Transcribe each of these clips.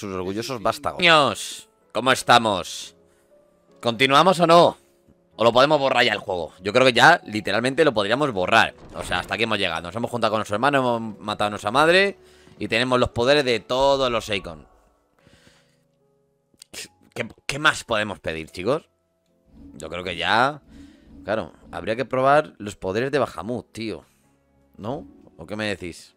Sus orgullosos vástagos. Niños, ¿cómo estamos? ¿Continuamos o no? ¿O lo podemos borrar ya el juego? Yo creo que ya, literalmente, lo podríamos borrar. O sea, hasta aquí hemos llegado. Nos hemos juntado con nuestro hermano, hemos matado a nuestra madre y tenemos los poderes de todos los Seikon. ¿Qué, qué más podemos pedir, chicos? Yo creo que ya... Claro, habría que probar los poderes de Bahamut, tío. ¿No? ¿O qué me decís?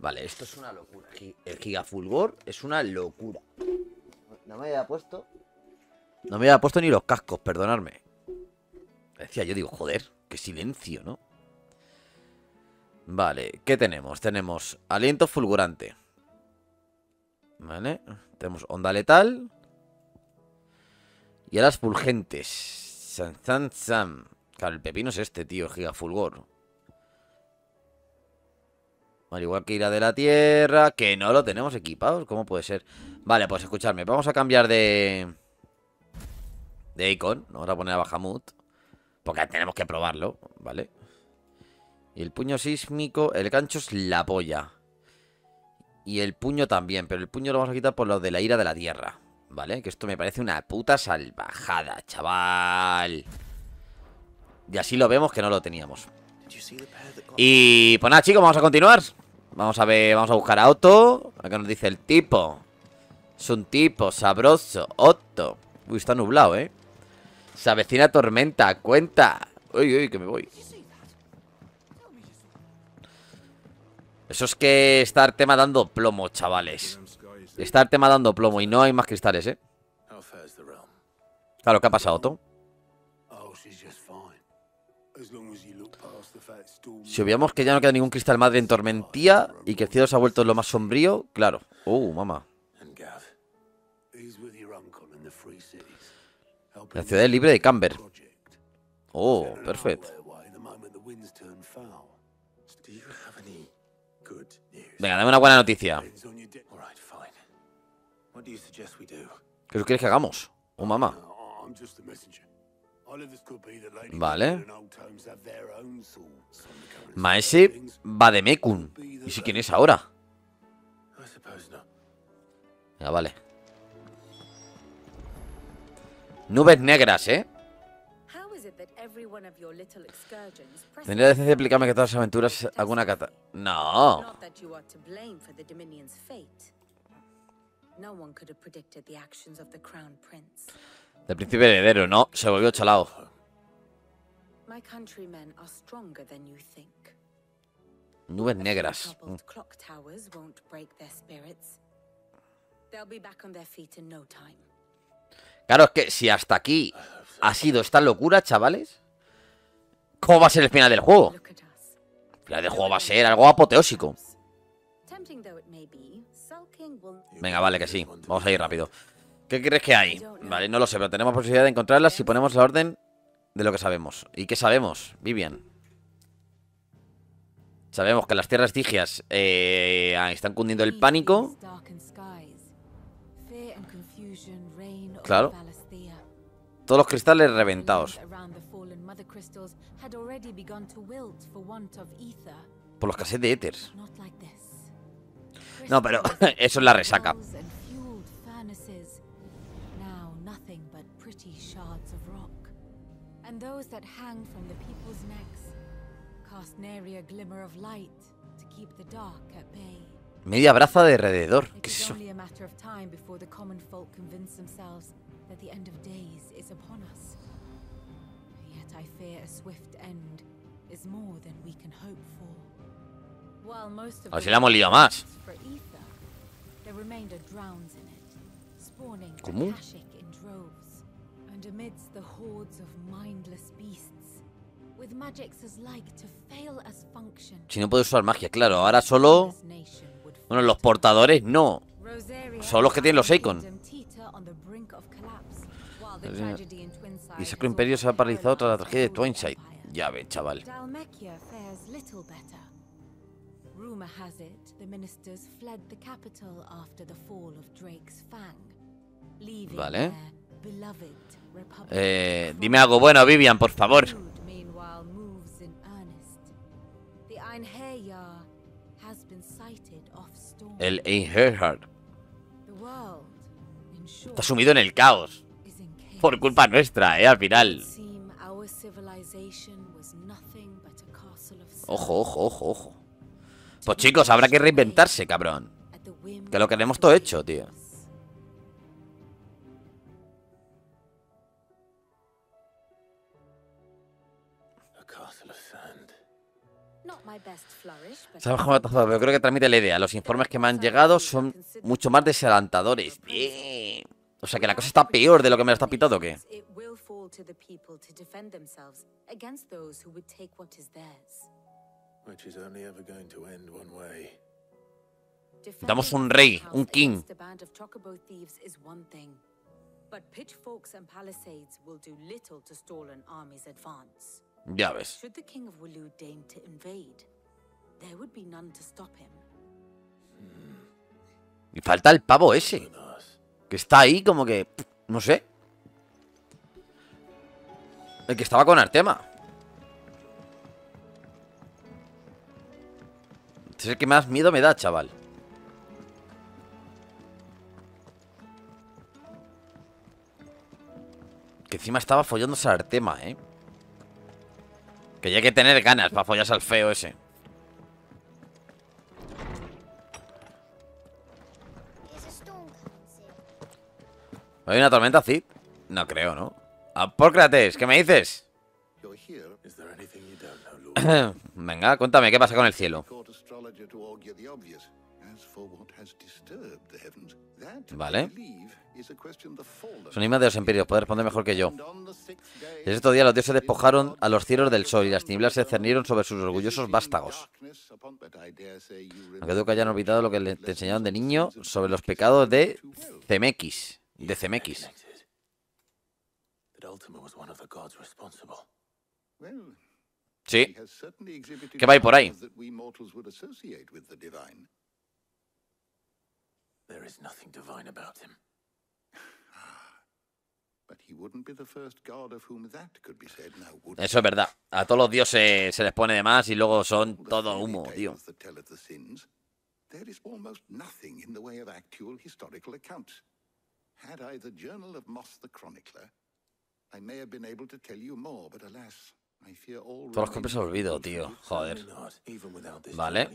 Vale, esto es una locura. El gigafulgor es una locura. No me había puesto. No me había puesto ni los cascos, perdonadme. Decía, yo digo, joder, qué silencio, ¿no? Vale, ¿qué tenemos? Tenemos aliento fulgurante. Vale, tenemos onda letal. Y alas fulgentes. San, san, san. Claro, el pepino es este, tío, el gigafulgor. Al igual que ira de la tierra, que no lo tenemos equipado. ¿Cómo puede ser? Vale, pues escuchadme. Vamos a cambiar de... De icon. Vamos a poner a Bahamut. Porque tenemos que probarlo, ¿vale? Y el puño sísmico... El gancho es la polla. Y el puño también. Pero el puño lo vamos a quitar por lo de la ira de la tierra. ¿Vale? Que esto me parece una puta salvajada, chaval. Y así lo vemos que no lo teníamos. Y pues nada, chicos, vamos a continuar. Vamos a ver, vamos a buscar a Otto. Acá nos dice el tipo. Es un tipo sabroso, Otto. Uy, está nublado, ¿eh? Se avecina tormenta, cuenta. Uy, uy, que me voy. Eso es que está el tema dando plomo, chavales. Está el tema dando plomo y no hay más cristales, ¿eh? Claro, ¿qué ha pasado, Otto? Si obviamos que ya no queda ningún cristal madre en Tormentía y que el cielo se ha vuelto lo más sombrío, claro. Uh, mamá. La ciudad es libre de Camber. Oh, perfecto. Venga, dame una buena noticia. ¿Qué quieres que hagamos? Oh, mamá. Vale. Maese. Bademekun. ¿Y si quién es ahora? Ya, vale. Nubes negras, ¿eh? Tendría la decencia de explicarme que todas las aventuras alguna cata... No. Del príncipe heredero, no. Se volvió chalao. My countrymen are stronger than you think. Nubes negras. Mm. toppled clock towers won't break their spirits. They'll be back on their feet in no time. Claro, es que si hasta aquí ha sido esta locura, chavales, ¿cómo va a ser el final del juego? El final del juego va a ser algo apoteósico. Venga, vale, que sí. Vamos a ir rápido. ¿Qué crees que hay? Vale, no lo sé, pero tenemos posibilidad de encontrarlas si ponemos la orden de lo que sabemos. ¿Y qué sabemos, Vivian? Sabemos que las tierras digias eh, están cundiendo el pánico. Claro. Todos los cristales reventados por los cassettes de éter. No, pero eso es la resaca. And those that hang from the people's necks cast nary a glimmer of light to keep the dark at bay. Media braza de alrededor. ¿Qué es eso? only a matter of time before the common folk convince themselves that the end of days is upon us. Yet I fear a swift end is more than we can hope for. While most of the la hemos liado más. for ether, the remainder drowns in it, spawning. In droves. And amidst the hordes of mindless beasts, with magics as like to fail as function. Si no puedo usar magia, claro. Ahora solo... Bueno, los portadores no. Son los que tienen los and Akon. Kingdom teeter on the brink of collapse, while the Eh, Y Sacro Imperio se ha paralizado tras la tragedia de Twinside. Ya ves, chaval. Rumor has it the ministers fled the capital after the fall of Drake's Fang, leaving Vale. Eh, dime algo bueno, Vivian, por favor. El Einherjar. Está sumido en el caos. Por culpa nuestra, eh, al final. Ojo, ojo, ojo, ojo. Pues chicos, habrá que reinventarse, cabrón. Que lo queremos todo hecho, tío. Sabes cómo pero creo que transmite la idea. Los informes que me han llegado son mucho más desalentadores. Bien. O sea que la cosa está peor de lo que me lo está pitando, ¿o qué? It will fall to the people to defend themselves against those who would take what is theirs. Which is only ever going to end one way. Damos un rey, un king. but pitchforks and palisades will do little to stall an army's advance. Ya ves. Should the king of Wulu deign to invade, there would be none to stop him. Y falta el pavo ese. Que está ahí como que... No sé. El que estaba con Artema. Este es el que más miedo me da, chaval. Que encima estaba follándose a Artema, ¿eh? Que ya hay que tener ganas para follarse al feo ese. ¿Hay una tormenta, Cid? No creo, ¿no? Apócrates, ¿qué me dices? Venga, cuéntame, ¿qué pasa con el cielo? Vale. A. Son enigmas de los imperios, puede responder mejor que yo. En estos días los dioses despojaron a los cielos del sol y las tinieblas se cernieron sobre sus orgullosos vástagos. Aunque dudo que hayan olvidado lo que te enseñaron de niño sobre los pecados de Zemeckis. De Zemeckis. Sí. ¿Qué va ahí por ahí? There is nothing divine about him. But he wouldn't be the first god of whom that could be said now, would Eso es verdad. A todos los dioses se les pone de más y luego son The todo humo, tío. there is almost nothing in the way of actual historical accounts. Had I the journal of Moss the Chronicler, I may have been able to tell you more, but alas, I fear all. Todos los compres remains olvido, tío. Joder. Certainly not. Even without this Vale.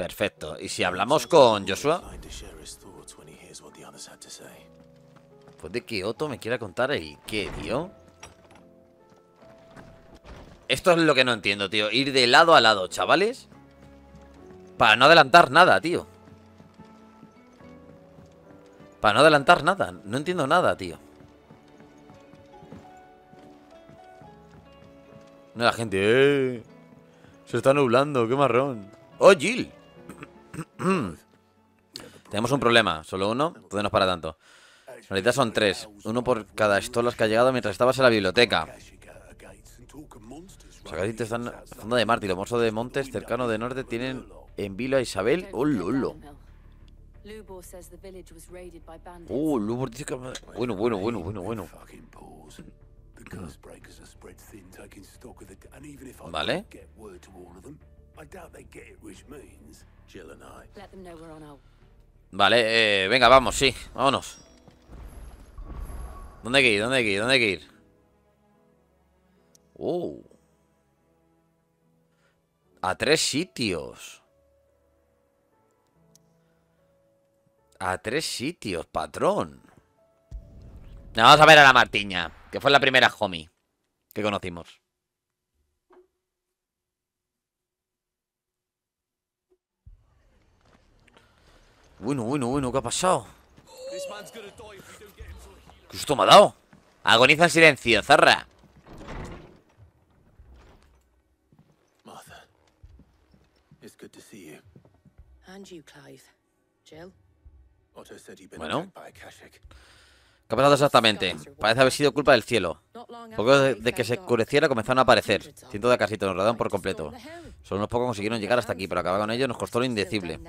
Perfecto. ¿Y si hablamos con Joshua? Inclined to share his thoughts when he hears what the others had to say. Pues de que Otto me quiera contar el qué, tío. Esto es lo que no entiendo, tío. Ir de lado a lado, chavales. Para no adelantar nada, tío. Para no adelantar nada. No entiendo nada, tío. No, la gente... ¡Eh! Se está nublando, qué marrón. ¡Oh, Jill! Tenemos un problema. Solo uno. Entonces no es para tanto. Realidad son tres. Uno por cada estolas que ha llegado mientras estabas en la biblioteca. Los sacatistas están en la zona de Marte y los monstruos de montes cercanos de norte tienen en vilo a Isabel. ¡Oh, lolo! Lubor. ¡Oh, Lubo dice que... Bueno, bueno, bueno, bueno, bueno. Vale. Vale, eh, venga, vamos, sí, vámonos. ¿Dónde hay que ir? ¿Dónde hay que ir? ¿Dónde hay que ir? Oh. A tres sitios. A tres sitios, patrón. Vamos a ver a la Martiña, que fue la primera homie que conocimos. Bueno, bueno, bueno, ¿qué ha pasado? ¿Qué susto me ha dado? Agoniza en silencio, zorra. Martha, it's good to see you. And you, Clive. Jill? Otto said you'd been Bueno. by Kashik. ¿Qué ha pasado exactamente? Parece haber sido culpa del cielo. Poco de, que se oscureciera comenzaron a aparecer. Cientos de casitos nos rodearon por completo. Solo unos pocos consiguieron llegar hasta aquí, pero acabar con ello nos costó lo indecible.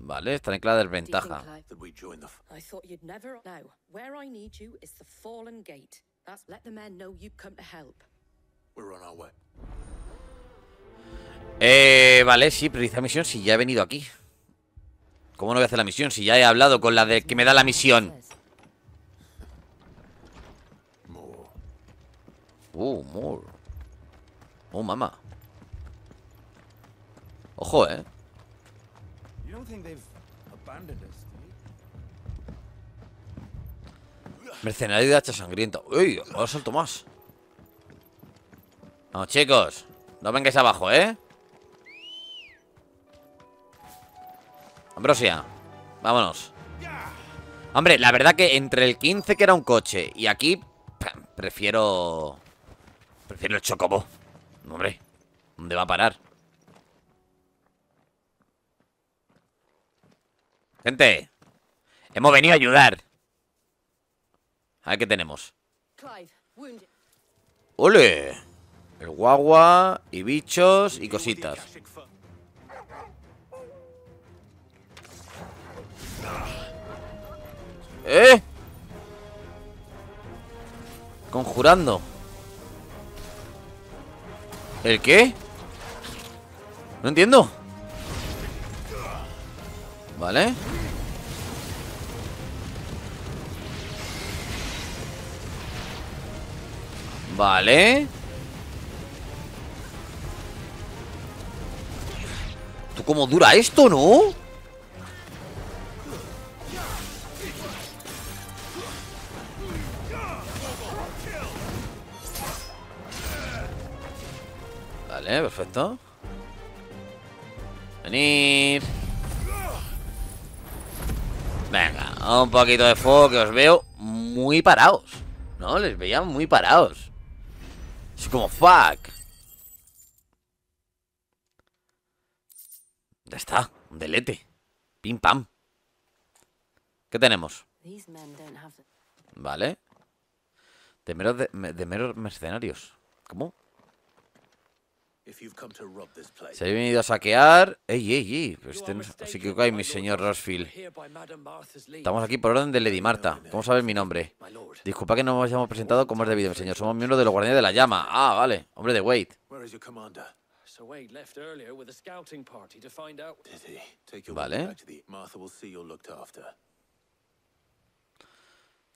Vale, están en clara desventaja. Clive? That we join the. F- I thought you'd never. Now, where I need you is the Fallen Gate. That's let the men know you come to help. We're on our way. Eh, vale, sí, priorizar misión si ya he venido aquí. ¿Cómo no voy a hacer la misión si ya he hablado con la de que me da la misión? Uh, more. Oh, mamá. Ojo, eh. You don't think they've abandoned us, do you? Mercenario de hacha sangrienta. Uy, ahora salto más. Vamos, chicos. No vengáis abajo, ¿eh? Ambrosia. Vámonos. Hombre, la verdad que entre el 15 que era un coche y aquí prefiero... Prefiero el chocobo. Hombre, ¿dónde va a parar? Gente, hemos venido a ayudar. A ver qué tenemos. ¡Ole! El guagua y bichos y cositas. ¿Eh? Conjurando. ¿El qué? No entiendo. Vale. Vale. ¿Tú cómo dura esto, no? Vale, perfecto. Venid. Venga, un poquito de fuego que os veo muy parados. ¿No? Les veía muy parados. Es como fuck. Ya está, un delete. Pim pam. ¿Qué tenemos? Vale. De meros, de, de meros mercenarios. ¿Cómo? If you've come to rob this place, Se ha venido a saquear. ¡Ey, ey, ey! No- Así que ok, mi señor Rosfield. Estamos aquí por orden de Lady Marta. ¿Cómo sabes mi nombre? Disculpa que no nos hayamos presentado como es debido, mi señor. Somos miembros de los Guardianes de la Llama. Ah, vale. Hombre de Wade. Vale.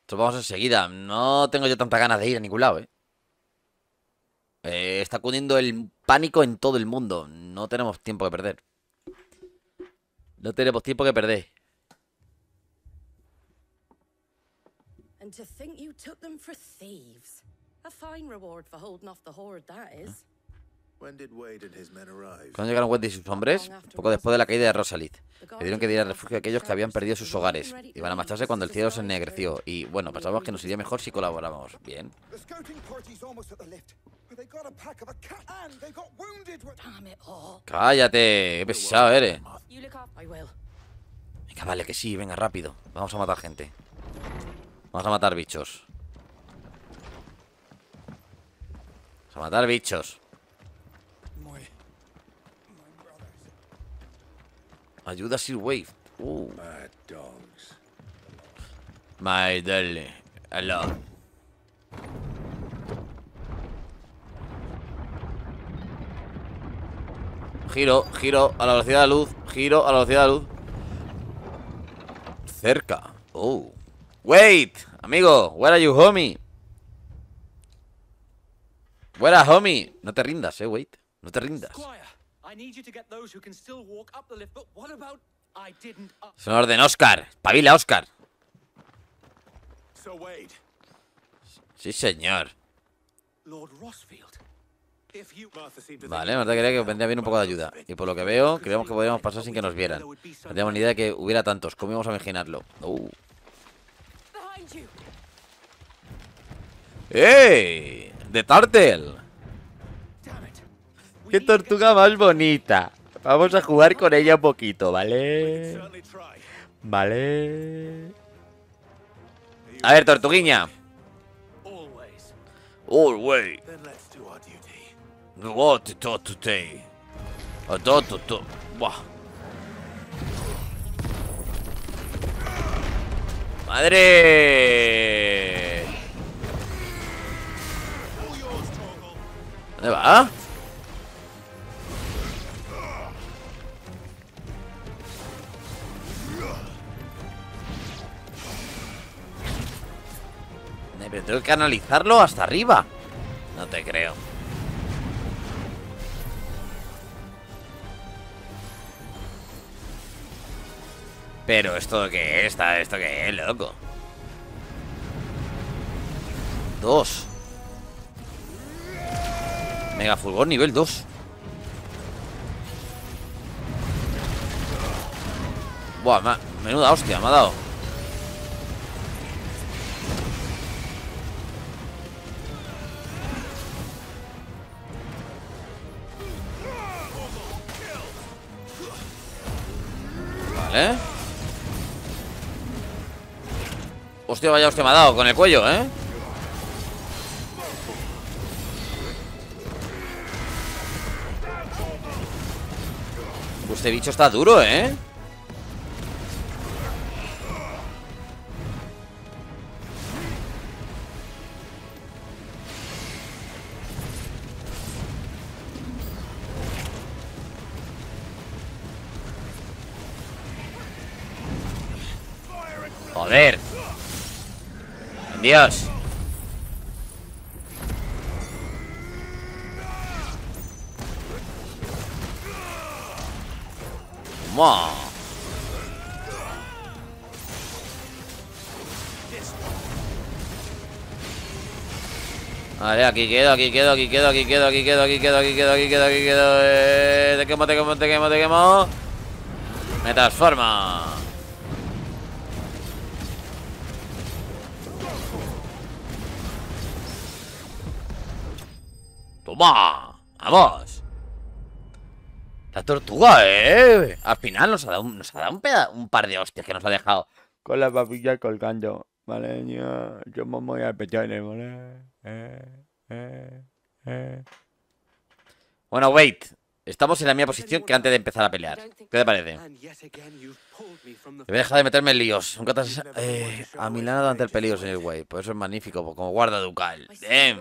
Entonces vamos enseguida. No tengo yo tanta ganas de ir a ningún lado, ¿eh? Eh, está cundiendo el pánico en todo el mundo. No tenemos tiempo que perder. No tenemos tiempo que perder. And to think you took them for thieves. A fine reward for holding off the horde, that is. When did Wade and his men arrive? Cuando llegaron Wendy y sus hombres, poco después de la caída de Rosalith, le dieron que diera refugio a aquellos que habían perdido sus hogares. Iban a marcharse cuando el cielo se ennegreció. Y bueno, pensábamos que nos iría mejor si colaborábamos. Bien. Cállate, qué pesado eres. Venga, vale, que sí, venga, rápido. Vamos a matar gente. Vamos a matar bichos. Vamos a matar bichos. My, my. Ayuda a Sir Wave. Uh, Bad dogs. my darling. Hello. Giro, giro a la velocidad de la luz. Giro a la velocidad de la luz. Cerca. Oh. Wait, amigo. Where are you, homie? Where are homie? No te rindas, eh, wait. No te rindas. Es orden, Oscar. Pavila, Oscar. Sí, señor. Lord Rossfield. Vale, Marta quería que vendría bien un poco de ayuda. Y por lo que veo, creíamos que podríamos pasar sin que nos vieran. No teníamos ni idea de que hubiera tantos. ¿Cómo a imaginarlo? Uh. ¡Ey! ¡De Turtle! ¡Qué tortuga más bonita! Vamos a jugar con ella un poquito, ¿vale? Vale. A ver, tortuguiña. always. What to today? A to to. ¡Madre! ¿Dónde va? Pero tengo que canalizarlo hasta arriba. No te creo. Pero esto qué es, esto qué es, loco. Dos. Mega Fulgor nivel 2. Buah, me ha- menuda hostia, me ha dado. Vale. Hostia, vaya hostia me ha dado con el cuello, ¿eh? Este bicho está duro, ¿eh? Joder. Dios. Toma. Vale, aquí quedo, aquí quedo, aquí quedo, aquí quedo, aquí quedo, aquí quedo, aquí quedo, aquí quedo, aquí quedo. Eh, te quemo, te quemo, te quemo, te quemo. Me transforma. Vamos. La tortuga, eh. Al final nos ha dado, un- nos ha dado un, peda- un par de hostias que nos ha dejado. Con la papilla colgando. Vale, yo, yo me voy a pechones, ¿vale? Eh, eh, eh. Bueno, wait. Estamos en la misma posición que antes de empezar a pelear. ¿Qué te parece? A dejar de meterme en líos. Nunca te has... Eh, a mi lado ante el peligro, señor Way. Por eso es magnífico, como guarda ducal. Damn.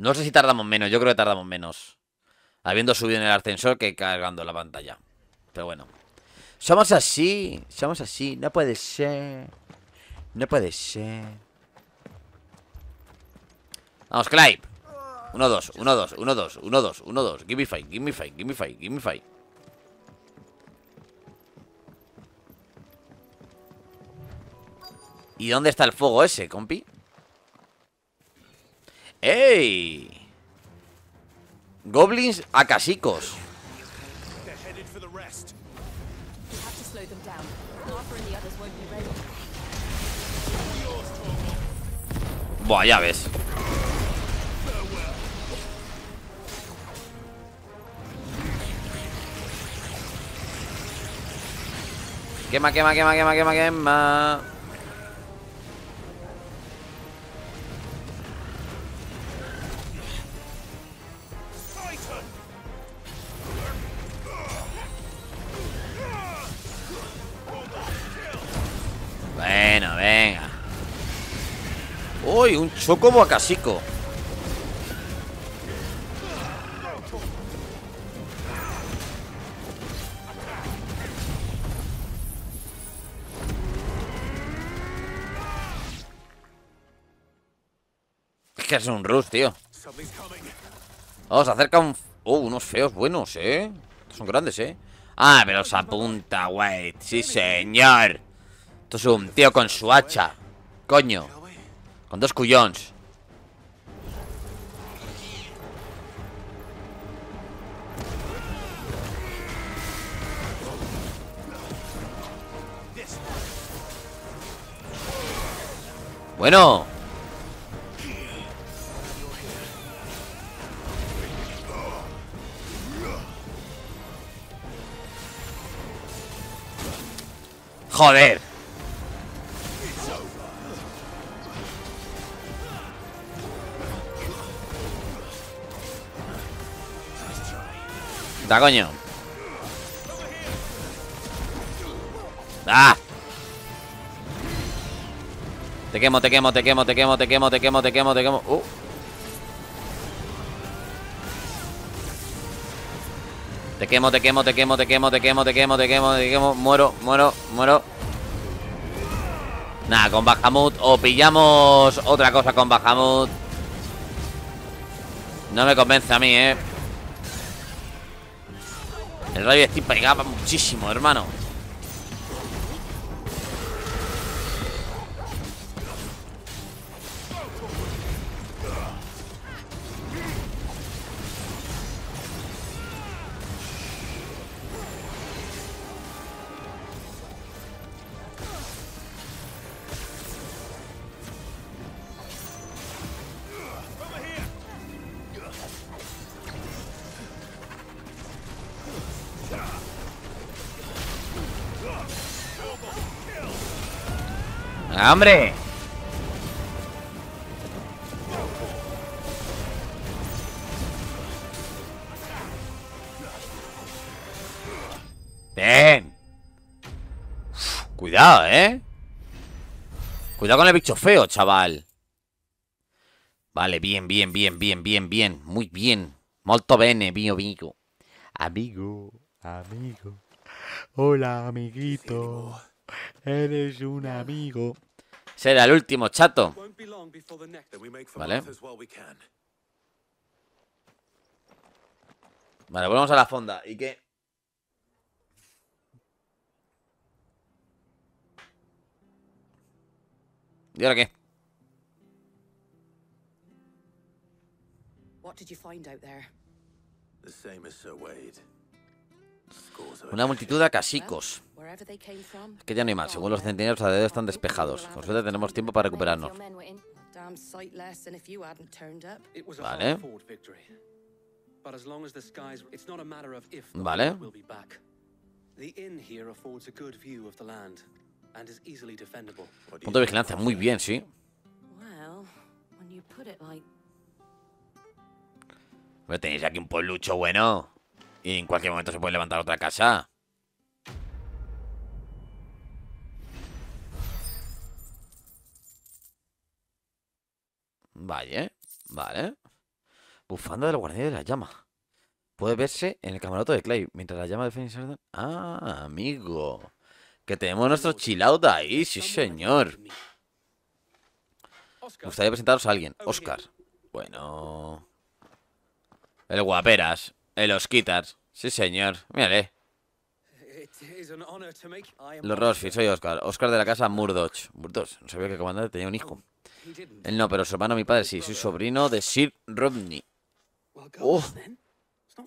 No sé si tardamos menos, yo creo que tardamos menos. Habiendo subido en el ascensor que cargando la pantalla. Pero bueno. Somos así, somos así. No puede ser. No puede ser. Vamos, Clive. 1, 2, 1, 2, 1, 2, 1, 2, 1, 2. Give me fight, give me fight, give me fight, give me fight. ¿Y dónde está el fuego ese, compi? ¡Ey! Goblins a casicos. Buah, ya ves. Quema, quema, quema, quema, quema, quema. Bueno, venga. Uy, un chocobo a casico. Es que es un rush, tío. Vamos, acerca un... Oh, unos feos buenos, ¿eh? Son grandes, ¿eh? Ah, pero se apunta, wait. Sí, señor. Esto es un tío con su hacha. Coño. Con dos cuyons. Bueno. Joder. Da coño. ¡Ah! Te quemo, te quemo, te quemo, te quemo, te quemo, te quemo, te quemo, te quemo. Uh. Te quemo, te quemo, te quemo, te quemo, te quemo, te quemo, te quemo, te quemo. Muero, muero, muero. Nada, con Bahamut. O pillamos otra cosa con Bahamut. No me convence a mí, eh. El rayo de Steve pegaba muchísimo, hermano. ¡Hombre! Bien. Uf, cuidado, ¿eh? Cuidado con el bicho feo, chaval. Vale, bien, bien, bien, bien, bien, bien. Muy bien. Molto bene, mio amigo. Amigo, amigo. Hola, amiguito. Eres un amigo. Será el último, chato. Vale. Vale, volvemos a la fonda. ¿Y qué? ¿Y ahora qué? What did you find out there? The same as Sir Wade. Scores of Una multitud de acasicos. Wherever they came from. Es que ya no hay más. Según los centinelos, alrededor están despejados. Con suerte tenemos tiempo para recuperarnos. Vale. hard fought victory. But as long as the skies, it's not a matter of if the Vale. Punto de vigilancia. Muy bien, sí. Well, when you put it like Pero tenéis aquí un pueblucho bueno. Y en cualquier momento se puede levantar otra casa. Vale, vale. Bufanda del guardián de la llama. Puede verse en el camarote de Clay. Mientras la llama de Phoenix Ah, amigo. Que tenemos nuestro chill out ahí, sí señor. Me gustaría presentaros a alguien. Oscar. Bueno. El guaperas. El Osquitas. Sí, señor. Mírale. Los Rosfi, soy Oscar. Oscar de la casa Murdoch. Murdoch. No sabía que el comandante tenía un hijo. Él no, pero su hermano, mi padre, sí. Soy sobrino de Sir Rodney. Oh. Yo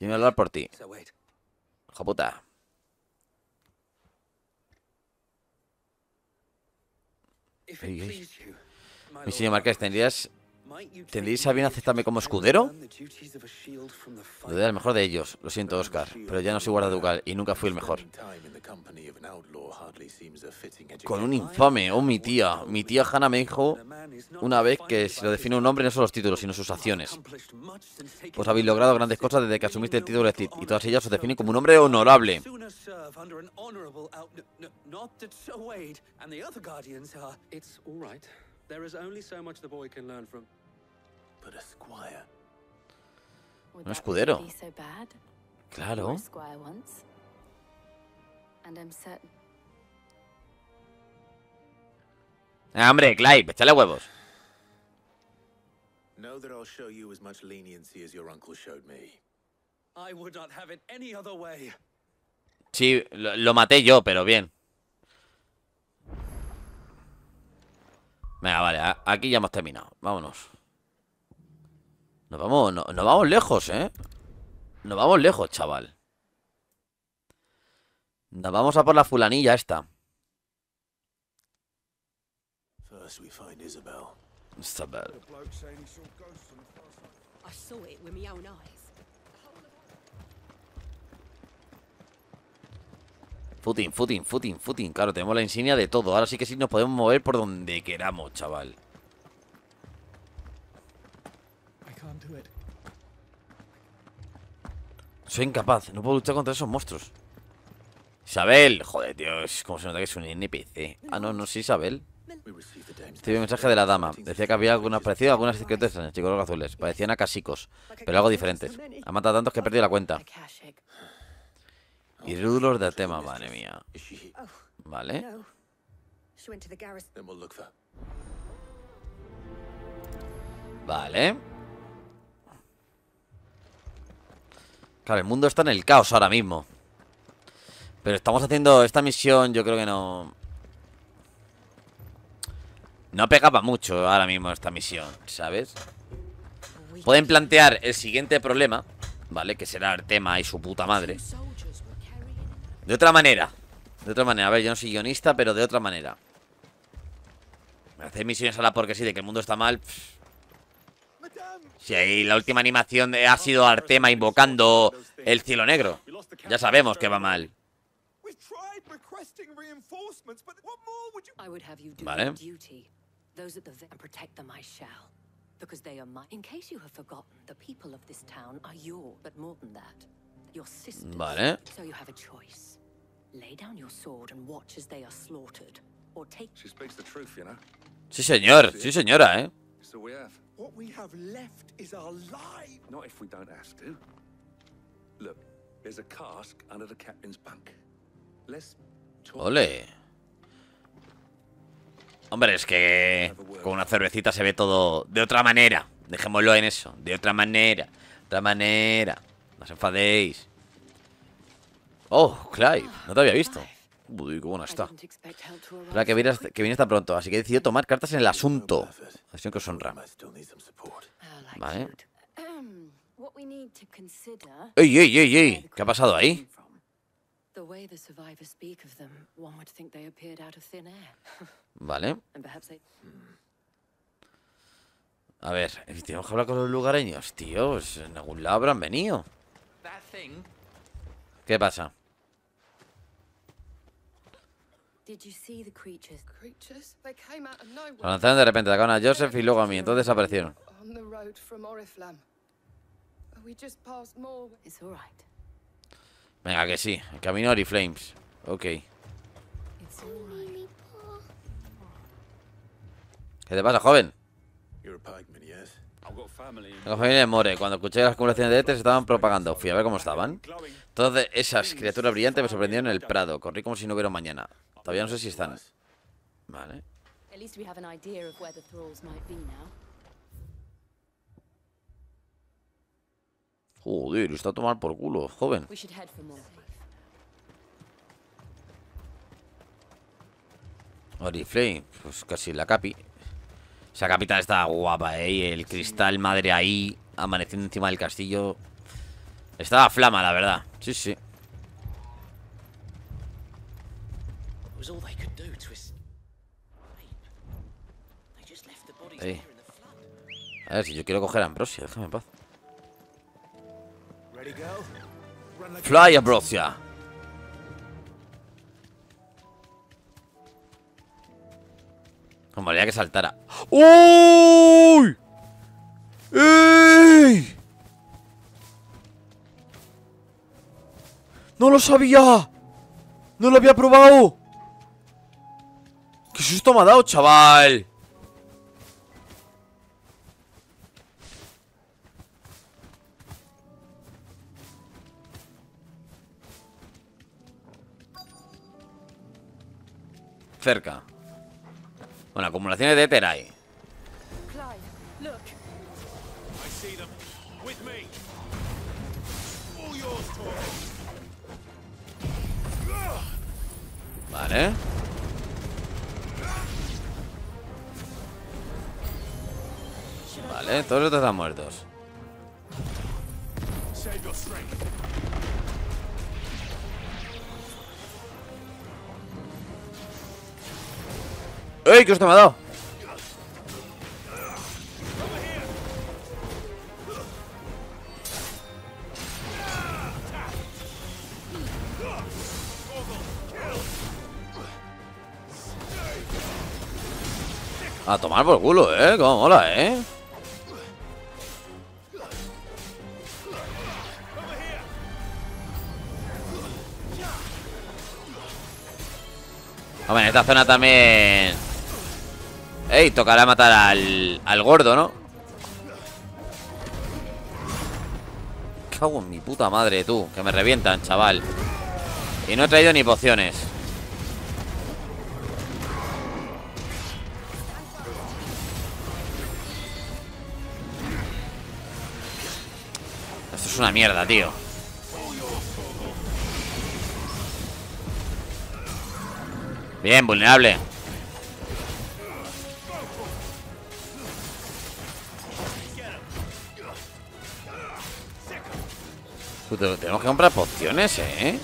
voy a hablar por ti. Hijo puta. Mi señor Marqués, ¿tendrías, ¿tendríais a bien me aceptarme como escudero? doy al mejor de ellos. Lo siento, Oscar. Pero ya no soy guardaducal y nunca fui el mejor. Con un infame. Oh, mi tía. Mi tía Hannah me dijo una vez que si lo define un hombre no son los títulos, sino sus acciones. Pues habéis logrado grandes cosas desde que asumiste el título de Cid, y todas ellas os definen como un hombre honorable. Un escudero. Claro. Or a squire once. And I'm certain Ah, hombre, Clive, échale huevos. Know that I'll show you as much leniency as your uncle showed me. I would not have it any other way. Sí, lo, lo maté yo, pero bien. Venga, vale, aquí ya hemos terminado. Vámonos. Nos vamos, no- nos vamos lejos, ¿eh? Nos vamos lejos, chaval. Nos vamos a por la fulanilla esta. First we find Isabel. Footing, footing, footing, footing. Claro, tenemos la insignia de todo. Ahora sí que sí nos podemos mover por donde queramos, chaval. I can't do it. Soy incapaz. No puedo luchar contra esos monstruos. Isabel. Joder, tío. Es como se nota que es un NPC. Ah, no, no, sí, Isabel. Recibe un mensaje de la dama. Decía que había algunas parecidas, algunas secretas en chicos azules. Parecían a casicos, pero algo diferentes. Ha matado a tantos que he perdido la cuenta. Y rúdulos de tema, madre mía. Vale. No. Claro, el mundo está en el caos ahora mismo. Pero estamos haciendo esta misión, yo creo que no... No pegaba mucho ahora mismo esta misión, ¿sabes? Pueden plantear el siguiente problema, ¿vale? Que será Artema y su puta madre. De otra manera. De otra manera. A ver, yo no soy guionista, pero de otra manera. Hacer misiones a la porque sí, de que el mundo está mal. pff, Ahí la última animación ha sido Artema invocando el cielo negro. Ya sabemos que va mal. Vale. Because they are my in case you have forgotten, the people of this town are your but more than that. Your sisters. Vale. So you have a choice. Lay down your sword and watch as they are slaughtered. Or take She speaks the truth, you know. Sí, señor. Sí, señora, ¿eh? So we have. What we have left is our lives. Not if we don't have to. Look, there's a cask under the captain's bunk. Let's talk. Ole. Hombre, es que con una cervecita se ve todo de otra manera. Dejémoslo en eso. De otra manera. De otra manera. No os enfadéis. Oh, Clive. No te había visto. Uy, qué bueno I está. Espera que viene, que viene hasta pronto. Así que he decidido tomar cartas en el asunto. Así que os honra. Vale. ¡Ey, ey, ey, ey! the ¿Qué ha pasado ahí? came from. The way the survivors speak of them, one would think they appeared out of thin air. Vale. A ver, tenemos que hablar con los lugareños, tío. pues en algún lado habrán venido. ¿Qué pasa? Did you see the creatures? Creatures? They came out of Se nowhere. lanzaron de repente, atacaron a Joseph y luego a mí. Entonces desaparecieron. On the road from Oriflamme. We just passed more. It's all right. Venga, que sí. El camino a Oriflames. Ok. ¿Qué te pasa, joven? La familia de More. Cuando escuché las acumulaciones de ETS estaban propagando. Fui a ver cómo estaban. Entonces, esas criaturas brillantes me sorprendieron en el prado. Corrí como si no hubiera mañana. Todavía no sé si están. Vale. Joder, está a tomar por culo, joven. Oriflame, pues casi la capi. Esa capital está guapa, ¿eh? El cristal madre ahí, amaneciendo encima del castillo. Estaba flama, la verdad. Sí, sí. It was all they could do to es- They just left the bodies Ahí. there in the flood. A ver, si yo quiero coger a Ambrosia, déjame en paz. Fly, Ambrosia. Como haría que saltara. ¡Uy! ¡Ey! ¡No lo sabía! ¡No lo había probado! ¿Qué susto me ha dado, chaval? Cerca. Bueno, acumulaciones de Terai. Clive, look. I see them. With me. All yours, Torres. Vale. Vale, todos estos están muertos. ¡Ey! ¿Qué os te me ha dado? A tomar por culo, ¿eh? Como mola, ¿eh? Hombre, en esta zona también Ey, tocará matar al, al gordo, ¿no? Cago en mi puta madre, tú Que me revientan, chaval. Y no he traído ni pociones. Esto es una mierda, tío. Bien, vulnerable Tenemos que comprar pociones, ¿eh?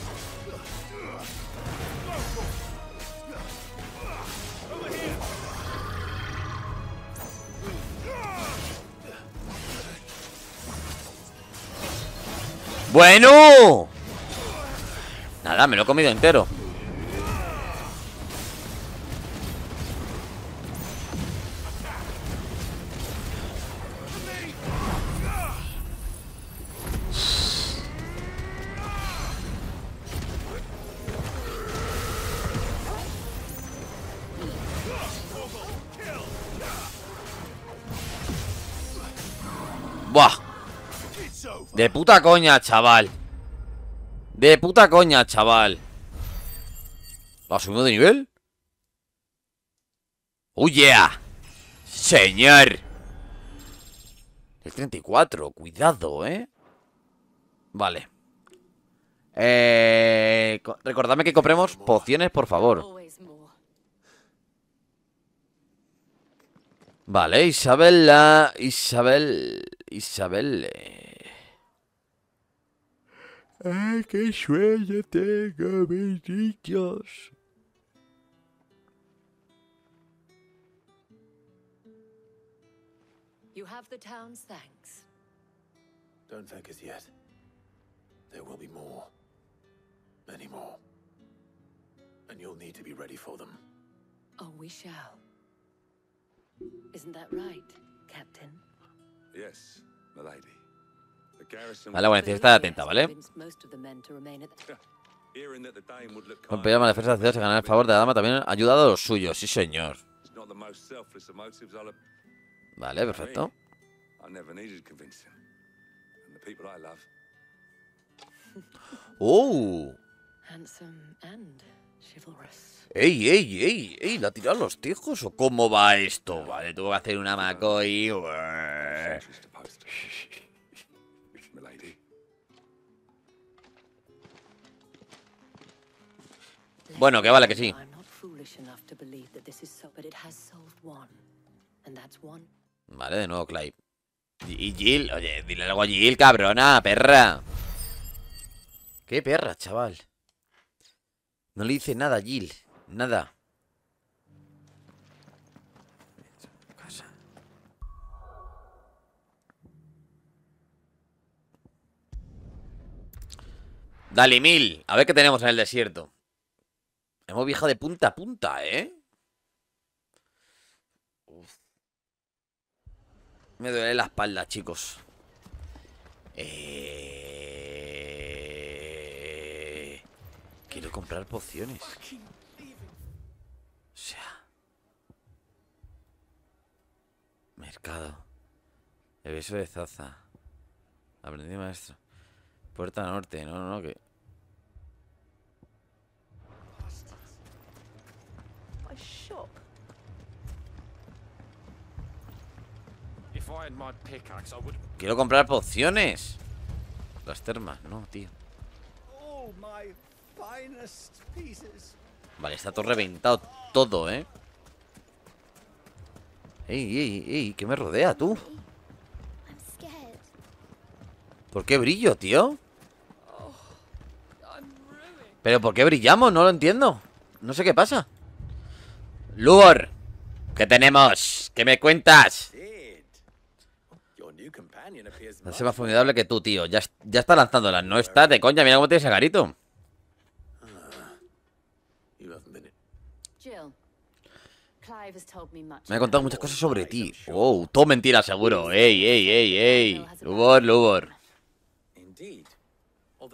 ¡Bueno! Nada, me lo he comido entero De puta coña, chaval De puta coña, chaval ¿Va subiendo de nivel? ¡Oh! ¡Señor! El 34, cuidado, ¿eh? Vale Eh... co- Recordadme que compremos pociones, por favor. Vale, Isabela Isabel Isabel eh. Ay, qué sueño tengo, mis niños You have the town's thanks. Don't thank us yet. There will be more. Many more. And you'll need to be ready for them. Oh, we shall. Isn't that right, Captain? Yes, milady. Vale, bueno, tienes que atenta, ¿vale? Convinced most of the men to remain at the- hearing that the Dane would look Romper la defensa de se ganar el favor de la dama También ha ayudado a los suyos, sí señor Vale, perfecto. ¡Oh! ¡Ey, ey, ey! ¡Ey! ¿La tiran los tijos o cómo va esto? Vale, tuvo que hacer una McCoy Bueno, que vale que sí Vale, de nuevo Clive Y Jill, oye, dile algo a Jill, cabrona, perra ¿Qué perra, chaval? No le dice nada a Jill Nada. Dale, mil. A ver qué tenemos en el desierto. Hemos viajado de punta a punta, ¿eh? Uf. Me duele la espalda, chicos. Eh... Quiero comprar pociones. O sea... Mercado. El beso de Zaza. Aprendí maestro. Puerta norte. No, no, no, que... Shop. Quiero comprar pociones. Las termas, no, tío. Vale, está todo reventado todo, ¿eh? Ey, ey, ey, ¿qué me rodea, tú? ¿Por qué brillo, tío? ¿Pero por qué brillamos? No lo entiendo. No sé qué pasa. Luor, ¿qué tenemos? ¿Qué me cuentas? No sé más formidable que tú, tío. Ya, ya está lanzándolas. No está de coña. Mira cómo tiene ese garito. Me ha contado muchas cosas sobre ti. Oh, todo mentira, seguro. Ey, ey, ey, ey. Lubor, Lubor. A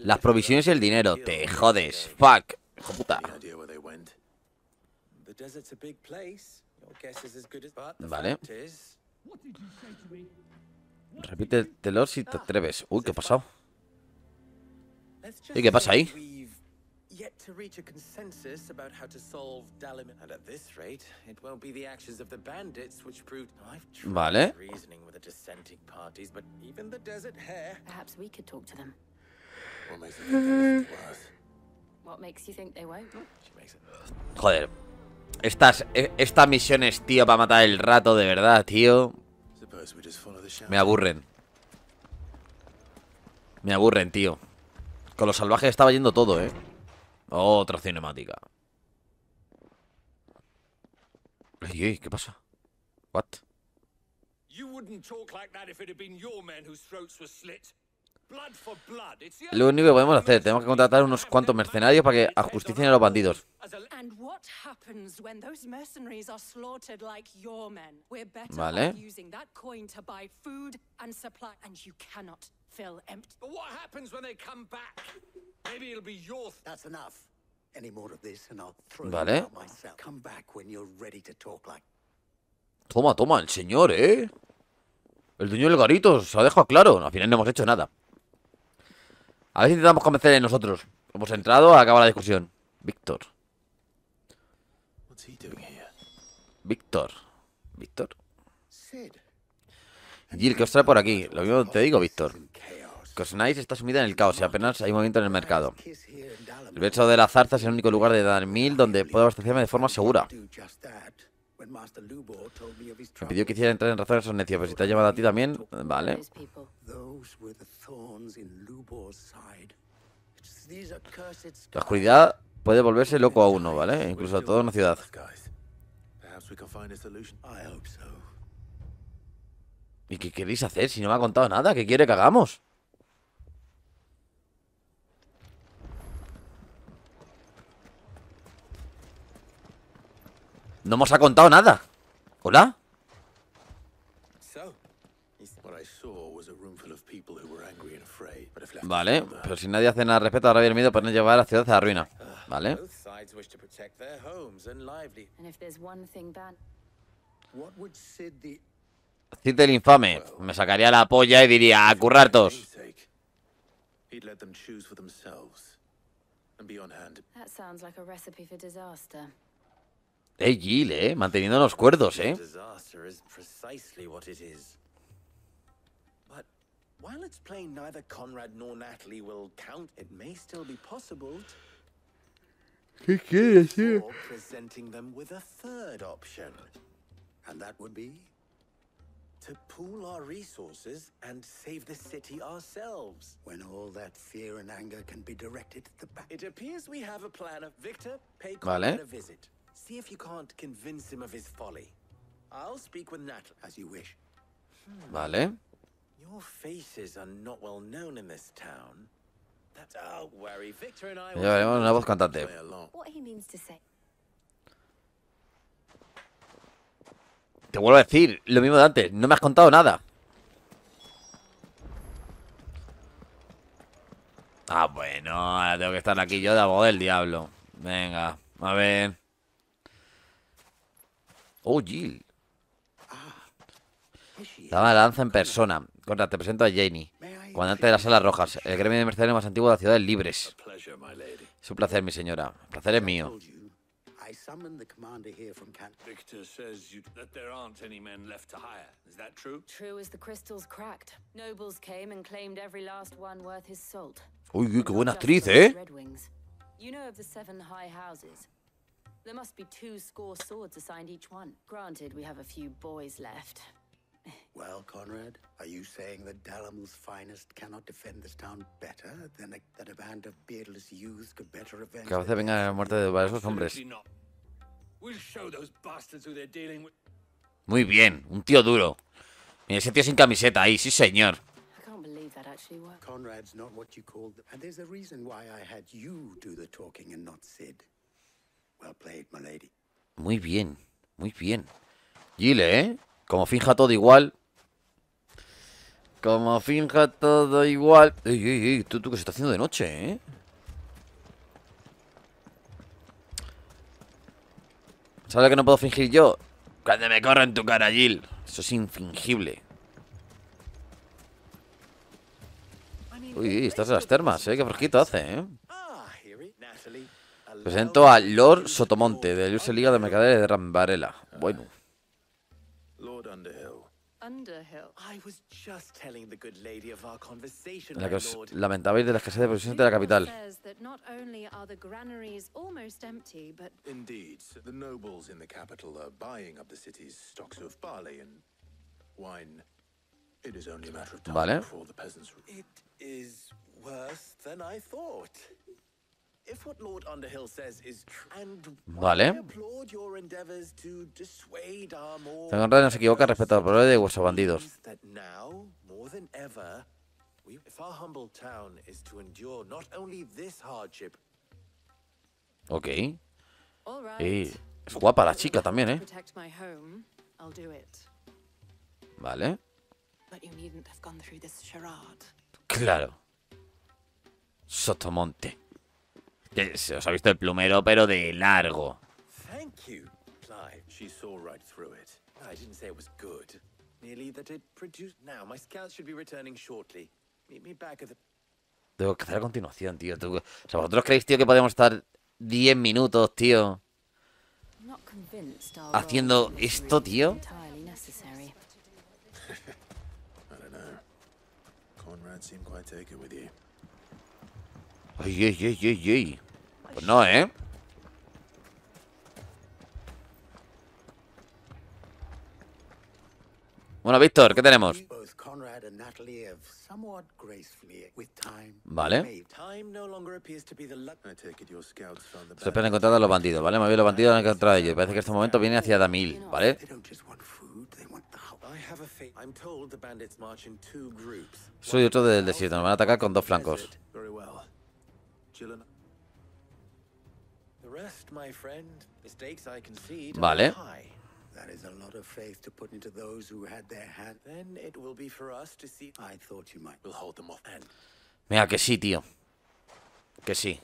Las provisiones y el dinero. Te jodes. Fuck. Hijo puta. No idea where they went. The desert's a big place. Your guess is as good as. But the Vale. fact is, Repítetelo si te atreves. Uy, ¿qué ha pasado? ¿Y qué pasa say ahí? Yet to reach a consensus about how to solve Dalim. And at this rate, it won't be the actions of the bandits which proved. I've tried Vale. reasoning with the dissenting parties, but even the desert hare. Perhaps we could talk to them. What makes you think Joder. Estas, e- estas misiones, tío, para matar el rato, de verdad, tío. Suppose we just follow the shadow. Me aburren. Me aburren, tío. Con los salvajes estaba yendo todo, ¿eh? Otra cinemática. Ey, ey, ¿qué pasa? What? You wouldn't talk like that if it had been your men whose throats were slit. Blood for blood. It's the Lo único que podemos hacer, tenemos que contratar unos cuantos mercenarios para que ajusticien a los bandidos. And what happens when those mercenaries are slaughtered like your men? We're better Vale. off using that coin to buy food and supply, and you cannot fill empty. But what happens when they come back? Maybe it'll be your. That's enough. Any more of this and I'll throw Vale. Toma, toma, el señor, ¿eh? El dueño del garito, se ha dejado claro. Al final no hemos hecho nada. A ver si intentamos convencerle nosotros. Hemos entrado, acaba la discusión. Víctor. Víctor. Víctor. Jill, ¿qué os trae por aquí? Lo mismo te digo, Víctor. Cosnais está sumida en el caos y apenas hay movimiento en el mercado. El becho de la zarza es el único lugar de Darmil donde puedo abastecerme de forma segura. Me pidió que hiciera entrar en razón a esos necios, pero si te ha llamado a ti también, vale. La oscuridad puede volverse loco a uno, ¿vale? Incluso a toda una ciudad. Perhaps we can find a solution. I hope so. ¿Y qué queréis hacer si no me ha contado nada? ¿Qué quiere que hagamos? No nos ha contado nada. ¿Hola? So, what I saw was a room full of people who were angry and afraid. But if left Vale, pero si nadie hace nada al respecto, ahora viene miedo por no llevar a la ciudad a la ruina. Vale. both sides wish to protect their homes and lively. And if there's one thing banned, What would Sid the Cid el infame. Me sacaría la polla y diría, a currar todos. For disaster. Eh, los cuerdos, eh. While it's plain neither Conrad nor Natalie will count, it may still be possible ¿Qué to presenting them with a third option. And that would be? To pool our resources and save the city ourselves. When all that fear and anger can be directed at the back. It appears we have a plan of Victor, pay Vale. A visit. See if you can't convince him of his folly. I'll speak with Natalie. As you wish. Vale. Your faces are not well known in this town. That's don't worry. Victor and I Ya veremos una voz cantante. play along. What he means to say. Te vuelvo a decir, lo mismo de antes. No me has contado nada. Ah, bueno, ahora tengo que estar aquí yo de abogado del diablo. Venga, a ver. Oh, Jill. Dama la lanza en persona. Contra, te presento a Janie, comandante de las Alas Rojas, el gremio de mercenarios más antiguo de las ciudades libres. Es un placer, mi señora. El placer es mío. I summoned the commander here from Can. Victor says you, that there aren't any men left to hire. Is that true? True as the crystals cracked. Nobles came and claimed every last one worth his salt. Uy, qué buena actriz, ¿eh? Red Wings. You know of the seven high houses. There must be two score swords assigned each one. Granted, we have a few boys left. Well, Conrad, are you saying that Dalamul's finest cannot defend this town better than a, that a band of beardless youths could better avenge? Que a venga la muerte de varios hombres. Absolutely not. We'll show those bastards who they're dealing with. Muy bien, un tío duro. Mira, ese tío sin camiseta ahí, sí señor. I can't believe that actually worked. Conrad's not what you called them. And there's a reason why I had you do the talking and not Sid. Muy bien, muy bien. Gile, ¿eh? Como finja todo igual. Como finja todo igual. Ey, ey, ey, tú, tú que se está haciendo de noche, ¿eh? ¿Sabes lo que no puedo fingir yo? Cuando me corro en tu cara, Jill. Eso es infingible. Uy, estás en las termas, ¿eh? Qué fresquito hace, ¿eh? Presento a Lord Sotomonte, de la Liga de Mercaderes de Rambarela. Bueno. Lord Underhill. Underhill. I was just telling the good lady of our conversation, En la que os lamentabais de la escasez de provisiones de la capital. Says that not only are the granaries almost empty, but Indeed, the nobles in the capital are buying up the city's stocks of barley and wine. It is only a matter of time Vale. Vale. Tengo no se equivoca respecto al problema de vuestros bandidos. that now, more than ever, we, if our humble town is to endure not only this hardship, Ok. Y es guapa la chica también, ¿eh? Vale. But you needn't have gone through this charade. Claro. Sotomonte. Se os ha visto el plumero, pero de largo. Thank you, Clive. She saw right through it. I didn't say it was good. Merely that it produced. Now, my scouts should be returning shortly. Meet me back at the. Tengo que hacer a continuación, tío. Tú- O sea, ¿vosotros creéis, tío, que podemos estar 10 minutos, tío, haciendo esto, tío? Ay, ay, ay, ay, ay. Pues no, ¿eh? Bueno, Víctor, ¿qué tenemos? Both Conrad and Natalie have somewhat gracefully, with time, Vale. Se esperan encontrar a los bandidos, ¿vale? Me voy a los bandidos han encontrado a ellos. Parece que en este momento viene hacia Damil, ¿vale? Soy otro del desierto. Nos van a atacar con dos flancos. Vale. That is a lot of faith to put into those who had their hand. Then it will be for us to see. I thought you might. We'll hold them off. And Venga, que sí, tío. Que sí.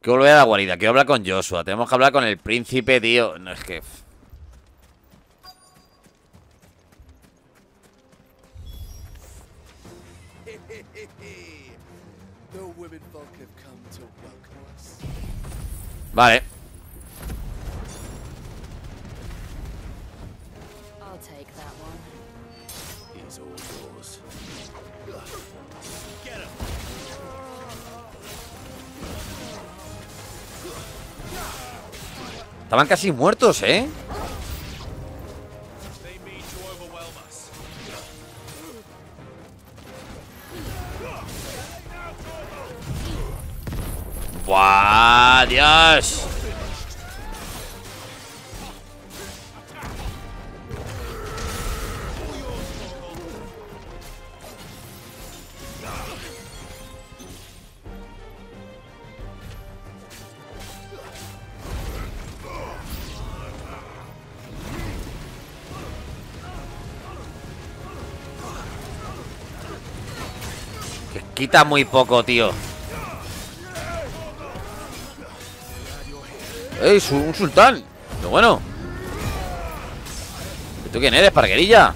Que volver a la guarida. Quiero hablar con Joshua. Tenemos que hablar con el príncipe, tío. No es que. him! Estaban casi muertos, ¿eh? Quita muy poco, tío. ¡Ey, un sultán! ¡Qué bueno! ¿Y tú quién eres, parguerilla?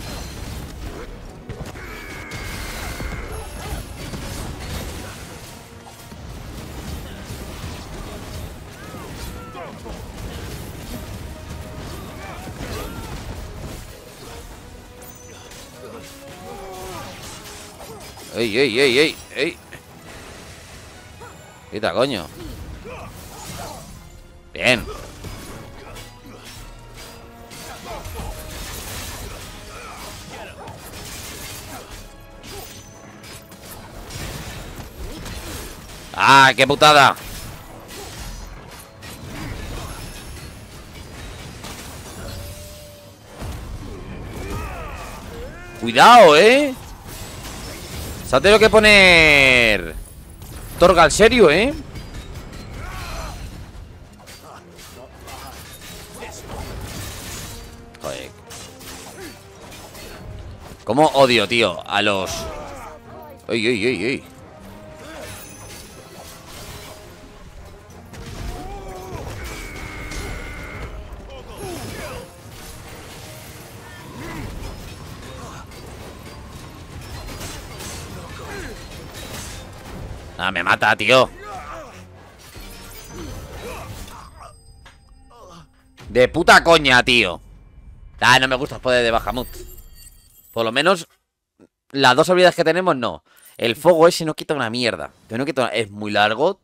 ¡Ey, ey, ey, ey! Quita, coño. Bien. ¡Ah, qué putada! Cuidado, ¿eh? Se ha tenido que poner... Torgal serio, ¿eh? Joder. ¿Cómo odio, tío? A los... Uy, uy, uy, uy. Tío. De puta coña, tío. Ah, no me gusta el poder de Bahamut. Por lo menos, las dos habilidades que tenemos, no. El fuego ese no quita una mierda. No quita una- Es muy largo.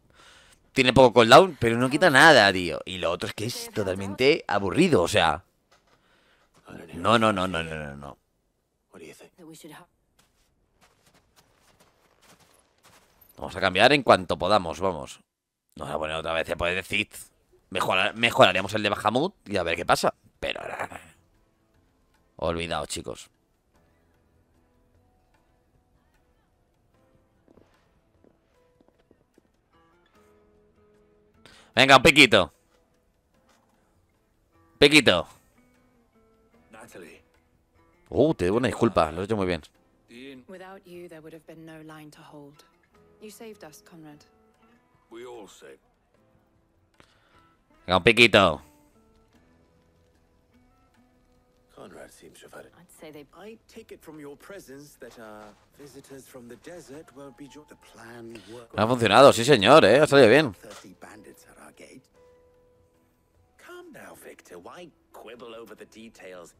Tiene poco cooldown, pero no quita nada, tío. Y lo otro es que es totalmente aburrido, o sea. No, no, no, no, no, no, no. That we should have. Vamos a cambiar en cuanto podamos, vamos. Vamos a poner otra vez el poder de Cid. Mejora- mejoraríamos el de Bahamut y a ver qué pasa. Pero... Olvidado, chicos. Venga, un piquito. Piquito. Uh, te debo una disculpa, lo he hecho muy bien. Without you, there would have been no line to hold. You saved us, Conrad. We all saved. Venga, un piquito. Conrad seems to have had it. I'd say they. I take it from your presence that our visitors from the desert won't be joined. The plan worked. Ha funcionado, sí señor, eh. Ha salido bien. Thirsty bandits at our gate. Calm now, Victor. Why quibble over the details?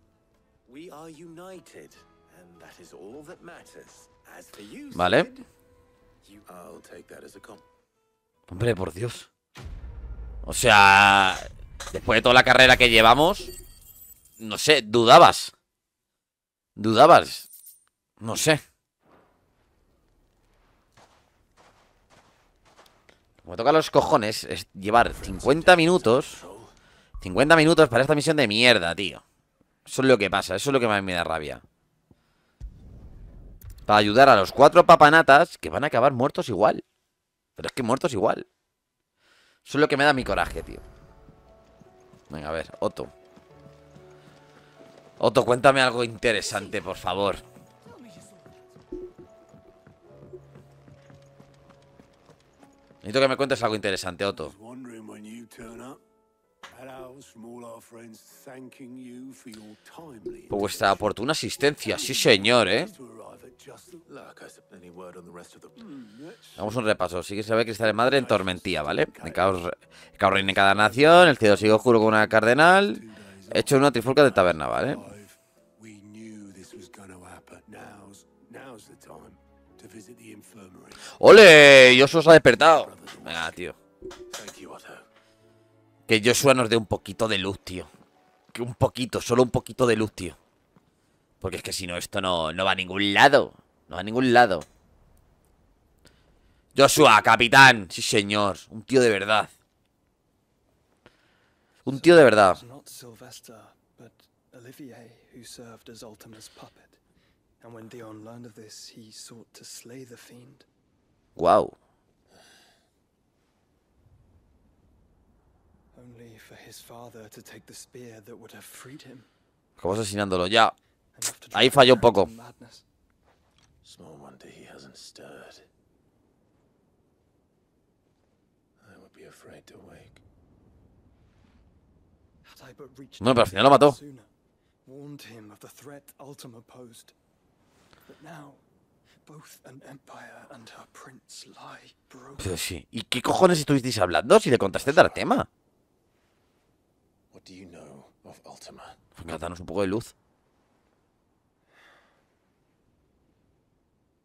We are united, and that is all that matters. As for you, Vale. Sid, Hombre, por Dios. O sea, después de toda la carrera que llevamos, no sé, dudabas. Dudabas. No sé. Me toca los cojones es llevar 50 minutos. 50 minutos para esta misión de mierda, tío. Eso es lo que pasa, eso es lo que más me da rabia. Para ayudar a los cuatro papanatas que van a acabar muertos igual. Pero es que muertos igual. Eso es lo que me da mi coraje, tío. Venga, a ver, Otto. Otto, cuéntame algo interesante, por favor. Necesito que me cuentes algo interesante, Otto. Por vuestra oportuna asistencia, sí señor, ¿eh? the... Damos un repaso. Sí que se ve Cristal de Madre en Tormentía, ¿vale? El caos, reina en cada nación, el cielo sigue oscuro con una cardenal. Hecho una trifulca de taberna, ¿vale? We knew this was going to happen. Now's now's the time to visit the infirmary. ¡Ole! Joshua se ha despertado. Venga, tío. Que Joshua nos dé un poquito de luz, tío. Que un poquito, solo un poquito de luz, tío. Porque es que si no, esto no, no va a ningún lado. No va a ningún lado. Joshua, capitán. Sí, señor. Un tío de verdad. Un tío de verdad. It afraid to wake. Had I but reached No, pero al final lo mató. sooner, warned him of the threat Ultima posed. But now, both an empire and her prince lie broken. Pero sí. ¿Y qué cojones estuvisteis hablando si le contaste el tema? What do you know of Ultima? Venga, danos un poco de luz.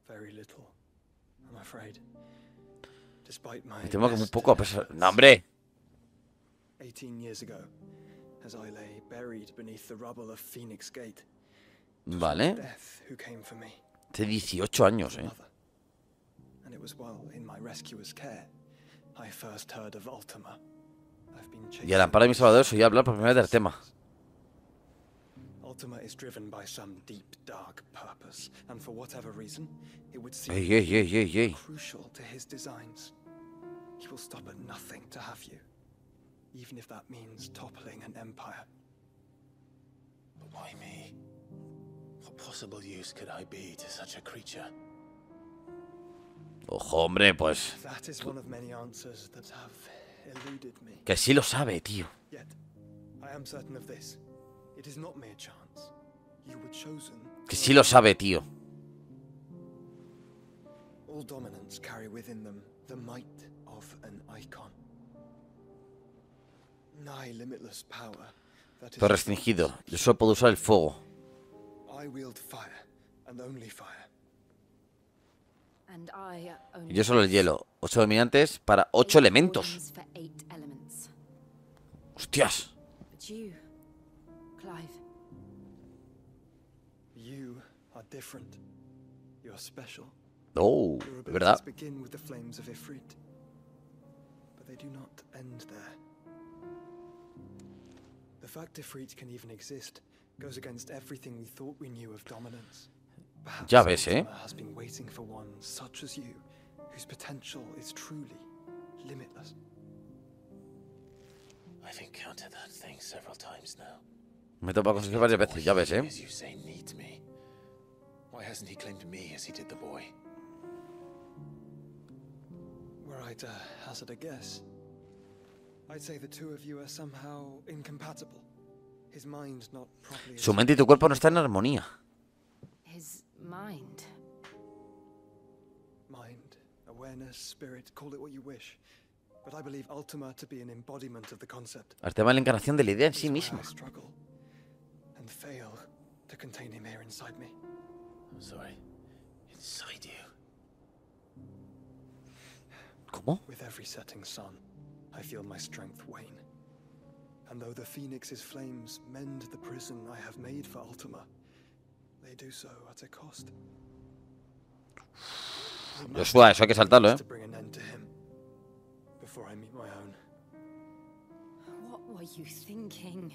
Very little, I'm afraid. Despite my Me temo que muy poco a pesar... ¡No, hombre! 18 years ago, as I lay buried beneath the rubble of Phoenix Gate, Vale. death who came for me. Hace 18 años, eh. And it was while in my rescuer's care I first heard of Ultima. I've been chasing Y al amparo de mi salvador oí hablar por primera vez del tema. Ultima is driven by some deep, dark purpose, and for whatever reason, it would seem Ey, ey, ey, ey, ey. crucial to his designs. He will stop at nothing to have you, even if that means toppling an empire. But why me? What possible use could I be to such a creature? Ojo, hombre, pues... That is one of many answers that have eluded me. Que sí lo sabe, tío. Yet, I am certain of this. It is not mere chance. You were chosen. Que sí lo sabe, tío. All dominants carry within them the might of an icon. Nigh limitless power that is Pero restringido. Yo solo puedo usar el fuego. I wield fire, and only fire. And I only Y yo solo el hielo. Ocho dominantes para ocho elementos. Warriors for eight elements. Hostias. But you, Clive, You are different. You're special. Oh, es verdad. abilities begin with the flames of Ifrit, but they do not end there. The fact Ifrit can even exist goes against everything we thought we knew of dominance. Ya ves, ¿eh? Ultima has been waiting for one such as you, whose potential is truly limitless. I've encountered that thing several times now. Me he topado con eso varias veces, ya ves, ¿eh? As you say, needs me. Why hasn't he claimed me as he did the boy? Were I to hazard a guess, I'd say the two of you are somehow incompatible. His mind not properly. Su mente y tu cuerpo no están en armonía. his mind. Mind, awareness, spirit, call it what you wish. But I believe Ultima to be an embodiment of the concept. El tema es la encarnación de la idea en sí misma. I struggle and fail to contain him here inside me. I'm sorry. Inside you. ¿Cómo? With every setting sun, I feel my strength wane. And though the Phoenix's flames mend the prison I have made for Ultima, they do so at a cost. Joshua, eso hay que saltarlo, ¿eh? before I meet my own. What were you thinking?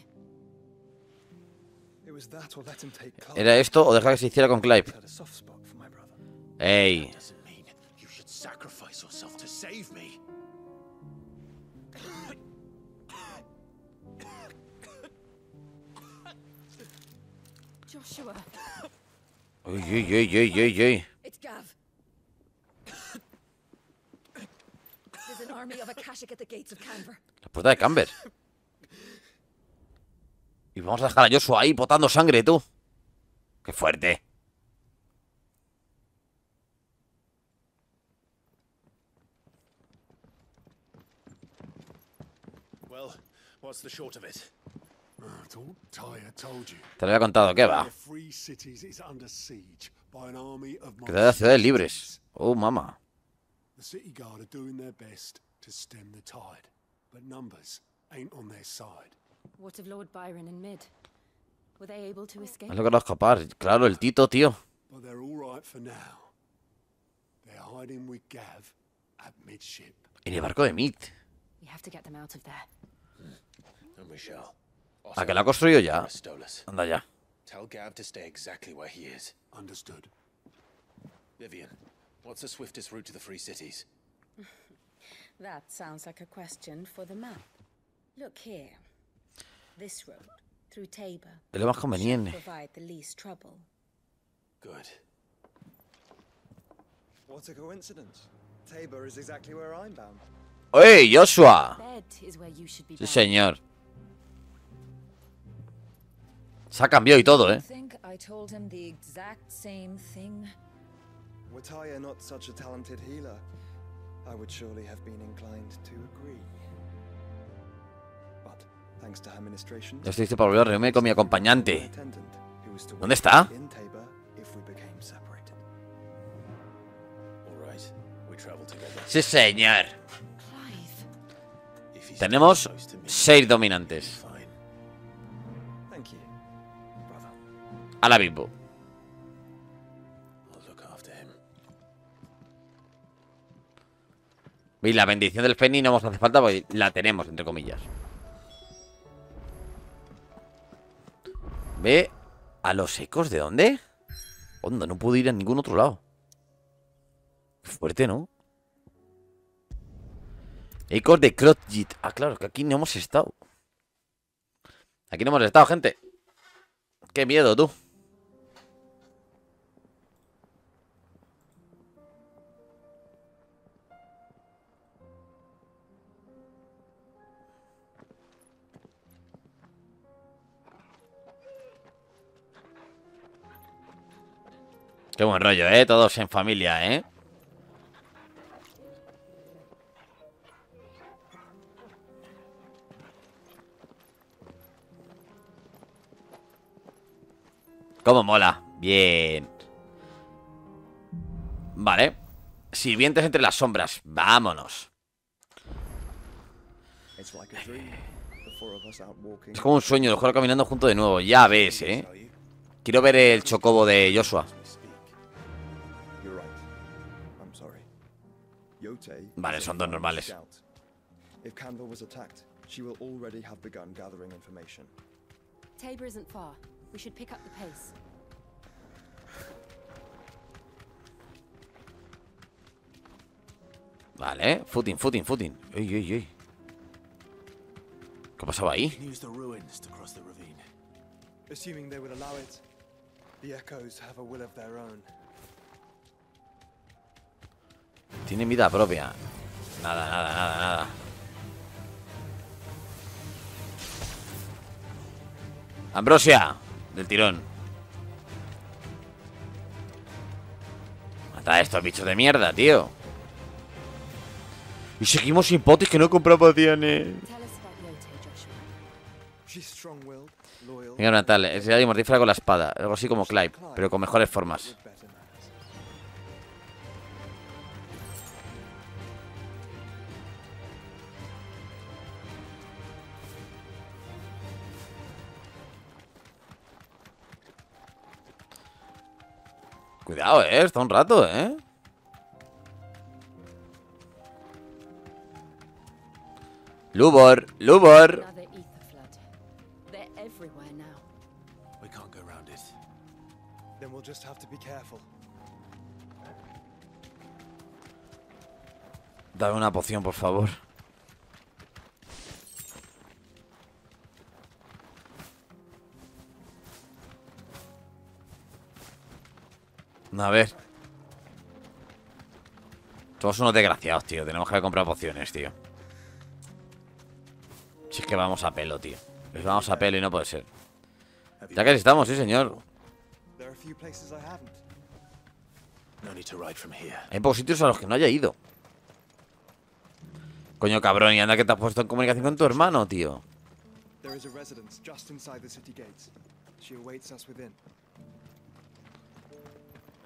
Era esto o dejar que se hiciera con Clive. Had Joshua. Uy, uy, uy, uy, uy, uy. It's Gav. There's an army of Akashic at the gates of Canver. La puerta de Camber. Y vamos a dejar a Joshua ahí botando sangre, tú. Qué fuerte. Well, what's the short of it? Te lo había contado, ¿qué va? The free cities is under siege by an army of Que te da las ciudades libres. Oh, mamá. The city guard are doing their best to stem the tide, but numbers ain't on their side. What of Lord Byron and Mid? Were they able to escape? Es lo que no escapar. Claro, el Tito, tío. But they're all right for now. They're hiding with Gav at midship. En el barco de Meat. ¿A que la ha construido ya? Anda ya. Tell Gav to stay exactly where he is. Understood. Vivian, what's the swiftest route to the Free Cities? That sounds like a question for the map. Look here. This road, through Tabor, Es lo más conveniente. provide the least trouble. Good. What a coincidence. Tabor is exactly where I'm bound. ¡Ey, Joshua! Bed is where you should be Sí, señor. Se ha cambiado y todo, ¿eh? think I told him the exact same thing. Were Tyre not such a talented healer, I would surely have been inclined to agree. But thanks to her ministration, Ya estoy listo para volver a reunirme con mi acompañante. ¿Dónde está? Sí, señor. Tenemos seis dominantes. A la bimbo. I'll look after him. Y la bendición del Feni no nos hace falta porque la tenemos, entre comillas. Ve a los ecos de dónde? Onda, no puedo ir a ningún otro lado. Fuerte, ¿no? Ecos de Krotjit. Ah, claro, que aquí no hemos estado. Aquí no hemos estado, gente. Qué miedo, tú. Qué buen rollo, ¿eh? Todos en familia, ¿eh? ¿Cómo mola? Bien. Vale. Sirvientes entre las sombras. Vámonos. Es como un sueño, lo juego caminando junto de nuevo. Ya ves, ¿eh? Quiero ver el chocobo de Joshua. Vale, son dos normales. If Canva was attacked, she will already have begun gathering information. Tabor isn't far. We should pick up the pace. Vale, footing, footing, footing. Ey, ey, ey. ¿Qué pasaba ahí? can use the ruins to cross the ravine. Assuming they would allow it, the echoes have a will of their own. Tiene vida propia. Nada, nada, nada, nada. Ambrosia, del tirón. Mata a estos bichos de mierda, tío. Y seguimos sin potes que no pociones. She's strong-willed, loyal. Venga, Natal, es y mortífera con la espada. Algo así como Clive, pero con mejores formas. Cuidado, eh, está un rato, eh. Lubor, Lubor. Another ether flood. They're everywhere now. We can't go around it. Then we'll just have to be careful. Dame una poción, por favor. A ver. Somos unos desgraciados, tío. Tenemos que comprar pociones, tío. Si es que vamos a pelo, tío. Pues vamos a pelo y no puede ser. Ya que estamos, sí, señor. There are a few places I haven't. No need to ride from here. Hay pocos sitios a los que no haya ido. Coño, cabrón, y anda que te has puesto en comunicación con tu hermano, tío.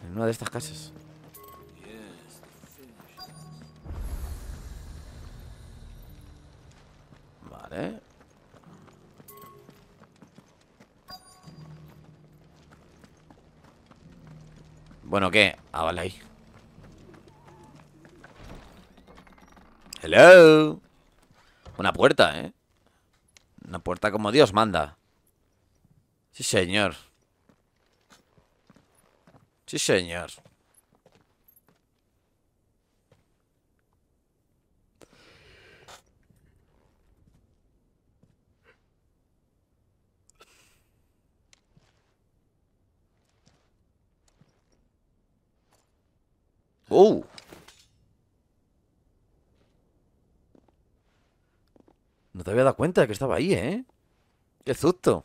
En una de estas casas. Vale. Bueno, ¿qué? Ah, vale ahí. Hello. Una puerta, ¿eh? Una puerta como Dios manda. Sí, señor. Sí, señor. ¡Uh! No te había dado cuenta de que estaba ahí, ¿eh? ¡Qué susto!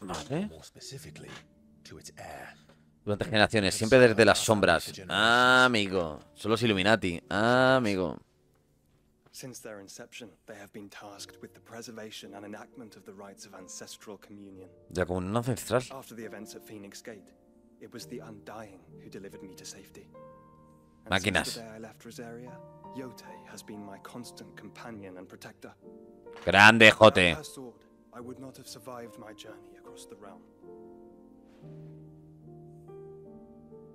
Vale. Durante generaciones, siempre desde las sombras. Ah, amigo. Son los Illuminati. Ah, amigo. Since their inception, they have been tasked with the preservation and enactment of the rites of ancestral communion. La comunión ancestral. After the events at Phoenix Gate, it was the Undying who delivered me to safety. Máquinas. the day I left Rosaria, Yote has been my constant companion and protector. Grande, Jote. I would not have survived my journey across the realm.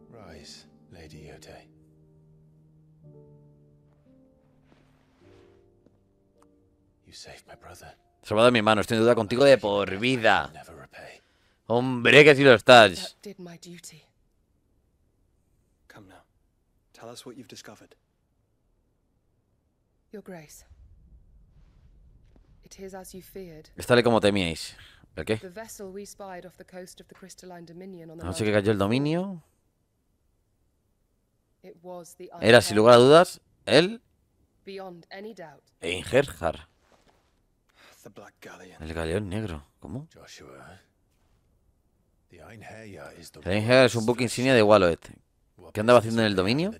Rise, Lady Yote. You saved my brother. Salvado de mi mano, estoy en duda contigo de por vida. Hombre, que si lo estás. That did my duty. Come now. Tell us what you've discovered. Your Grace. It is as you feared. Es tal y como temíais. ¿El qué? The vessel we spied off the coast of the Crystalline Dominion on the La noche que cayó el dominio. It was the Era, sin lugar a dudas, él Beyond any doubt. e Ingerhard. El galeón negro. ¿Cómo? El Ingerhard es un buque insignia de Walloet. ¿Qué andaba haciendo en el dominio?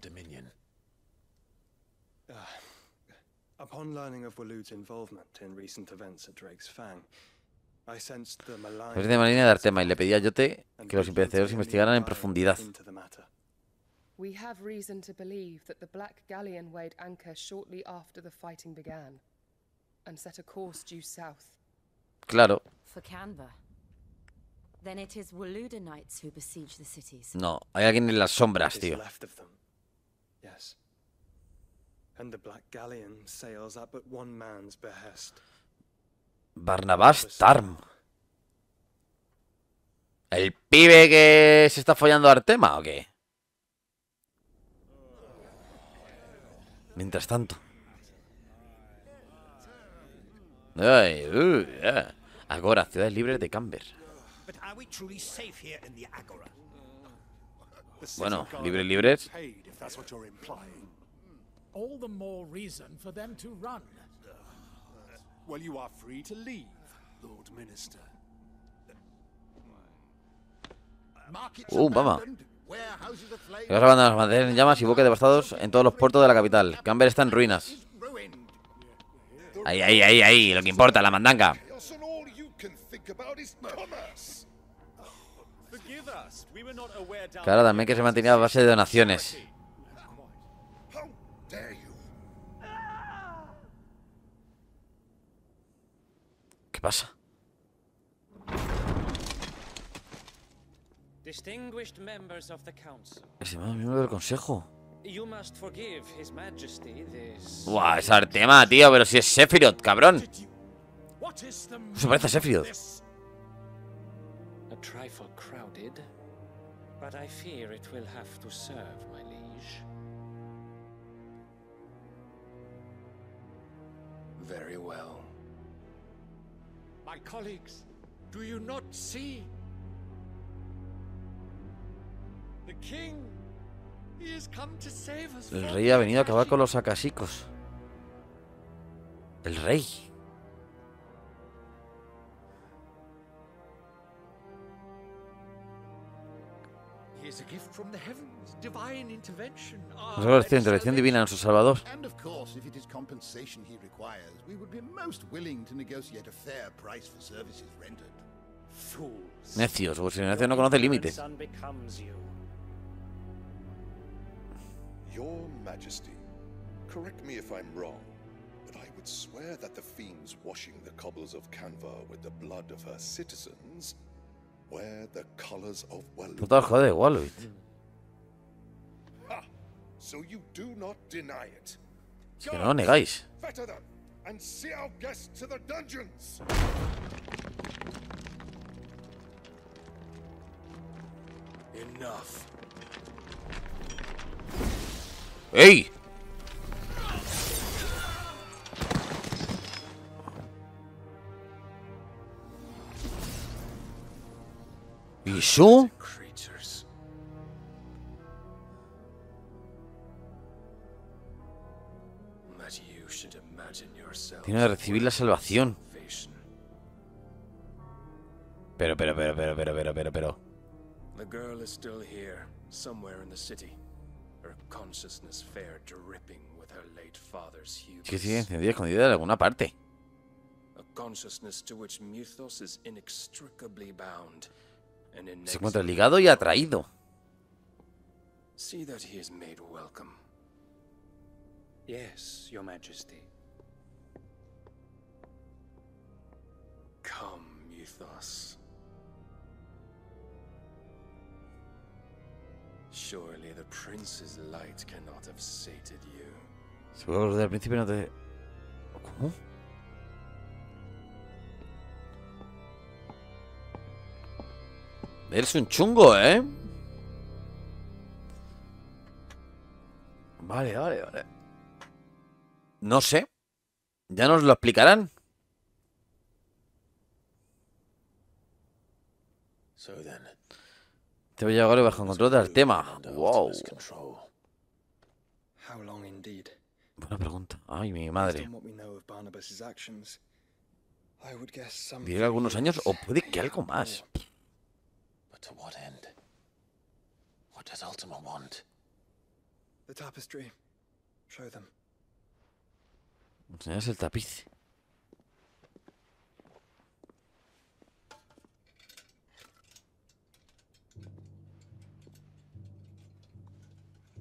Upon learning of Walud's involvement in recent events at Drake's Fang, Jefe de Marina de Artema y le pedí a Yote que los investigadores investigaran en profundidad. We have reason to believe that the Black Galleon weighed anchor shortly after the fighting began and set a course due south. Claro. For Canva. Then it is Waluda knights who besiege the cities. No, hay alguien en las sombras, tío. left of them. Yes. And the Black Galleon sails at but one man's behest. Barnabás Tarm. ¿El pibe que se está follando a Artema o qué? Mientras tanto. Ay, uh, yeah. Agora, ciudades libres de Camber. Bueno, libres, libres. Well, you are free to leave, Lord Minister. Uh, mamá. Las banderas en llamas y buques devastados en todos los puertos de la capital. Camber está en ruinas. Ahí, ahí, ahí, ahí. Lo que importa, la mandanga. Claro, también que se mantenía a base de donaciones. ¿Qué pasa? Distinguished members of the council, Estimado miembro del consejo. you must forgive His Majesty this. Buah, es Artema, tío, pero si es Sephiroth, cabrón. Se parece a Sephiroth. A trifle My colleagues, do you not see? The king, he has come to save us El rey ha venido a acabar con los acasicos. El rey. A gift from the heavens, a divine intervention. And of course, if it is compensation he requires, we would be most willing to negotiate a fair price for services rendered. Fools. Necios, vuestra ignorancia no conoce límites. Son becomes you. Your Majesty, correct me if I'm wrong, but I would swear that the fiends washing the cobbles of Canva with the blood of her citizens Puta joder de Walloit. Ha! So you do not deny it. Es que no lo negáis. Fetter ¿Y eso? Creatures. That you should imagine yourself. Tiene que recibir la salvación. salvation. Pero, pero, pero, pero, pero, pero, pero, pero. The girl is still here, somewhere in the city. Her consciousness fair dripping with her late father's hue. Es que sigue encendida, escondida en alguna parte. A consciousness to which Muthos is inextricably bound. Se encuentra ligado y atraído. Yes, Your Majesty. Come, Muthos. Surely the prince's light cannot have sated you. Seguro que los del principio no te. ¿Cómo? Eres un chungo, ¿eh? Vale, vale, vale. No sé. Ya nos lo explicarán. Te voy a llevar bajo control del tema. Wow. How long indeed? Buena pregunta. Ay, mi madre. Diré algunos años o puede que algo más. But to what end? What does Ultima want? The tapestry. Show them. Enseñas el tapiz.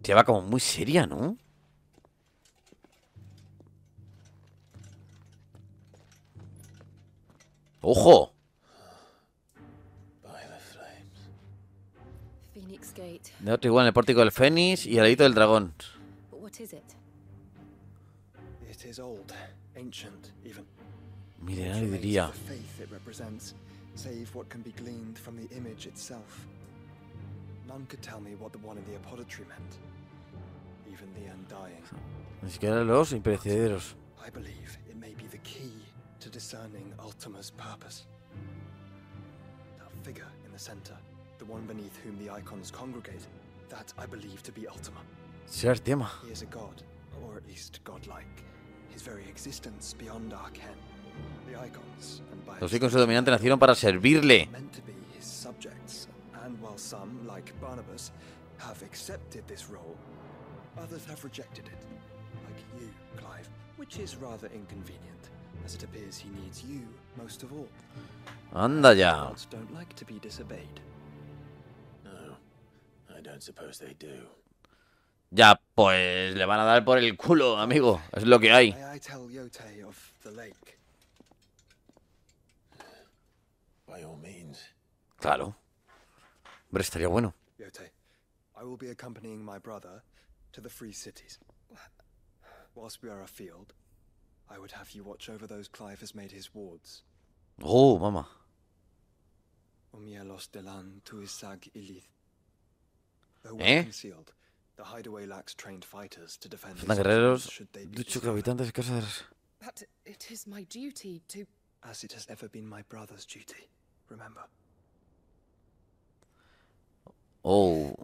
Te va como muy seria, ¿no? ¡Ojo! De otro igual en el pórtico del Fénix y el ladito del dragón. But what is it? It is old, ancient, even. Milenario diría. of the faith it represents, save what can be gleaned from the image itself. None could tell me what the one in the apothecary meant. Even the undying. Ni siquiera los imperecederos. I believe it may be the key to discerning Ultima's purpose. That figure in the center, the one beneath whom the icons congregate, that I believe to be Ultima. El. He is a god, or at least godlike. His very existence beyond our ken. The icons, and by Los de dominante nacieron para servirle. meant to be his subjects, and while some, like Barnabas, have accepted this role, others have rejected it. Like you, Clive, which is rather inconvenient, as it appears he needs you most of all. Anda ya. Gods don't like to be disobeyed. Ya, pues le van a dar por el culo, amigo. Es lo que hay. I tell Yote of the lake? By all means. Claro. Hombre, estaría bueno. Yote, I will be accompanying my brother to the Free Cities. Whilst we are afield, I would have you watch over those Clive has made his wards. Oh, mamá. Omielos delan tuisag ilith. Its Faltan guerreros, duchos, discovered. habitantes, casas. But it is my duty to. As it has ever been my brother's duty, remember. Oh,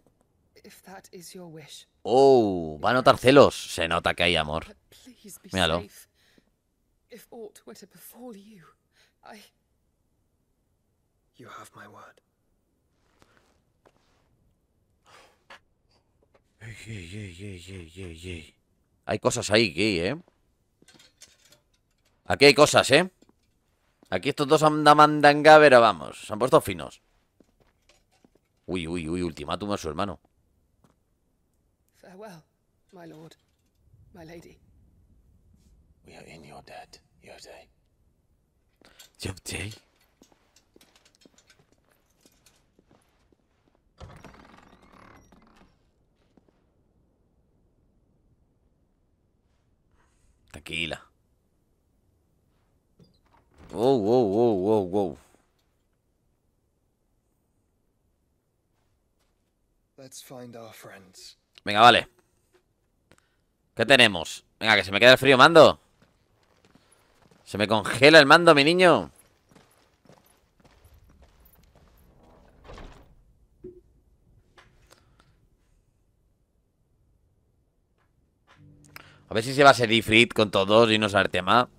If that is your wish, oh. Va a notar celos. Se nota que hay amor. please be Míralo. If aught were to befall you, I. You have my word. Ey, ey, ey, ey, ey, ey, ey. Hay cosas ahí, aquí, ¿eh? Aquí hay cosas, ¿eh? Aquí estos dos andan mandanga, pero vamos. Se han puesto finos. Uy, uy, uy, ultimátum a su hermano. Farewell, my lord, my lady. We are in your debt, Yote. Yo, Jay. Tranquila. Wow, wow, wow, wow, wow. Let's find our friends. Venga, vale. ¿Qué tenemos? Venga, que se me queda el frío mando. Se me congela el mando, mi niño. Ver si se va a ser Ifrit con todos y no saber tema.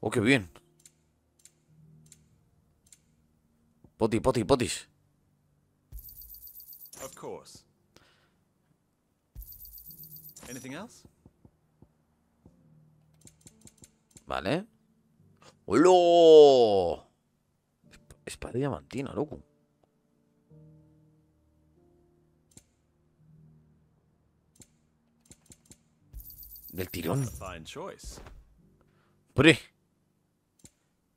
Oh, qué bien. Poti, poti, potis. Of course. Anything else? ¿Vale? ¡Holo! Espada diamantina, loco. Del tirón. ¡Pre!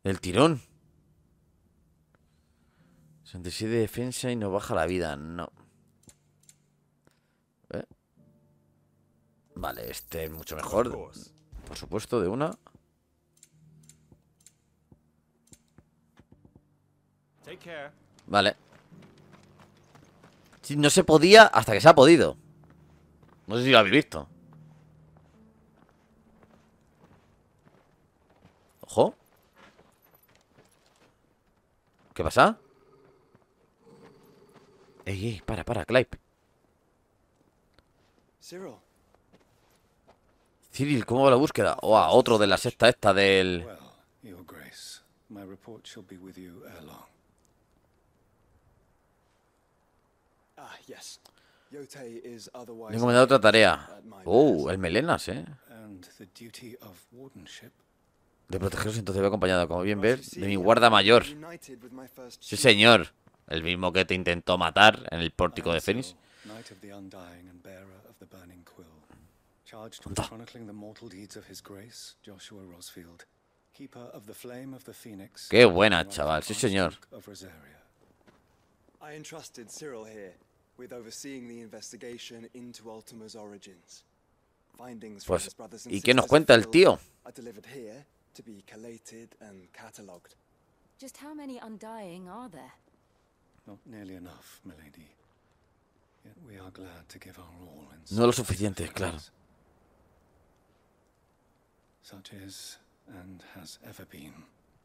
Del tirón. 67 de defensa y nos baja la vida. No. ¿Eh? Vale, este es mucho mejor. Por supuesto, de una. Vale. Sí, no se podía hasta que se ha podido. No sé si lo habéis visto. Ojo. ¿Qué pasa? Ey, ey, para, para, Clive. Cyril, Cyril, ¿cómo va la búsqueda? O a otro de la secta esta del... Your Grace, my report shall be with you ere long. Ah, yes. Yote is otherwise. Me he encomendado otra tarea. Oh, el melenas, eh. And the duty of wardenship De protegeros entonces voy acompañado, como bien ves, de mi guarda mayor. Sí, señor. El mismo que te intentó matar en el pórtico de Fénix. Qué buena, chaval, sí, señor. Archduke Of Rosaria. I entrusted Cyril here with overseeing the investigation into Ultima's origins. Findings from Pues, his brothers and ¿y qué nos sisters cuenta el tío? Are delivered here to be collated and catalogued. Just how many Undying are there? Not nearly enough, milady. Yet we are glad to give our all in No lo suficiente, claro. cause. Such is and has ever been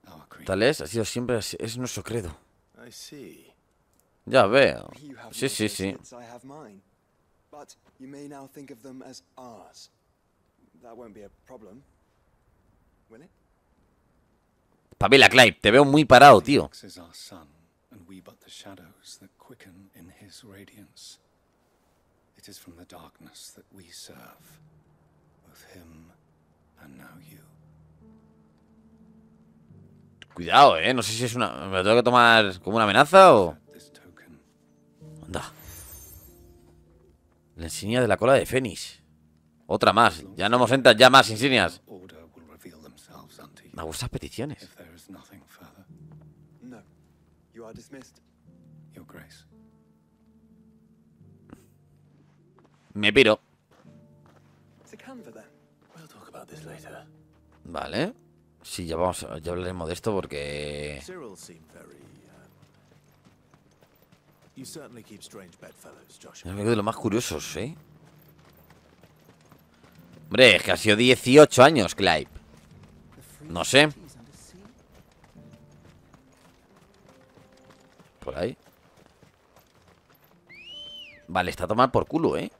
our creed. Tal es, ha sido siempre, es nuestro credo. I see. Ya veo. Sí, sí, sí. associates, I have mine. But you may now think of them as ours. That won't be a problem. Will it? Pavila, Clive, te veo muy parado, tío. Phoenix is our sun, and we but the shadows that quicken in his radiance. It is from the darkness that we serve, both him and now you. Cuidado, eh. No sé si es una. ¿Me lo tengo que tomar como una amenaza o.? Anda. La insignia de la cola de Fénix. Otra más. Ya no hemos entrado ya más insignias. Me gustan peticiones. Me piro. Vale. Sí, ya vamos, ya hablaremos de esto porque. Cyril seemed very. Um, you de los más curiosos, ¿eh? Hombre, es que ha sido 18 años, Clive. No sé. Por ahí. Vale, está a tomar por culo, ¿eh?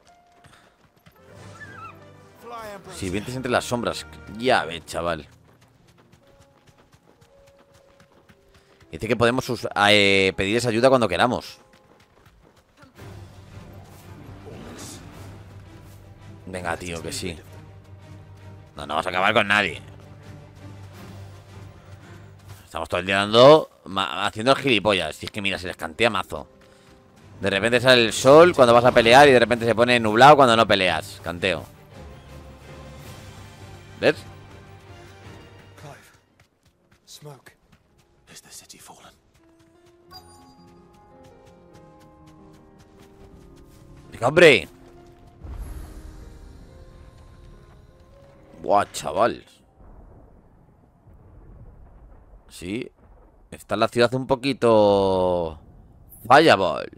Sirvientes entre las sombras. Ya ves, chaval. Dice que podemos eh, pedirles ayuda cuando queramos. Venga, tío, que sí. No, no vas a acabar con nadie. Estamos todo el día dando... Haciendo gilipollas. Si es que mira, se les cantea mazo. De repente sale el sol cuando vas a pelear y de repente se pone nublado cuando no peleas. Canteo. ¿Ves? Clive. Smoke. Is the city fallen? Venga, hombre. Buah, chaval. Sí. Está la ciudad un poquito... Fireball.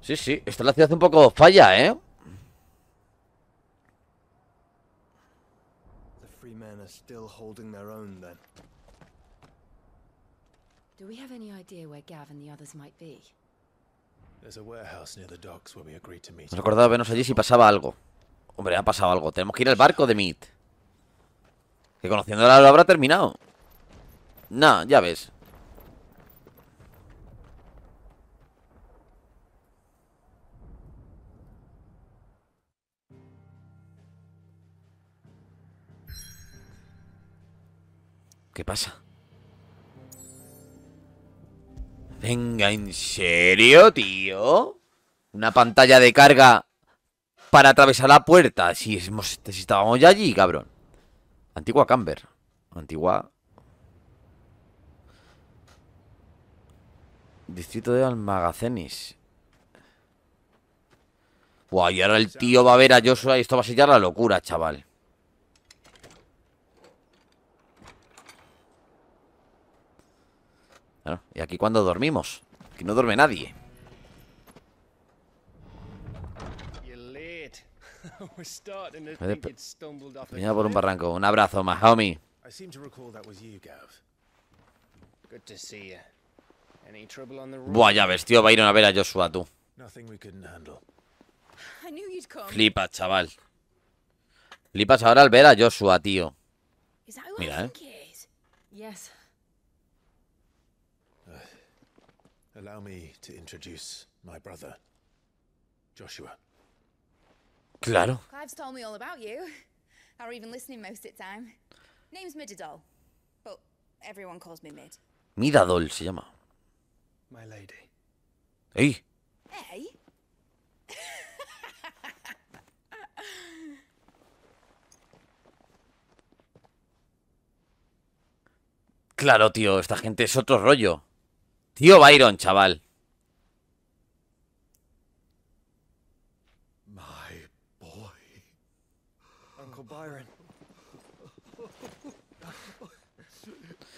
Sí, sí. Está la ciudad un poco falla, ¿eh? The free men are still holding their own then. Do we have any idea where Gav and the others might be? There's a warehouse near the docks where we agreed to meet. Me recordaba vernos allí si pasaba algo. Hombre, ha pasado algo. Tenemos que ir al barco de Meat. Que conociéndola lo habrá terminado. No, ya ves. ¿Qué pasa? Venga, ¿en serio, tío? Una pantalla de carga para atravesar la puerta. Si, estábamos ya allí, cabrón. Antigua Camber. Antigua. Distrito de Almagacenis. Buah, y ahora el tío va a ver a Joshua y esto va a ser ya la locura, chaval. Claro, y aquí cuando dormimos. Aquí no duerme nadie. You're late. We're starting to Vete think pe- you'd stumbled off a Venía por un cliff. barranco. Un abrazo, más homie. I seem to recall that was you, Gav. Good to see you. Any trouble on the road? Buah, ya ves, tío, va a ir a ver a Joshua, tú. Flipas, chaval. Flipas ahora al ver a Joshua, tío. Mira, eh. Allow me to introduce my brother, Joshua. Claro. Clive's told me all about you. Or even listening most of the time. Name's Midadol. But everyone calls me Mid. Midadol se llama. My lady. ¡Ey! Hey? Claro, tío, esta gente es otro rollo. Tío Byron, chaval. My boy. Uncle Byron.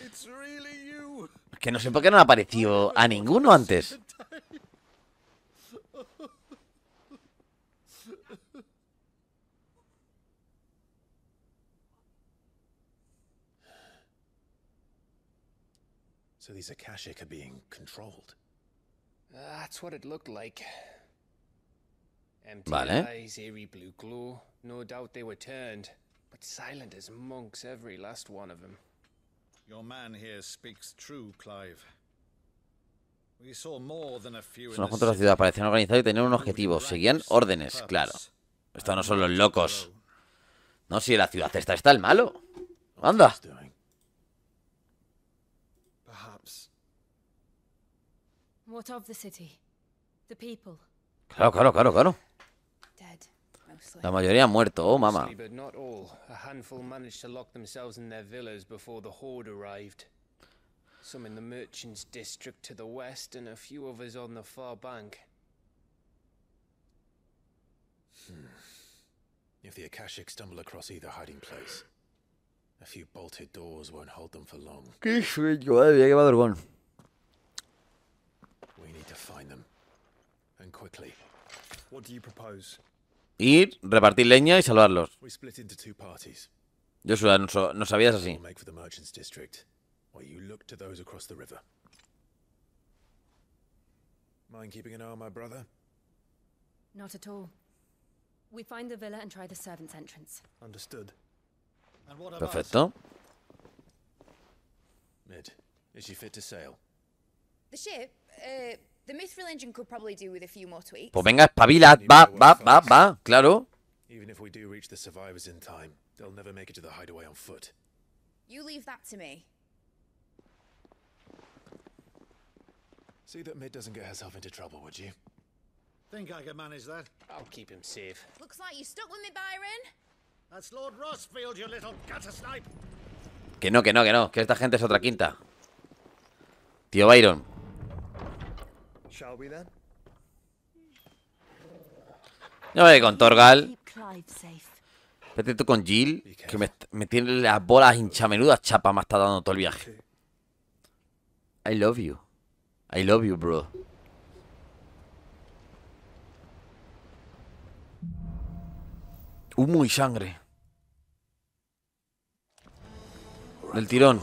It's really you. Que no sé por qué no ha aparecido a ninguno antes. So these Akashic are being controlled. That's what it looked like. Empty Vale. eyes, eerie blue glow. No doubt they were turned, but silent as monks, every last one of them. Your man here speaks true, Clive. We saw more than a few in Unos the cuantos de la ciudad parecían organizados y tenían un objetivo. Seguían órdenes, claro. Estos no son los locos. No, si en la ciudad esta está el malo. Anda. Claro, claro, claro, claro. La mayoría han muerto, oh mamá. Mostly, but not all. A handful managed to lock themselves in their villas before the horde arrived. Some in the merchants' district to the west, and a few others on the far bank. If the Akashic stumble across either hiding place, a few bolted doors won't hold them for long. Qué sueño, madre qué madrugón. We need to find them. And quickly. What do you propose? Ir, repartir leña y salvarlos. Joshua, no, so- no sabías así. Mind keeping an eye on my brother? Not at all. We find the villa and try the servants' entrance. Understood. And what Perfecto. Mid, is she fit to sail? The ship, uh, the Mithril engine could probably do with a few more tweaks. Pues venga, espabila. Va, va, va, va. Claro. Even if we do reach the survivors in time, they'll never make it to the hideaway on foot. You leave that to me. See that Mid doesn't get herself into trouble, would you? Think I can manage that? I'll keep him safe. Looks like you stuck with me, Byron. That's Lord Rossfield, you little gutter snipe. Que no, que no, que no. Que esta gente es otra quinta. Tío Byron. Shall we then? Yo voy con Torgal. Keep Clive safe. Vete tú con Jill. Que me, me tiene las bolas hinchamenudas chapa me está dando todo el viaje. I love you. I love you, bro. Humo y sangre. Del tirón.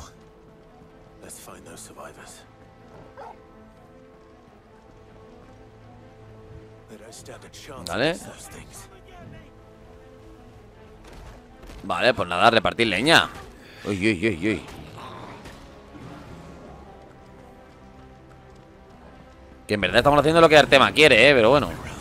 Let's find those survivors. Vale. Vale, pues nada, repartir leña. Uy, uy, uy, uy. Que en verdad estamos haciendo lo que Artema quiere, eh, pero bueno.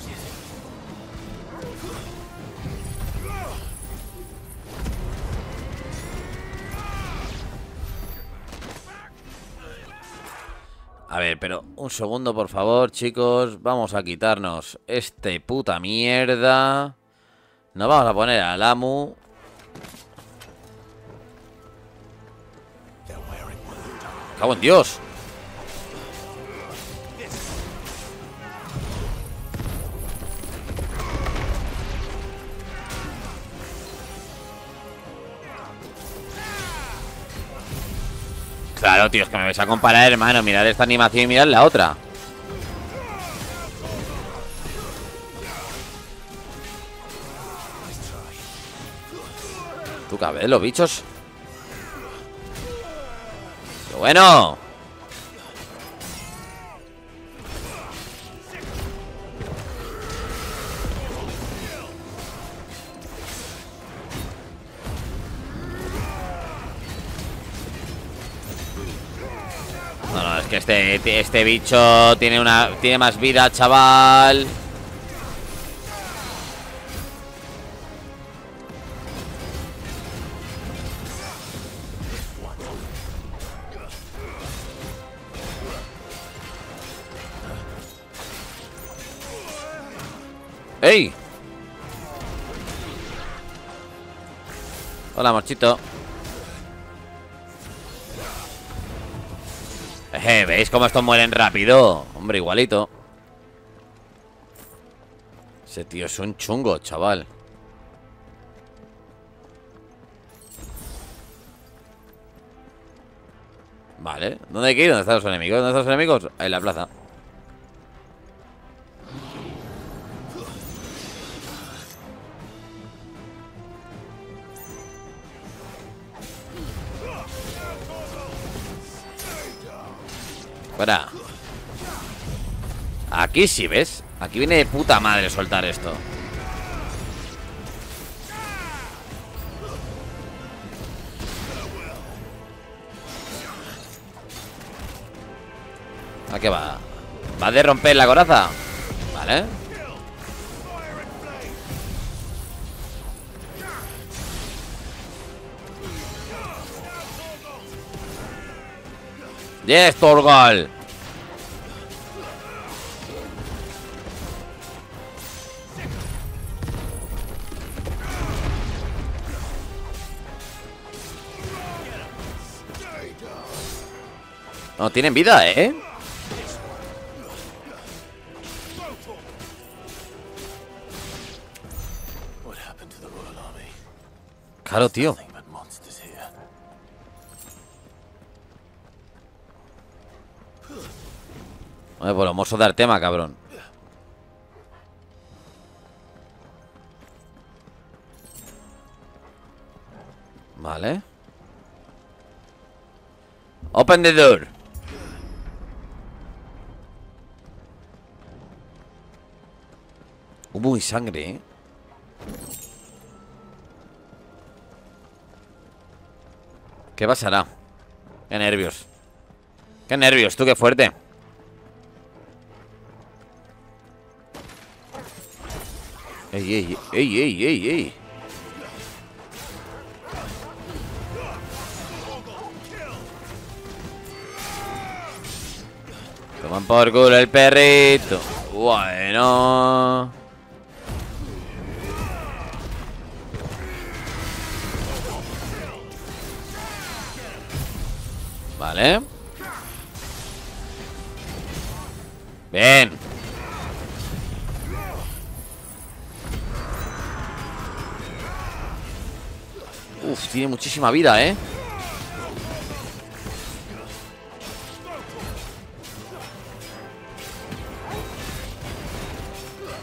A ver, pero un segundo, por favor, chicos. Vamos a quitarnos este puta mierda. Nos vamos a poner al Amu. ¡Cago en Dios! Claro, tío, es que me vais a comparar, hermano. Mirad esta animación y mirad la otra. Tú cabez, los bichos. ¡Qué bueno! Que este, este bicho tiene una tiene más vida, chaval. ¡Ey! Hola, morchito. Eh, ¿Veis cómo estos mueren rápido? Hombre, igualito. Ese tío es un chungo, chaval. Vale. ¿Dónde hay que ir? ¿Dónde están los enemigos? ¿Dónde están los enemigos? En la plaza. Aquí sí, ¿ves? Aquí viene de puta madre soltar esto. ¿A qué va? ¿Va de romper la coraza? Vale. Yes, Torgal. No, tienen vida, ¿eh? Claro, tío. Oye, pues lo mozo dar tema, cabrón. Vale. Open the door. Humo y sangre, ¿eh? ¿Qué pasará? Qué nervios. Qué nervios, tú, qué fuerte. Ey, ey, ey, ey, ey, ey. Toman por culo el perrito. Bueno. Vale. Bien. Uf, tiene muchísima vida, ¿eh?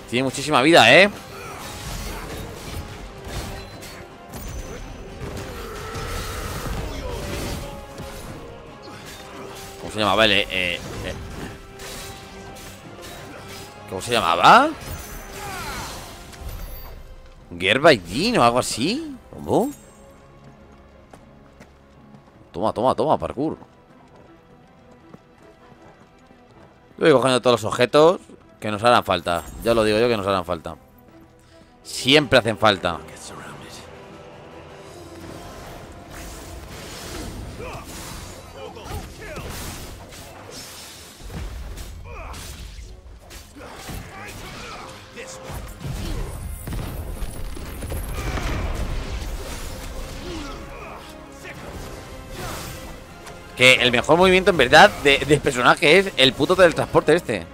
Tiene muchísima vida, ¿eh? ¿Cómo se llamaba el...? Eh, eh, eh? ¿Cómo se llamaba? Gerbaikin o algo así ¿Cómo? Toma, toma, toma, parkour. Voy cogiendo todos los objetos Que nos harán falta. Ya lo digo yo que nos harán falta. Siempre hacen falta Que el mejor movimiento en verdad de, personaje es el puto teletransporte este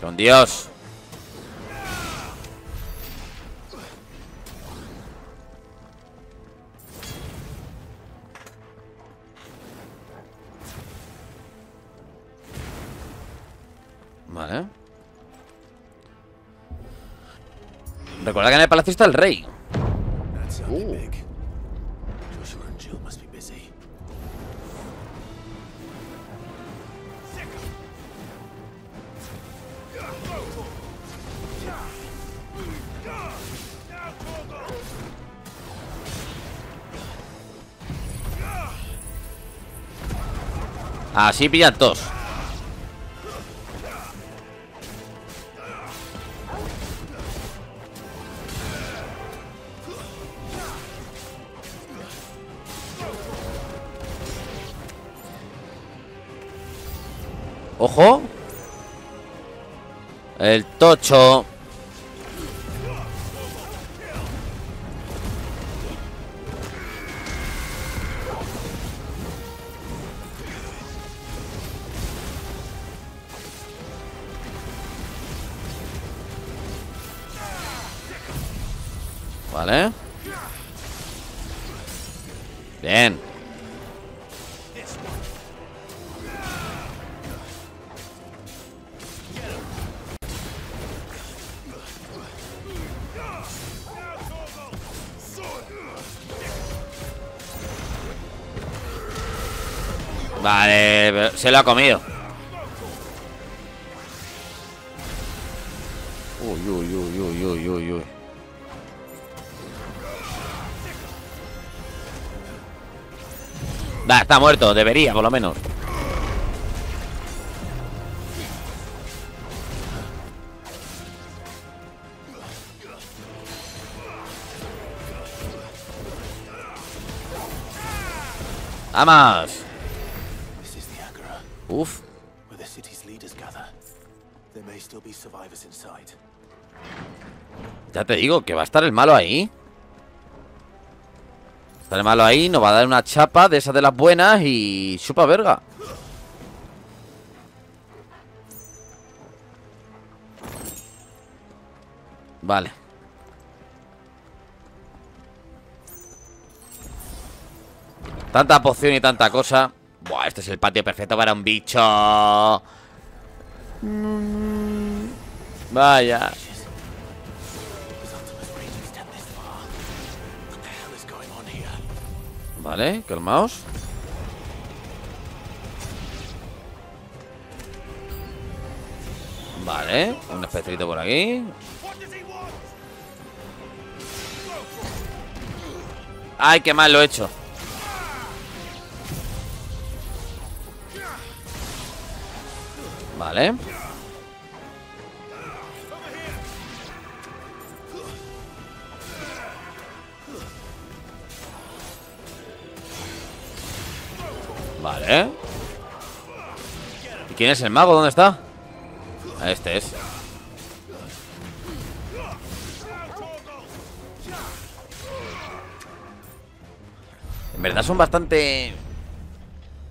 Con Dios. Vale. Recuerda que en el palacio está el rey. Uh. big. Joshua and Jill must be busy. Así pillan todos. Ojo. El tocho. Se lo ha comido. Uy, uy, uy, uy, uy, uy, uy. Va, está muerto, debería, por lo menos. ¡Vamos! Uf. where the city's leaders gather. There may still be survivors inside. Ya te digo que va a estar el malo ahí. Está el malo ahí, nos va a dar una chapa de esas de las buenas y chupa verga. Vale. Tanta poción y tanta cosa. Buah, este es el patio perfecto para un bicho. Vaya. Vale, calmaos. Vale, un espectrito por aquí. Ay, qué mal lo he hecho. Vale. Vale. ¿Y quién es el mago? ¿Dónde está? Este es. En verdad son bastante...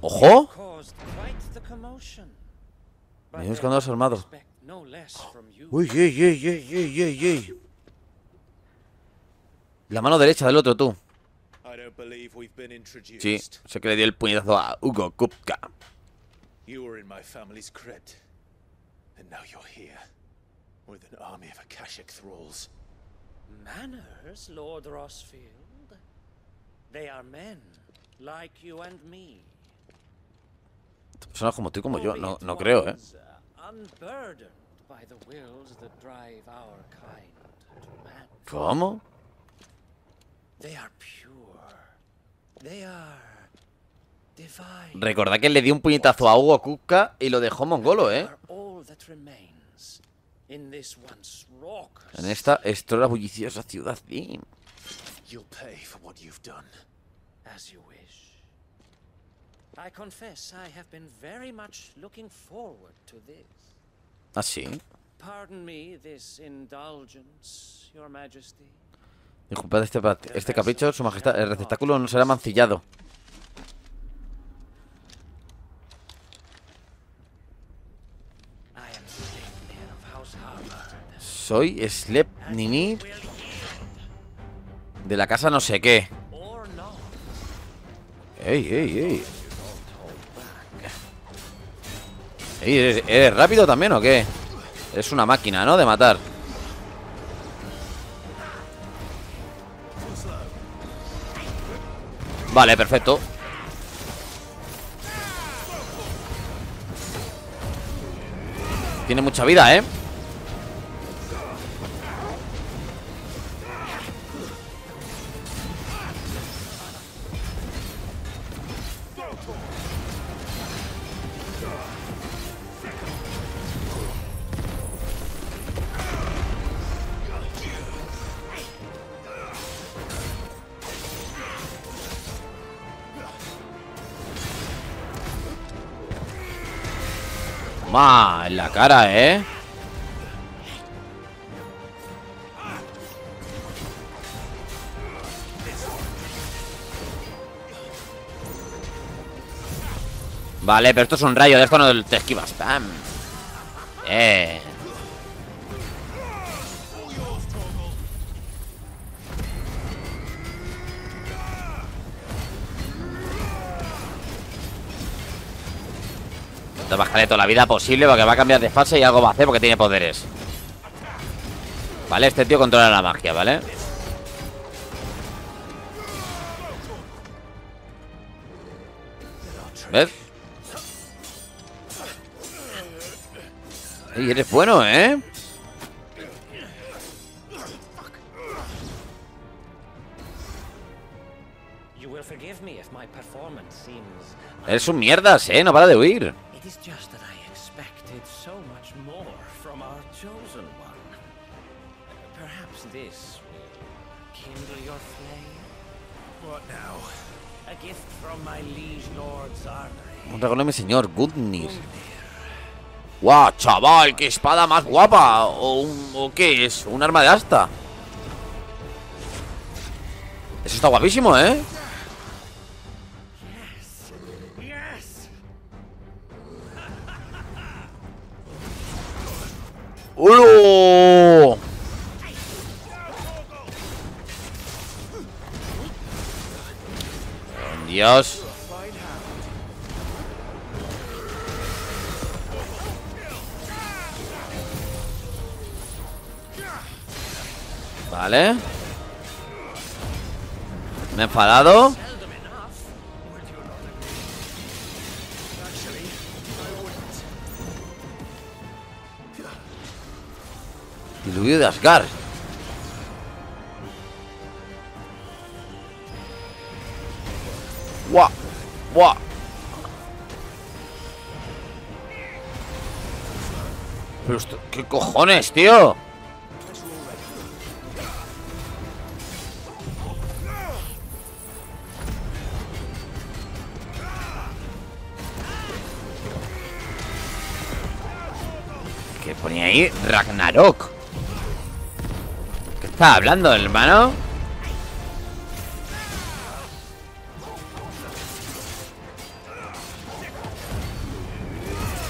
¡Ojo! Con dos armados. Uy, uy, uy, uy, uy, uy, uy. La mano derecha del otro, tú. Sí, sé que le dio el puñetazo a Hugo Kupka. You were in my family's crypt. And now you're here. With an army of Akashic thralls. Manners, Lord Rossfield. They are men, like you and me. Personas como tú y como yo, no, no creo, ¿eh? uh. ¿Cómo? Recordad que le dio un puñetazo a Hugo Kupka y lo dejó mongolo, ¿eh? En esta estrora bulliciosa ciudad, sí. You'll pay for what you've done. As you wish. I confess I have been very much looking forward to this. Ah, sí. Pardon me this indulgence, Your Majesty. Disculpad este, este capricho, su majestad. El receptáculo no será mancillado. Soy Slep Nini de la casa no sé qué. Ey, ey, ey. ¿Eres, rápido también o qué? Es una máquina, ¿no? De matar. Vale, perfecto. Tiene mucha vida, ¿eh? Ma, en la cara, ¿eh? Vale, pero esto es un rayo, de esto no te esquivas. ¡Pam! Eh. Te bajaré toda la vida posible porque va a cambiar de fase y algo va a hacer porque tiene poderes. Vale, este tío controla la magia, ¿vale? ¿Ves? Ey, eres bueno, ¿eh? Eres un mierdas, ¿eh? No para de huir. Un mi señor, Gudnir. ¡Guau, chaval! ¡Qué espada más guapa! ¿O, un- ¿O qué es? ¿Un arma de asta? Eso está guapísimo, ¿eh? ¡Ulo! Dios. Vale. Me he enfadado. Diluvio de Asgard. ¡Guau! ¡Guau! Pero esto, ¿qué cojones, tío? Ponía ahí? Ragnarok. ¿Qué está hablando, hermano?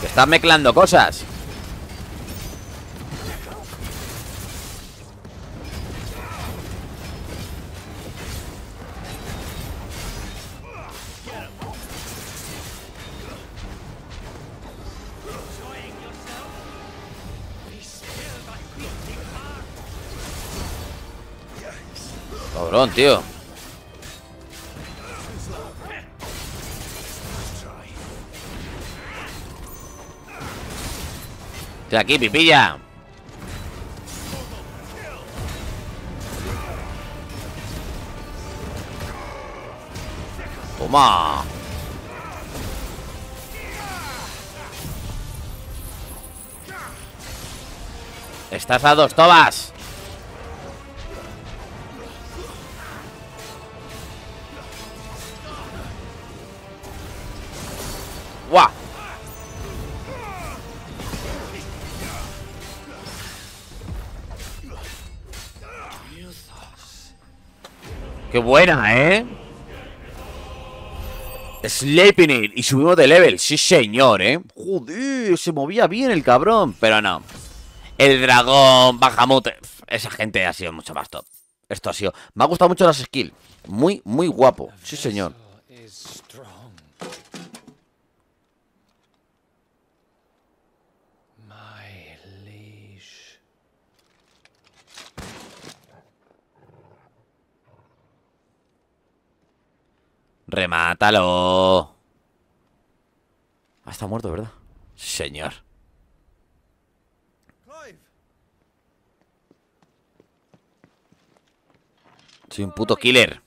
Que estás mezclando cosas. Cabrón, tío. Estoy aquí, pipilla. Toma. Estás a dos tobas. ¡Guau! ¡Qué buena, eh! Sleeping it. Y subimos de level. Sí, señor, eh. Joder, se movía bien el cabrón. Pero no. el dragón, Bahamut. Esa gente ha sido mucho más top. Esto ha sido. Me ha gustado mucho las skills. Muy, muy guapo. Sí, señor. is strong. My liege. Remátalo. Ah, está muerto, ¿verdad? Señor. Soy un puto killer.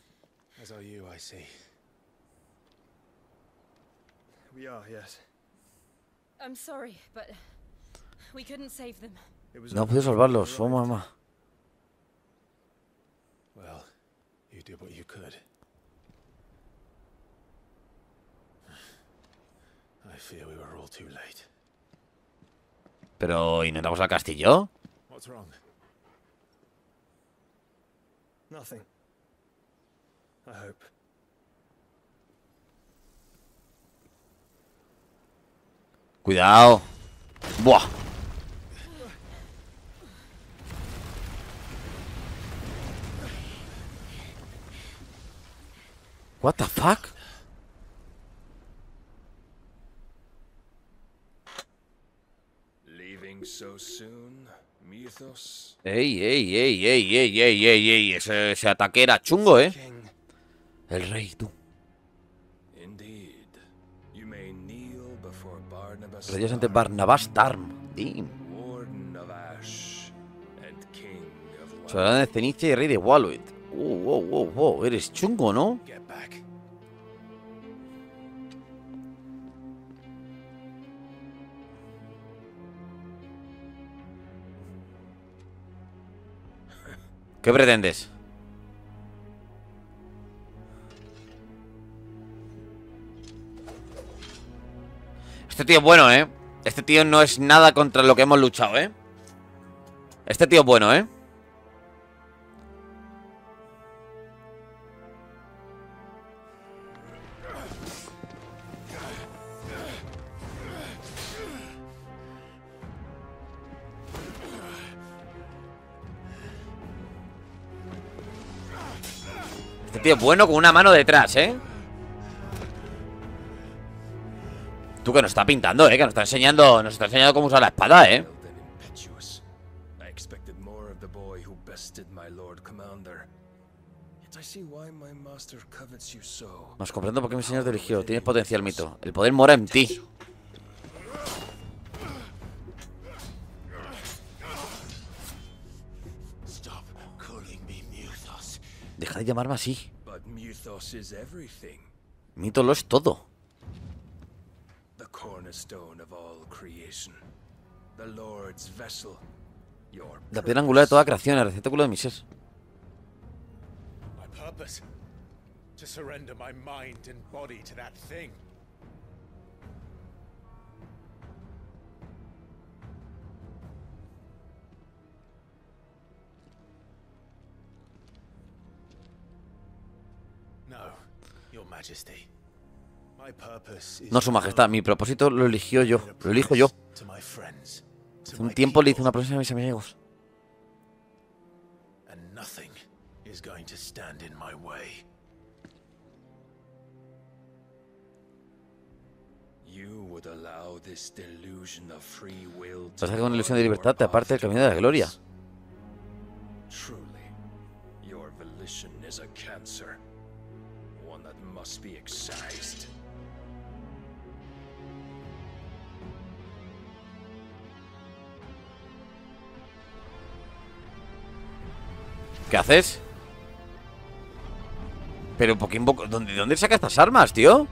We are, yes. I'm sorry, but we couldn't save them. No puedo salvarlos. Oh, mamá. Well, you did what you could. I fear we were all too late. Pero, ¿y no entramos al castillo? What's wrong? Nothing. I hope. Cuidado. Buah. What the fuck? Leaving so soon, Mythos? Ey, ey, ey, ey, ey, ey, ey, ey. Ese, ese ataque era chungo, ¿eh? El rey, tú. Reyes ante Barnabas Tarm. Dim. Warden of Ash, and King of Soberano de Cenicia y rey de Wallet. Wow, wow, wow, wow. Eres chungo, ¿no? ¿Qué pretendes? Este tío es bueno, ¿eh? Este tío no es nada contra lo que hemos luchado, ¿eh? Este tío es bueno, ¿eh? Tío bueno con una mano detrás, ¿eh? Tú que nos está pintando, ¿eh? Que nos está enseñando, nos está enseñando cómo usar la espada, ¿eh? Nos comprendo por qué mi señor te eligió. Tienes potencial, mito. El poder mora en ti. Deja de llamarme así. Mythos is everything. Mito lo es todo. The cornerstone of all creation. The Lord's vessel. Your La piedra angular de toda creación, el receptáculo de mi ser. My purpose? To surrender my mind and body to that thing. No, Your Majesty. My purpose is No, su majestad. Mi propósito lo eligió yo. Lo elijo yo. to my friends, to Hace un tiempo le hice una promesa a mis amigos. and nothing is going to stand in my way. You would allow this delusion of free will to Pasa que con lord ilusión de your libertad te aparte del camino de la gloria. Must be excised. ¿Qué haces? Pero ¿por qué invoco- ¿Dónde, ¿Dónde saca estas armas, tío?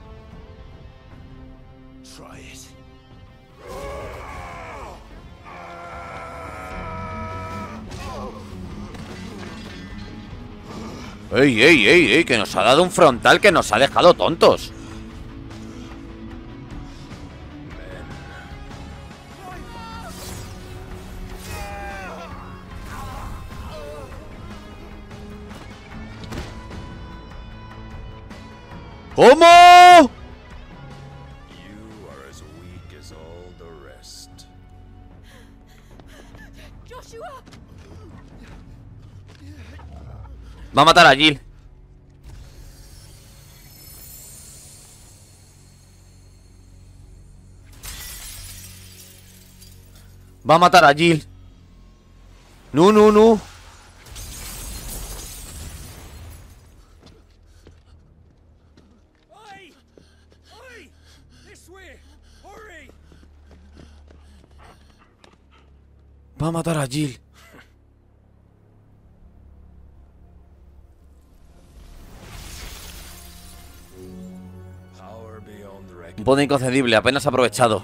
¡Ey, ey, ey, ey! Que nos ha dado un frontal que nos ha dejado tontos. ¿Cómo? Va a matar a Jill. Va a matar a Jill. No, no, no. Va a matar a Jill. Poder inconcebible, apenas aprovechado.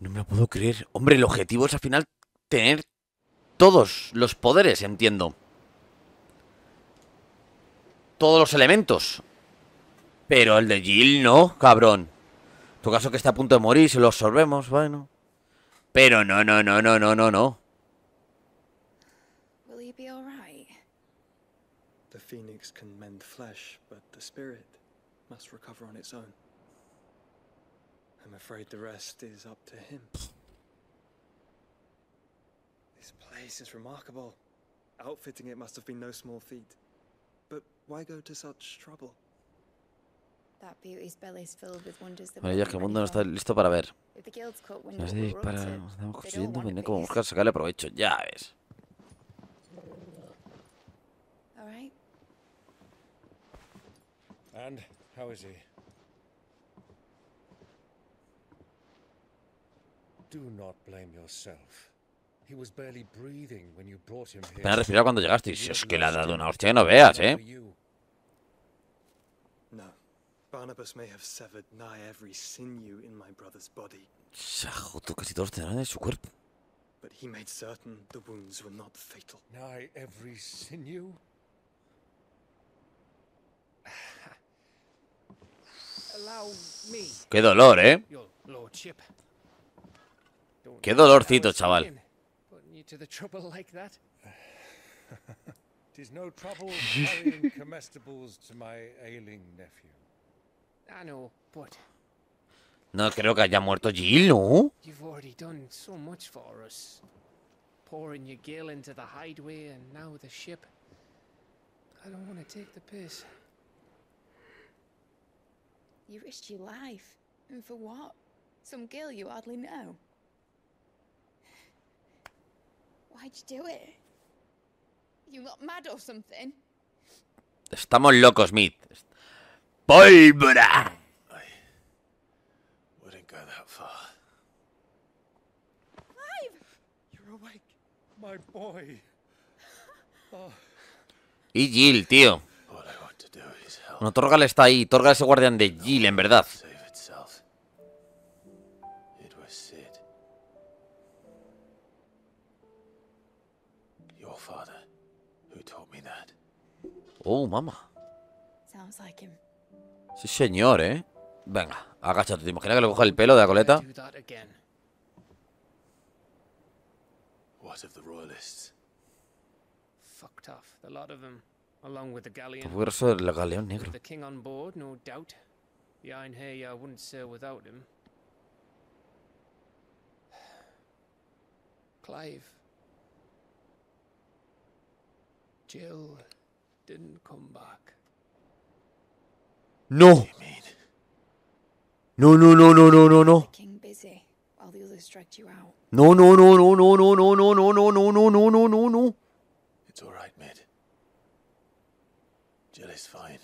No me lo puedo creer. Hombre, el objetivo es al final tener todos los poderes, entiendo. Todos los elementos. Pero el de Jill no, cabrón. En tu caso que está a punto de morir, si lo absorbemos, bueno. Pero no, no, no, no, no, no, no. Will he be alright? The phoenix can mend flesh, but the spirit must recover on its own. I'm afraid the rest is up to him. This place is remarkable. Outfitting it must have been no small feat. But why go to such trouble? Bueno, ya que el mundo no está listo para ver. Nos estamos construyendo, want viene a como buscar sacarle provecho, ya ves. And how is he? Do not blame yourself. He was barely breathing when you brought him here. Apenas cuando llegaste. Y si es que le ha dado una hostia que no veas, eh. Barnabas may have severed nigh every sinew in my brother's body, casi todos de su cuerpo. but he made certain the wounds were not fatal. Nigh every sinew? Allow me. Qué dolor, eh. Your lordship. Don't Qué dolorcito, chaval. Tis no trouble carrying comestibles to my ailing nephew. Ah, I know, but No creo que haya muerto Jill, ¿no? you've already done so much for us. Pouring your gill into the hideaway and now the ship. I don't want to take the piss. You risked your life. And for what? Some girl you hardly know. Why'd you do it? You got mad or something? Estamos locos, Smith. pólvora. Y Jill, tío. Bueno, Torgal está ahí. Torgal es el guardián de Jill, en verdad. Oh, mamá. Sounds like him. Sí, señor, ¿eh? Venga, agáchate. ¿Te imaginas que le coja el pelo de la coleta? Fuerza del galeón negro. Clive. Jill didn't come back. ¡No! No, no, no, no, no, no, no. King busy while the others dragged you out. No, no, no, no, no, no, no, no, no, no, no, no, no, no, no, no. It's all right, Mid. Jill is fine.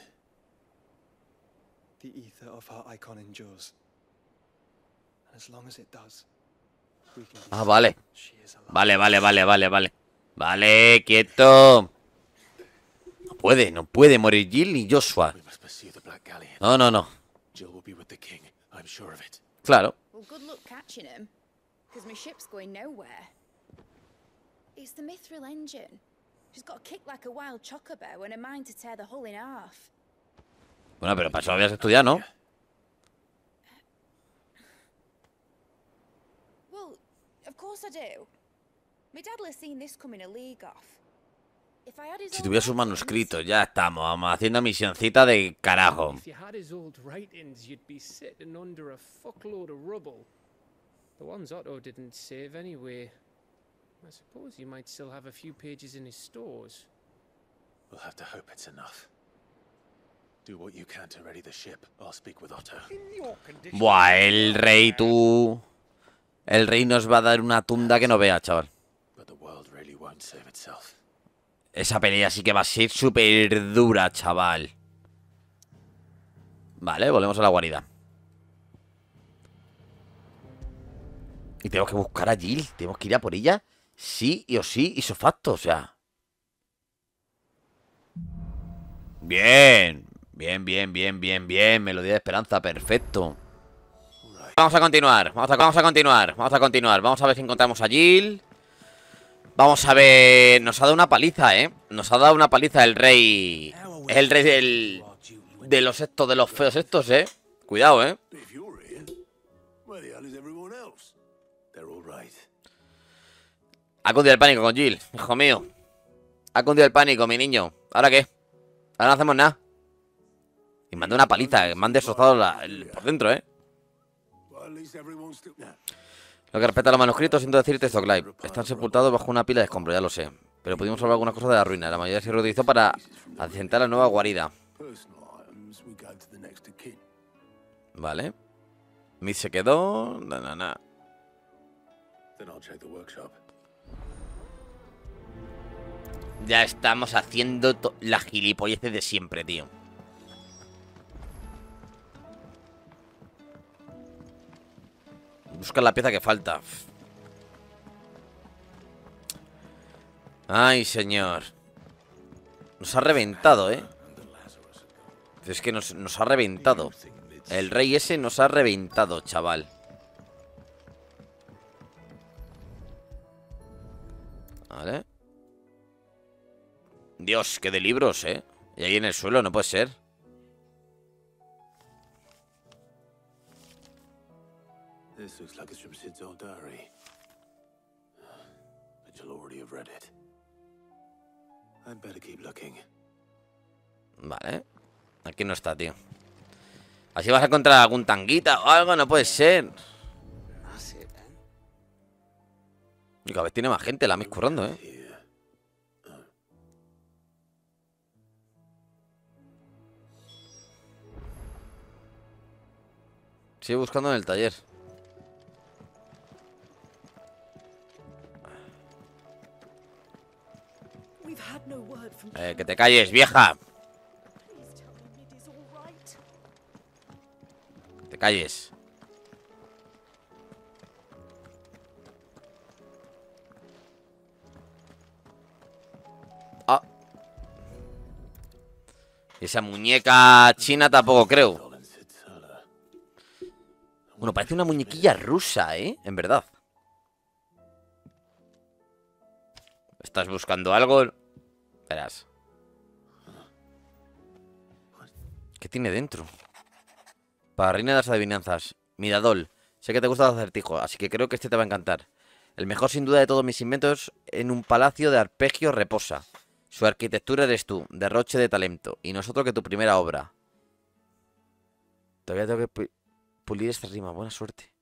The ether of her icon endures. And as long as it does, we can Ah, vale. Vale, vale, vale, vale, vale. Vale, quieto. No puede, no puede morir Jill ni Joshua. No, no, no. Jill will be with the king. I'm sure of it. Claro. Well, good luck catching him, because my ship's going nowhere. It's the Mithril engine. She's got a kick like a wild chocobo and a mind to tear the hull in half. Bueno, pero para eso habías estudiado, ¿no? Well, of course I do. My dad has seen this coming a league off. If I had his Si tuviera sus manuscritos, ya estamos. Vamos haciendo misioncita de carajo. If you had his old writings, you'd be sitting under a fuckload of rubble. The ones Otto didn't save anyway. I suppose you might still have a few pages in his stores. We'll have to hope it's enough. Do what you can to ready the ship. I'll speak with Otto. Buah, el rey, tú. El rey nos va a dar una tunda que no vea, chaval. But the world really won't save itself. Esa pelea sí que va a ser súper dura, chaval. Vale, volvemos a la guarida. Y tenemos que buscar a Jill. Tenemos que ir a por ella. Sí y o sí, y facto, o sea. Bien. Bien, bien, bien, bien, bien. Melodía de esperanza, perfecto. Vamos a continuar, vamos a, vamos a continuar, vamos a continuar. Vamos a ver si encontramos a Jill. Vamos a ver. Nos ha dado una paliza, ¿eh? Nos ha dado una paliza el rey. El rey del. De los estos, de los feos estos, ¿eh? Cuidado, ¿eh? Ha cundido el pánico con Jill, hijo mío. Ha cundido el pánico, mi niño. ¿Ahora qué? Ahora no hacemos nada. Y dado una paliza, me han destrozado la- el- por dentro, ¿eh? Lo que respecta a los manuscritos, siento decirte esto. Están sepultados bajo una pila de escombros, ya lo sé. Pero pudimos salvar algunas cosas de la ruina. La mayoría se reutilizó para asentar la nueva guarida. Vale. Miss se quedó. Na, na, na. Ya estamos haciendo las gilipolleces de siempre, tío. Busca la pieza que falta. Ay, señor. Nos ha reventado, ¿eh? Es que nos, nos ha reventado. El rey ese nos ha reventado, chaval. Vale. Dios, qué de libros, ¿eh? Y ahí en el suelo, no puede ser. This looks like it's from Sid's old diary. But you'll already have read it. I'd better keep looking. Vale. Aquí no está, tío. Así vas a encontrar algún tanguita o algo, no puede ser. Y cada vez tiene más gente la Miss currando, ¿eh? Sigue buscando en el taller. Eh, que te calles, vieja. Te calles. Ah. Esa muñeca china tampoco creo. Bueno, parece una muñequilla rusa, ¿eh? En verdad. ¿Estás buscando algo? ¿Qué tiene dentro? Para reina de las adivinanzas. Miradol. Sé que te gusta el acertijo, así que creo que este te va a encantar. El mejor sin duda de todos mis inventos en un palacio de arpegio reposa. Su arquitectura eres tú, derroche de talento, y nosotros que tu primera obra. Todavía tengo que pu- pulir esta rima, buena suerte.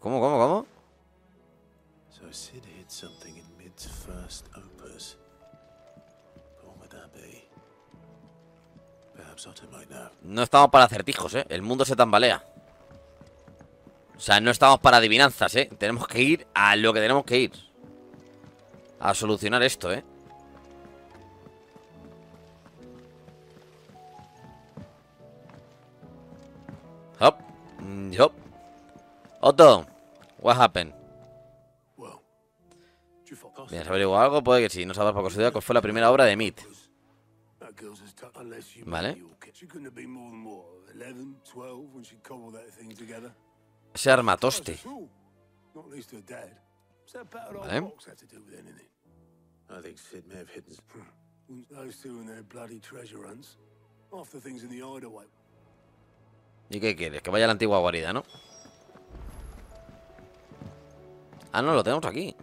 ¿Cómo, cómo, cómo? So Sid hid something in Mid's first opus. Perhaps Otto might know. No estamos para acertijos, ¿eh? El mundo se tambalea. O sea, no estamos para adivinanzas, ¿eh? Tenemos que ir a lo que tenemos que ir. A solucionar esto, ¿eh? Hop. Mm, Hop. Otto. What happened? ¿Vienes averiguado algo? Puede que sí. No sabes por casualidad cuál fue la primera obra de you Vale. mean your kid. She couldn't have been more than what, 11, 12 when she cobbled that thing together. Ese armatoste. Vale. ¿Y qué quieres? Que vaya a la antigua guarida, ¿no? Ah, no, lo tenemos aquí.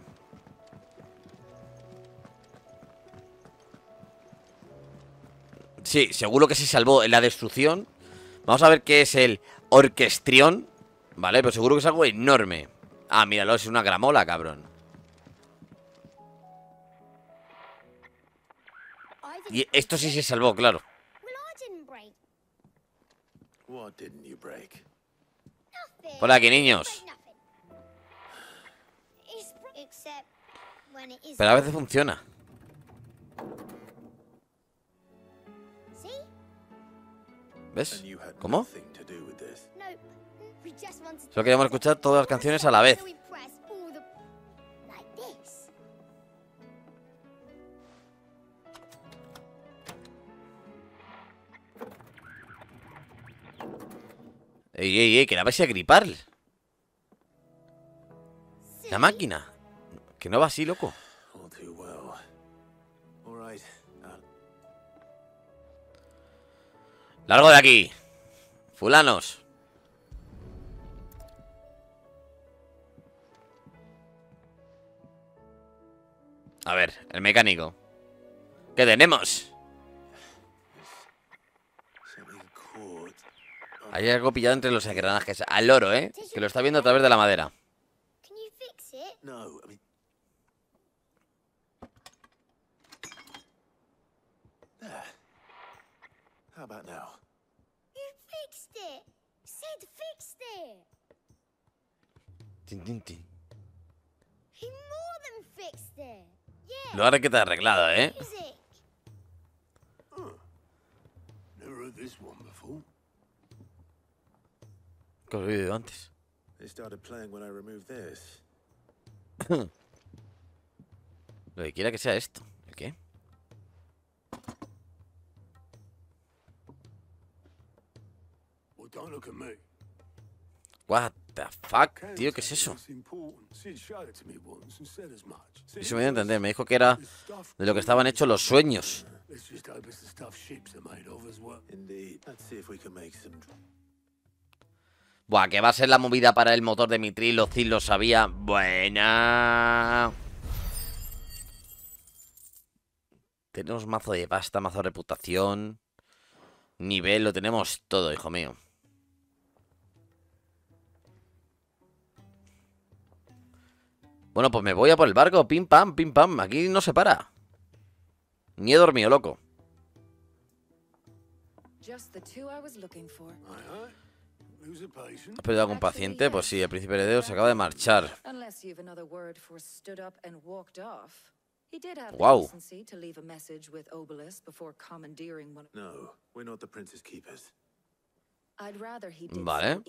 Sí, seguro que se salvó en la destrucción. Vamos a ver qué es el orquestrión. Vale, pero seguro que es algo enorme. Ah, míralo, es una gramola, cabrón. Y esto sí se salvó, claro. Por aquí, niños. Pero a veces funciona. Just wanted Solo queríamos escuchar todas las canciones a la vez. Ey, ey, ey, que la vais a gripar. La máquina. Que no va así, loco. Largo de aquí. Fulanos. A ver, el mecánico. ¿Qué tenemos? Hay algo pillado entre los engranajes. Al loro, ¿eh? Que lo está viendo a través de la madera. How about now? You fixed it. Sid fixed it. Tin, tin, tin. He more than fixed it. Yeah. Lo haré que te ha arreglado, ¿eh? Music. Never heard this one before. Que lo he oído antes. They started playing when I removed this. Lo que quiera que sea esto. ¿El qué? Well, don't look at me. What the fuck, tío, ¿qué es eso? Eso me dio a entender. Me dijo que era de lo que estaban hechos los sueños. Buah, que va a ser la movida para el motor de Mitril, los Cid lo sabía. Buena. Tenemos mazo de pasta, mazo de reputación. Nivel, lo tenemos todo, hijo mío. Bueno, pues me voy a por el barco. Pim pam, pim pam. Aquí no se para. Ni he dormido, loco. ¿Has perdido algún paciente? Pues sí, el príncipe heredero se acaba de marchar. Wow. Vale.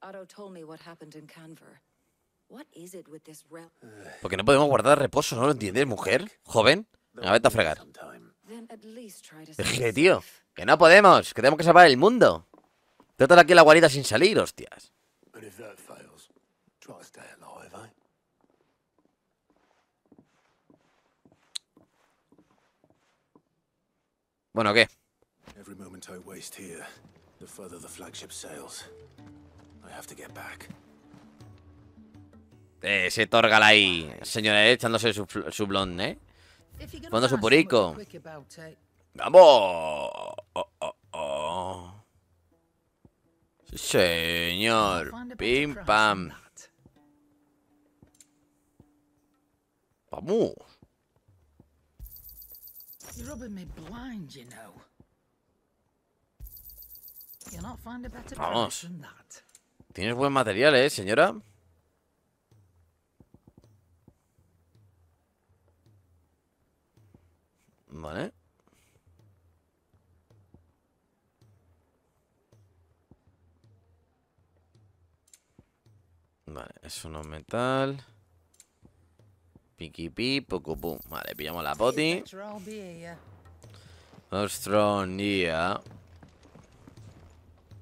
Otto told me what happened in Canver. What is it with this realm? Porque no podemos guardar reposo, ¿no lo entiendes, mujer? ¿Joven? Venga, vete a fregar. Que, tío, que no podemos, que tenemos que salvar el mundo. Trátala aquí en la guarida sin salir, hostias. And if that fails, try to stay alive, eh? Bueno, ¿qué? Every moment I waste here, the further the flagship sails. Eh, se torga ahí, señora, eh, echándose su, su blond, ¿eh? Cuando su purico. ¡Vamos! Oh, oh, oh. Señor. Pim pam. Vamos. Vamos. Tienes buen material, ¿eh, señora? Vale. Vale, eso no es metal. Piqui pi, poco pum. Vale, pillamos la poti I'll be here. Ostronía. Trouble with your gear,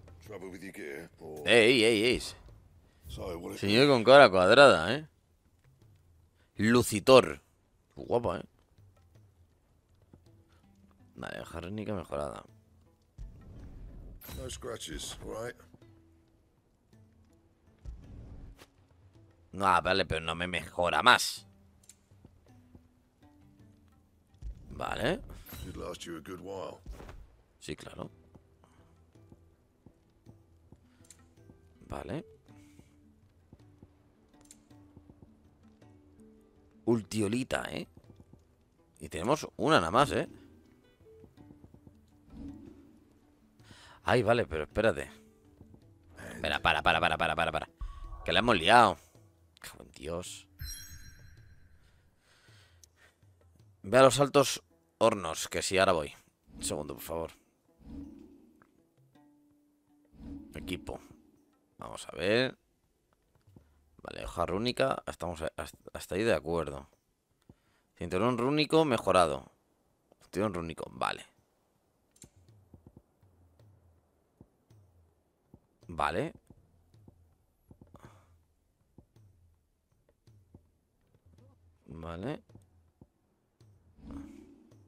or Ey, ey, ey. Señor con cara cuadrada, ¿eh? Lucitor. Guapa, ¿eh? Vale, jarrónica mejorada. No scratches, right? No, vale, pero no me mejora más. Vale. Sí, claro. Vale. Ultiolita, ¿eh? Y tenemos una nada más, ¿eh? Ay, vale, pero espérate. Espera, para, para, para, para, para, para. Que la hemos liado. Dios. Ve a los altos hornos, que sí, ahora voy. Un segundo, por favor. Equipo. Vamos a ver. Vale, hoja rúnica. Estamos hasta ahí de acuerdo. Cinturón rúnico mejorado. Cinturón rúnico, vale. Vale. Vale.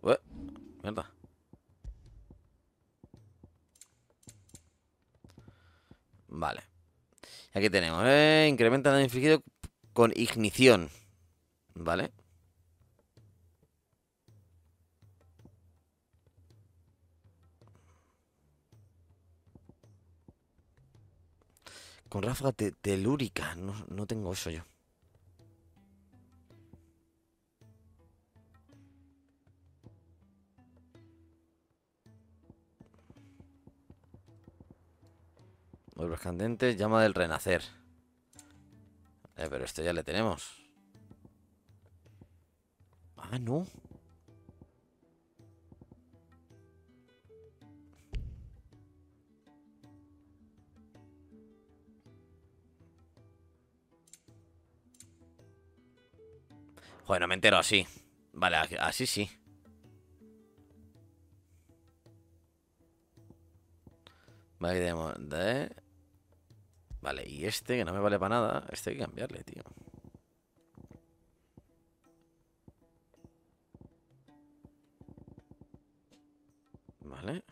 Ué, mierda. Vale. Aquí tenemos, eh, incrementa el daño infligido con ignición. Vale. Con ráfaga te- telúrica. No, no tengo eso yo. Vuelves candentes, llama del renacer. Eh, pero esto ya le tenemos. Ah, no. Joder, no me entero así. Vale, así sí. Vale, y este que no me vale para nada, este hay que cambiarle, tío. Vale.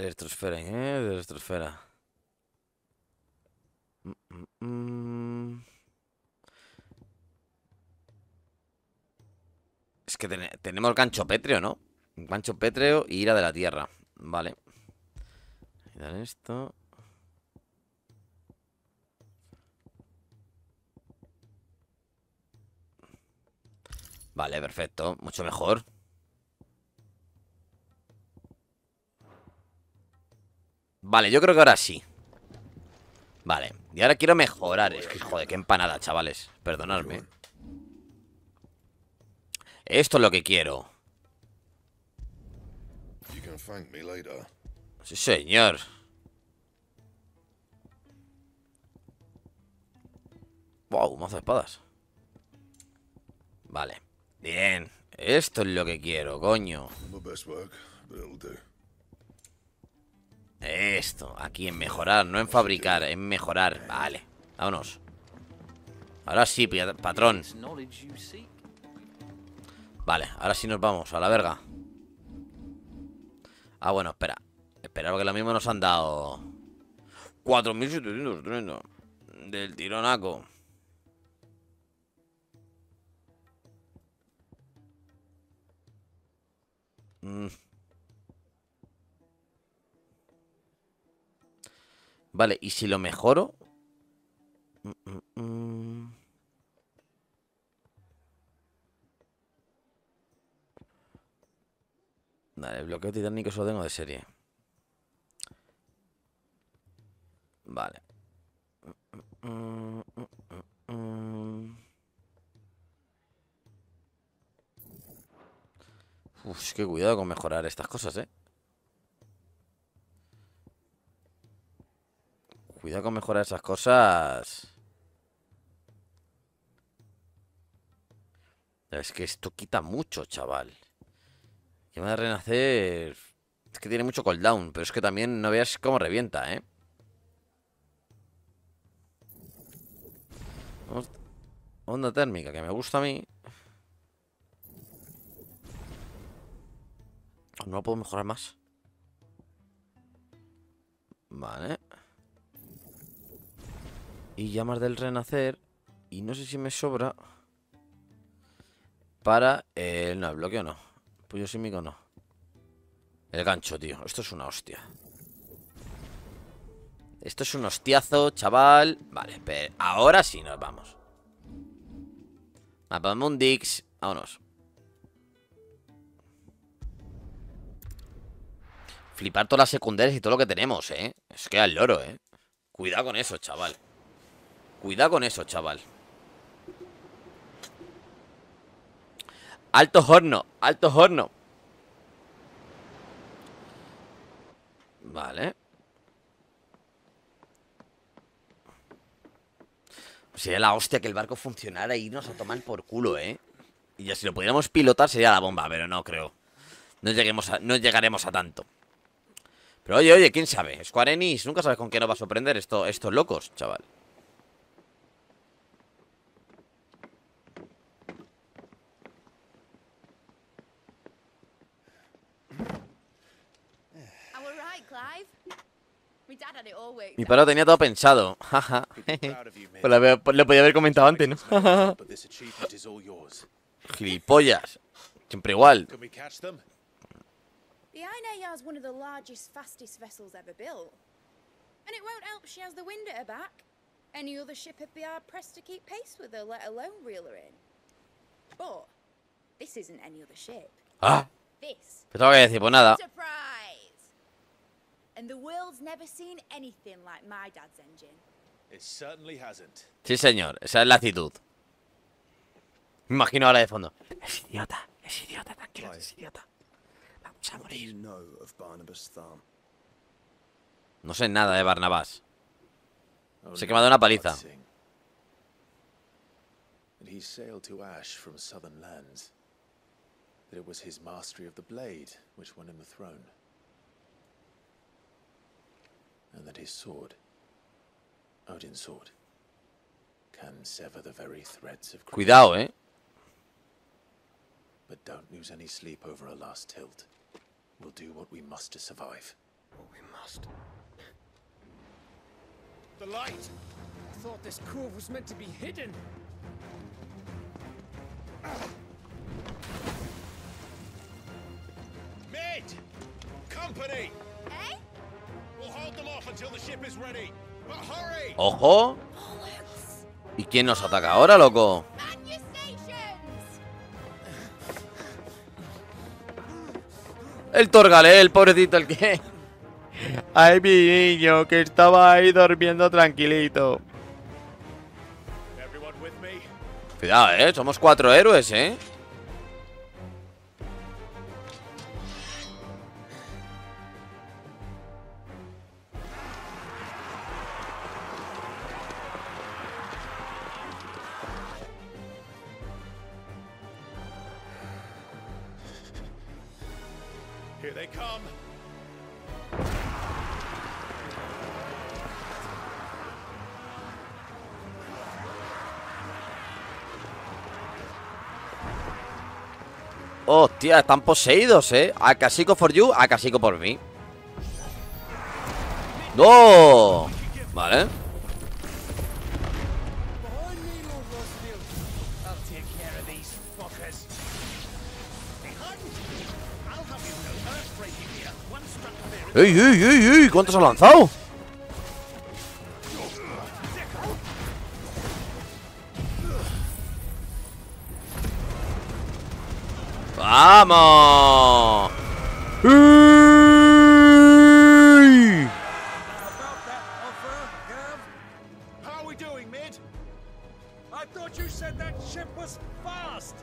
Electrosfera, ¿eh? Electrosfera. Mm, mm, mm. Es que tene- tenemos gancho pétreo, ¿no? Gancho pétreo y ira de la tierra. Vale. Dar esto. Vale, perfecto. Mucho mejor. Vale, yo creo que ahora sí. Vale. Y ahora quiero mejorar. Es que, joder, qué empanada, chavales. Perdonadme. Esto es lo que quiero. Sí, señor. Wow, mazo de espadas. Vale. Bien. Esto es lo que quiero, coño. Esto, aquí en mejorar, no en fabricar, en mejorar. Vale, vámonos. Ahora sí, patrón. Vale, ahora sí nos vamos, a la verga. Ah, bueno, espera. Espera, porque lo mismo nos han dado... 4.730 Del tironaco. Mm. Vale, ¿y si lo mejoro? Mm, mm, mm. Vale, el bloqueo titánico solo tengo de serie. Vale. Uf, que cuidado con mejorar estas cosas, ¿eh? Cuidado con mejorar esas cosas. Es que esto quita mucho, chaval. Llama de renacer. Es que tiene mucho cooldown, pero es que también no veas cómo revienta, ¿eh? Onda térmica, que me gusta a mí. No lo puedo mejorar más. Vale. Y llamas del renacer. Y no sé si me sobra. para el... No, el bloqueo no. Puyo símico no. El gancho, tío. Esto es una hostia. Esto es un hostiazo, chaval. Vale, pero ahora sí nos vamos. Mapa un Dix. Vámonos. Flipar todas las secundarias y todo lo que tenemos, ¿eh? Es que al loro, ¿eh? Cuidado con eso, chaval. Cuidado con eso, chaval. Alto horno, alto horno. Vale. Sería la hostia que el barco funcionara e irnos a tomar por culo, ¿eh? Y ya si lo pudiéramos pilotar sería la bomba, pero no creo. No, lleguemos a, no llegaremos a tanto. Pero oye, oye, quién sabe. Square Enix, nunca sabes con qué nos va a sorprender esto, estos locos, chaval. I'm alright, Clive. My dad had it all worked Mi padre lo tenía todo pensado. Pues lo, lo podía haber comentado antes, ¿no? Gilipollas. Siempre igual. Can we catch them? The Aina Yar's one of the largest, fastest vessels ever built. And it won't help she has the wind at her back. Any other ship would be hard pressed to keep pace with her, let alone reel her in. But this isn't any other ship. Ah. This. Pensaba que decir, pues nada. Surprise! And the world's never seen anything like my dad's engine. It certainly hasn't. Sí, señor. Esa es la actitud. Me imagino ahora de fondo. Es idiota, es idiota, tranquilo, es idiota. Vamos a What do you morir. know Barnabas Tharm? No sé nada de Barnabás. Oh, sé que me ha dado una paliza. God he sailed to Ash from southern lands. That it was his mastery of the blade which won him the throne. And that his sword, Odin's sword, can sever the very threads of creation. Cuidado, eh. But don't lose any sleep over a last tilt. We'll do what we must to survive. What we must. The light! I thought this cove was meant to be hidden. Mid! Company! Eh? Ojo. ¿Y quién nos ataca ahora, loco? El Torgalé, el pobrecito, el que... Ay, mi niño, que estaba ahí durmiendo tranquilito. Cuidado, eh. Somos cuatro héroes, eh. Hostia, están poseídos, eh. A casico for you, a casico por mí. ¡No! Vale. ¡Ey, ey, ey, ey! ¿Cuántos ha lanzado? Was fast.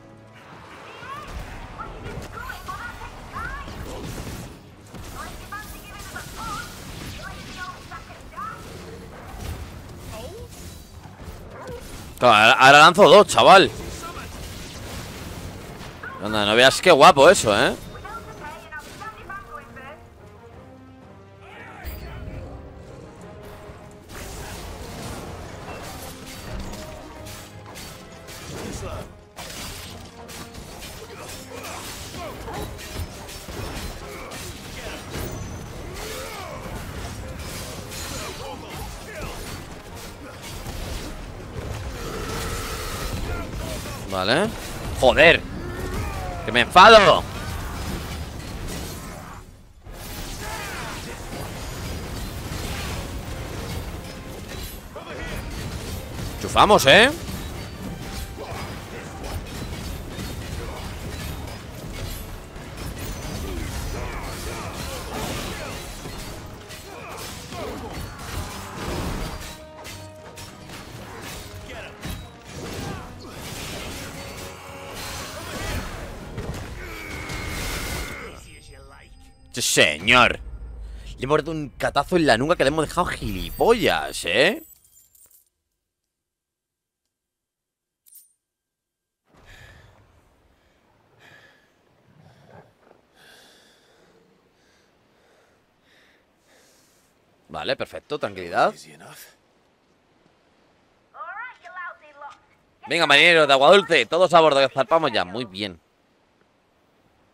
Claro, ahora lanzo dos, chaval. Anda, no veas qué guapo eso, ¿eh? Vale. Joder. ¡Que me enfado! Chufamos, ¿eh? Señor. Le hemos dado un catazo en la nuca que le hemos dejado gilipollas, ¿eh? Vale, perfecto, tranquilidad. Venga, marineros de agua dulce, todos a bordo, que zarpamos ya. Muy bien.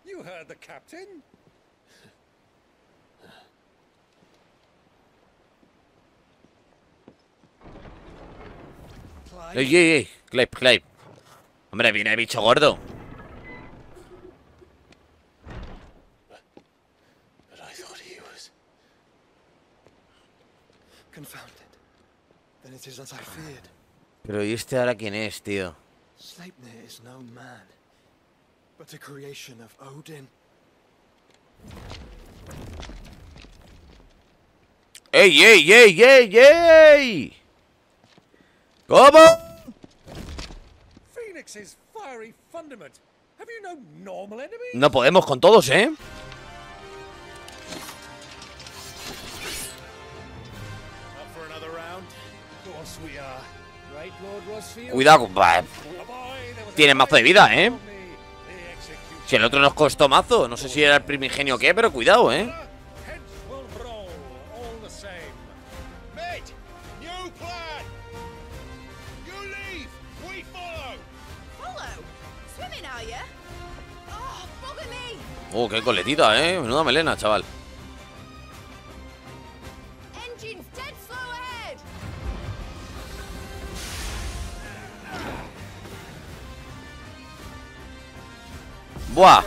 You heard the captain. ¡Ey, ey, ey! Clive, Clive. Hombre, viene el bicho gordo. But I thought he was. Confounded. Then it is as I feared. Pero ¿y este ahora quién es, tío? Sleipnir is no man, but a creation of Odin. ¡Ey, ey, ey, ey, ey! ¿Cómo? Phoenix's fiery fundament. Have you no normal enemies? No podemos con todos, ¿eh? Cuidado, va. Tiene mazo de vida, ¿eh? Si el otro nos costó mazo. No sé si era el primigenio o qué, pero cuidado, ¿eh? Uh, qué coletita, ¿eh? Menuda melena, chaval. ¡Buah!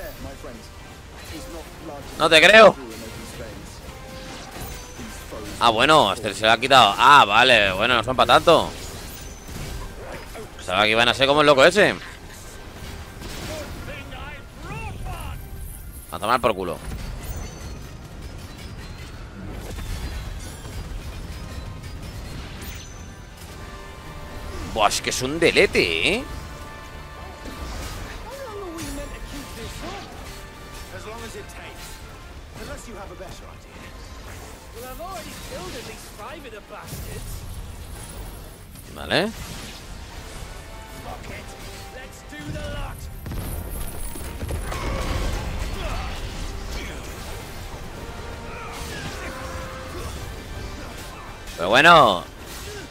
No te creo. Ah, bueno, este se lo ha quitado. Ah, vale, bueno, no son para tanto. Pensaba que iban a ser como el loco ese. A tomar por culo. Buah, es que es un delete, ¿eh? As Pero bueno,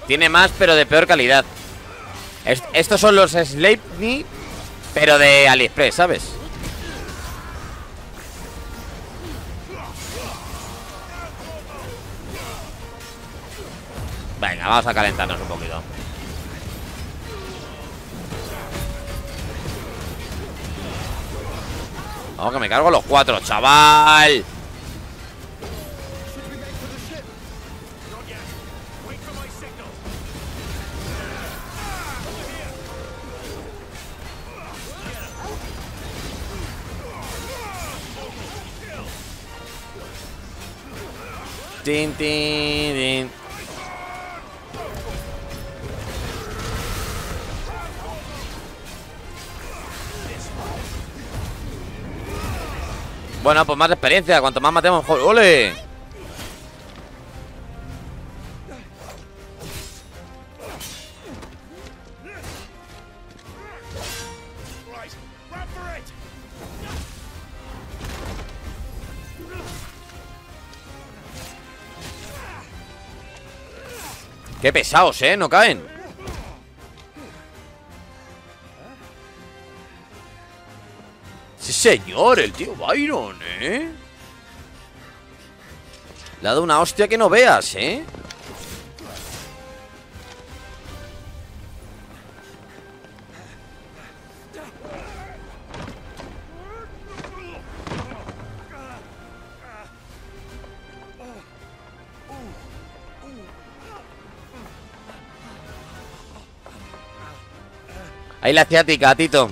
tiene más, pero de peor calidad. Est- estos son los Sleipnir, pero de AliExpress, ¿sabes? Venga, vamos a calentarnos un poquito. Vamos, que me cargo los cuatro, chaval. Tin, tin, tin. Bueno, pues más experiencia. Cuanto más matemos, mejor. ¡Ole! Qué pesados, ¿eh? No caen. Sí, señor, el tío Byron, ¿eh? Le ha dado una hostia que no veas, ¿eh? Ahí la asiática, Tito.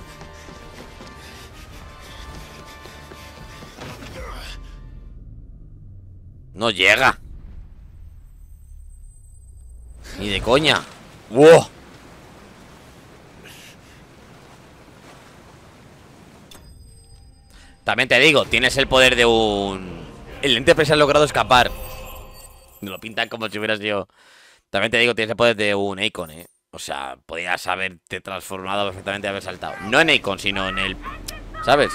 No llega. Ni de coña. También te digo, tienes el poder de un... El ente presa ha logrado escapar. Me lo pintan como si hubieras yo... También te digo, tienes el poder de un Akon, ¿eh? O sea, podías haberte transformado perfectamente y haber saltado. No en Akon, sino en el... ¿Sabes?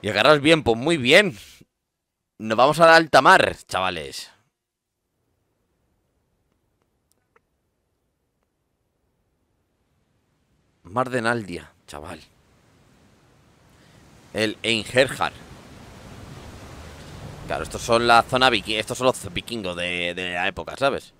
Y agarras bien, pues muy bien. Nos vamos a la alta mar, chavales. Mar de Naldia, chaval. El Einherjar. Claro, estos son la zona viking, estos son los vikingos de, de la época, ¿sabes?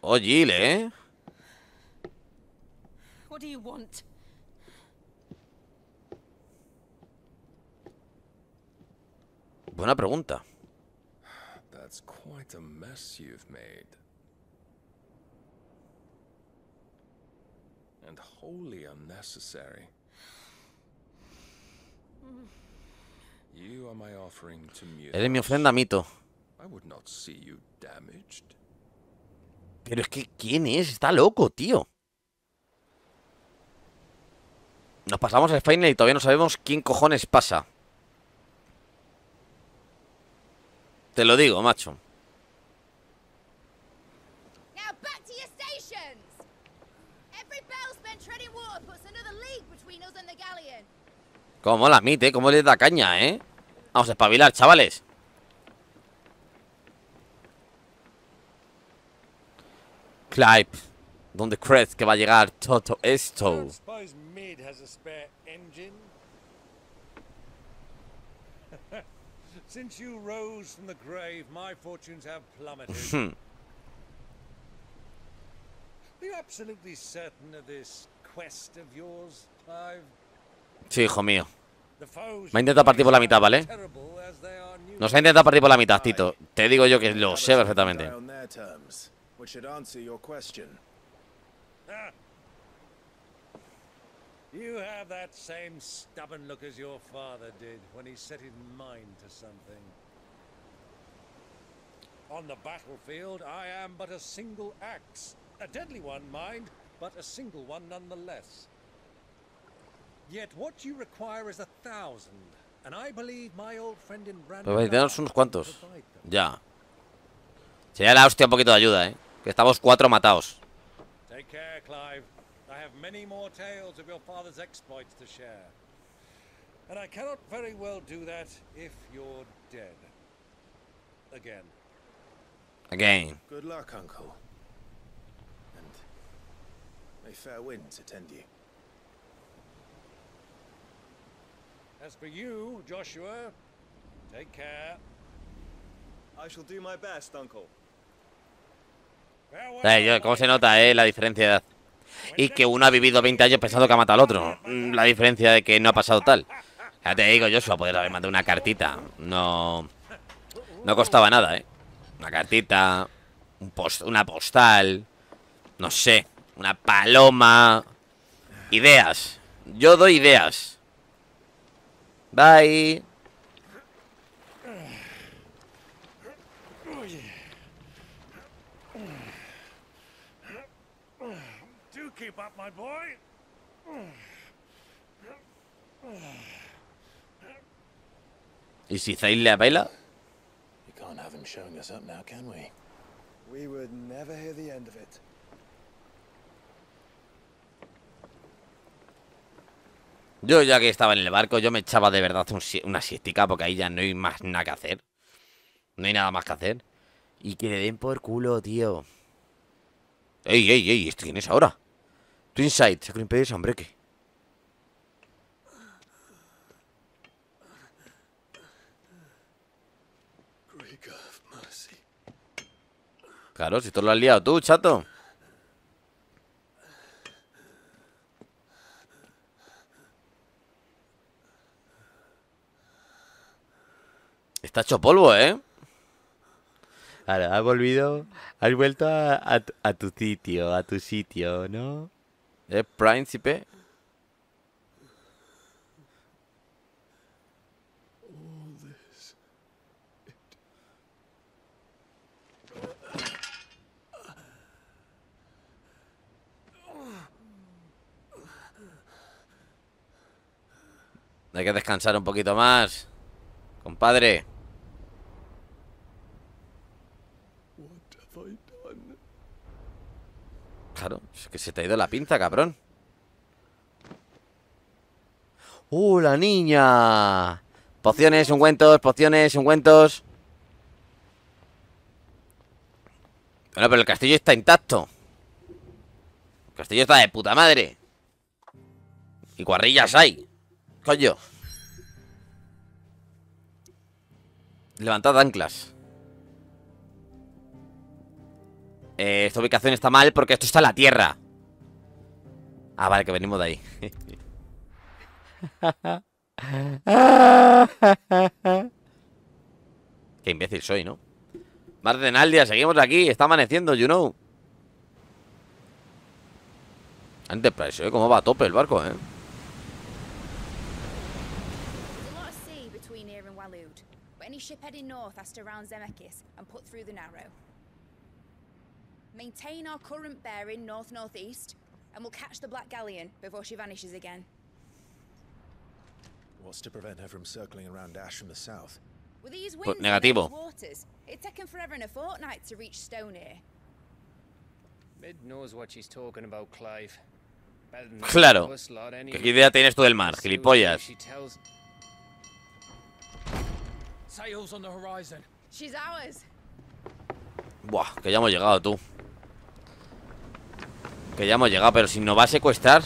Oye, ¿eh? What do you want? Buena pregunta. Quite a mess you've made. And wholly unnecessary. You are my offering to Muthos. Eres mi ofrenda, Mito. I would not see you damaged. Pero es que, ¿quién es? Está loco, tío. Nos pasamos al final y todavía no sabemos quién cojones pasa. Te lo digo, macho. Now back to your stations! Every bell spent treading water puts another league between us and the galleon. Cómo la mite, cómo le da caña, ¿eh? Vamos a espabilar, chavales. Clive, ¿dónde crees que va a llegar todo esto? Since you rose from the grave, my fortunes have plummeted. Hmm. Are you absolutely certain of this quest of yours, Clive? Sí, hijo mío. Me ha intentado partir por la mitad, ¿vale? Nos ha intentado partir por la mitad, Tito. Te digo yo que lo sé perfectamente. You have that same stubborn look as your father did when he set his mind to something. On the battlefield, I am but a single axe. A deadly one, mind, but a single one nonetheless. Yet what you require is a thousand, and I believe my old friend in tenemos unos cuantos. Ya. Sería la hostia un poquito de ayuda, ¿eh? Que estamos cuatro matados. Take care, Clive. I have many more tales of your father's exploits to share. And I cannot very well do that if you're dead. Again. Again. Good luck, Uncle. And may fair winds attend you. As for you, Joshua, take care. I shall do my best, Uncle. Eh, ¿Cómo se nota, eh? La diferencia de edad. Y que uno ha vivido 20 años pensando que ha matado al otro. Mm, La diferencia de que no ha pasado tal. Ya te digo, Joshua, poder haber mandado una cartita. No. No costaba nada, eh. Una cartita. Un post, una postal. No sé. Una paloma. Ideas. Yo doy ideas. Bye. Do keep up, my boy. ¿Y si Zayn le baila? We can't have him showing us up now, can we? We would never hear the end of it. Yo ya que estaba en el barco, yo me echaba de verdad una siestica porque ahí ya no hay más nada que hacer. No hay nada más que hacer. Y que le den por culo, tío. Ey, ey, ey, ¿este quién es ahora? Twinside, Sacro Imperio of mercy. Claro, si tú lo has liado tú, chato. Está hecho polvo, ¿eh? Ahora, has volvido, has vuelto a, a tu- a tu sitio, a tu sitio, ¿no? ¿Eh, príncipe? Hay que descansar un poquito más. Compadre. What have I done? Claro, es que se te ha ido la pinza, cabrón. ¡Uh, la niña! Pociones, ungüentos, pociones, ungüentos. Bueno, pero el castillo está intacto. El castillo está de puta madre. Y guarrillas hay. Coño. Levantad anclas. Eh, esta ubicación está mal porque esto está en la tierra. Ah, vale, que venimos de ahí. Qué imbécil soy, ¿no? Mar de Naldia, seguimos aquí. Está amaneciendo, you know. Enterprise, ¿eh? ¿Cómo va a tope el barco, eh? Ship heading north has to round Zemeckis and put through the Narrow. Maintain our current bearing north-northeast, and we'll catch the Black Galleon before she vanishes again. What's to prevent her from circling around Ash from the south? With these winds and negativo. waters, it'd taken forever and a fortnight to reach Stone here. Mid knows what she's talking about, Clive. Better than Claro. ¿Qué idea tienes tú del mar, gilipollas? she tells- Sails on the horizon. She's ours. Buah, que ya hemos llegado, tú. Que ya hemos llegado, pero si nos va a secuestrar.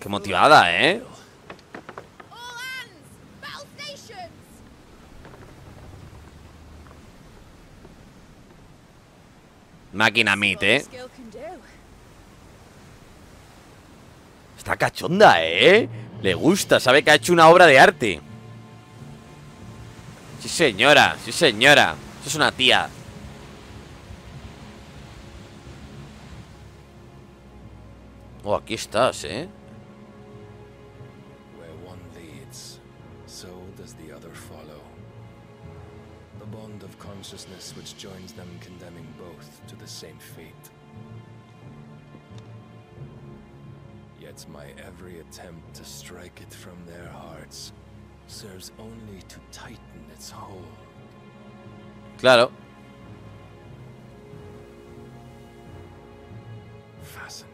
Qué motivada, ¿eh? Máquina Meat, ¿eh? Está cachonda, ¿eh? Le gusta, sabe que ha hecho una obra de arte. Sí, señora, sí, señora. Eso es una tía. Oh, aquí estás, ¿eh? Yet my every attempt to strike it from their hearts serves only to tighten its hold. Claro. Fascinating.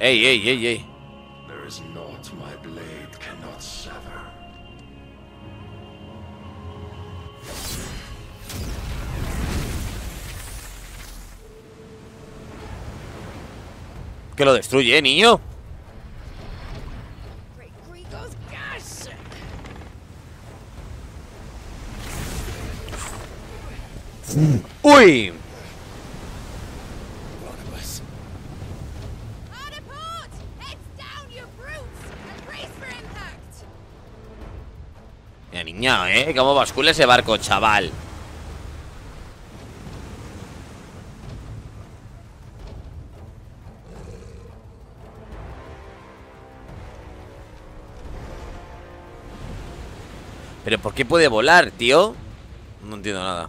Ey, ey, ey, ey. Que lo destruye, ¿eh, niño. ¡Uy! Mira, niña, ¿eh? ¿Cómo bascula ese barco, chaval? ¿Pero por qué puede volar, tío? No entiendo nada.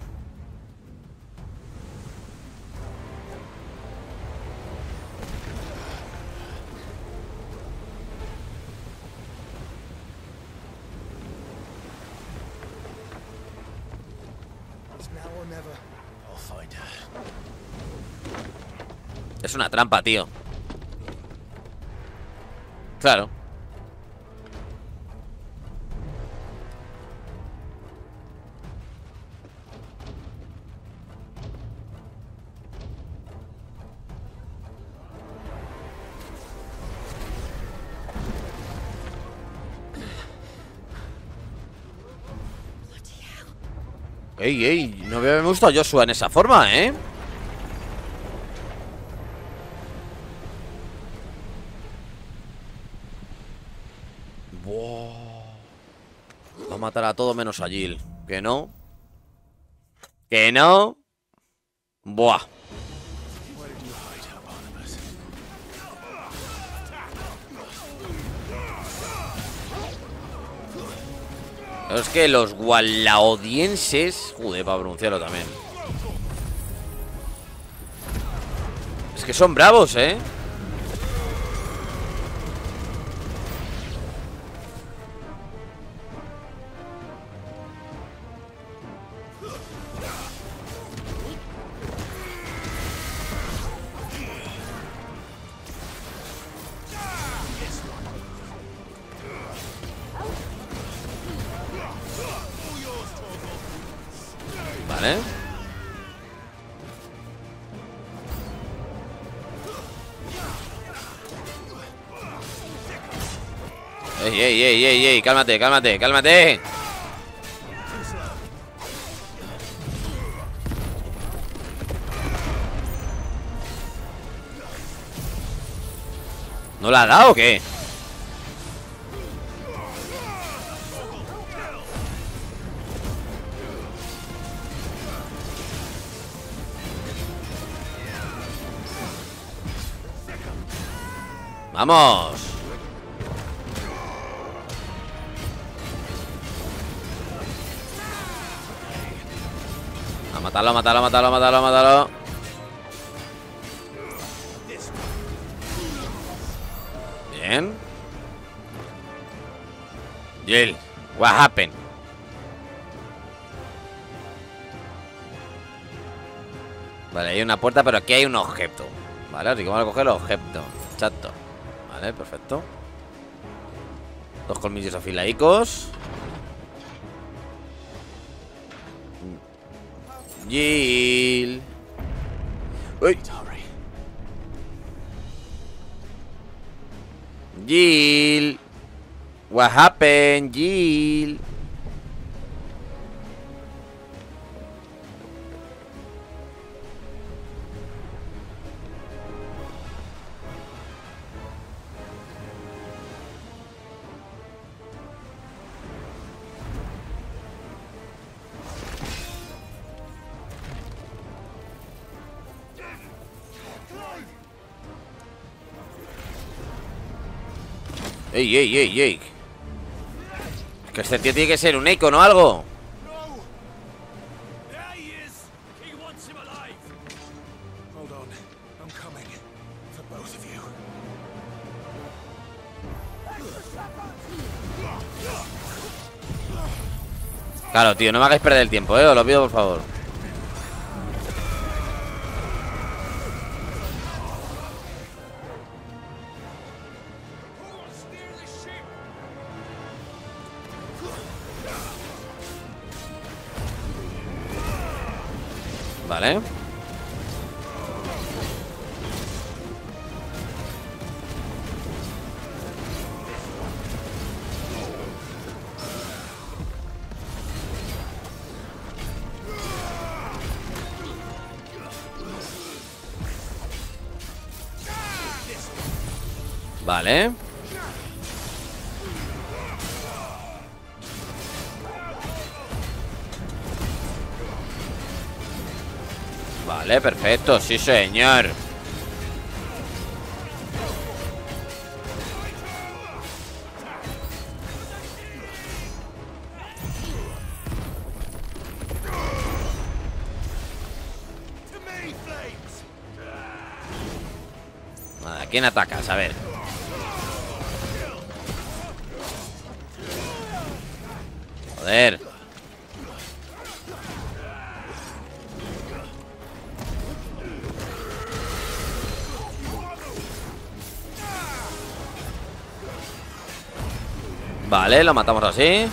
Es una trampa, tío. Claro. Ey, ey, no me gusta Joshua en esa forma, ¿eh? Buah. Va a matar a todo menos a Jill. ¿Que no? ¿Que no? Buah. Es que los gualaodienses... Joder, para pronunciarlo también. Es que son bravos, ¿eh? Cálmate, cálmate, cálmate. ¿No la ha dado o qué? ¡Vamos! Matarlo, a matarlo, a matarlo. Bien. Jill, what happened? Vale, hay una puerta, pero aquí hay un objeto. Vale, así que vamos a coger el objeto. Chato. Vale, perfecto. Dos colmillos afilaicos. Jill. Uy. Jill. What happened, Jill? Ey, ey, ey, ey. Es que este tío tiene que ser un icono o algo. Claro, tío, no me hagáis perder el tiempo, eh. Os lo pido por favor. Perfecto, sí señor. Vale, ¿a quién atacas? A ver. Joder Vale, lo matamos así.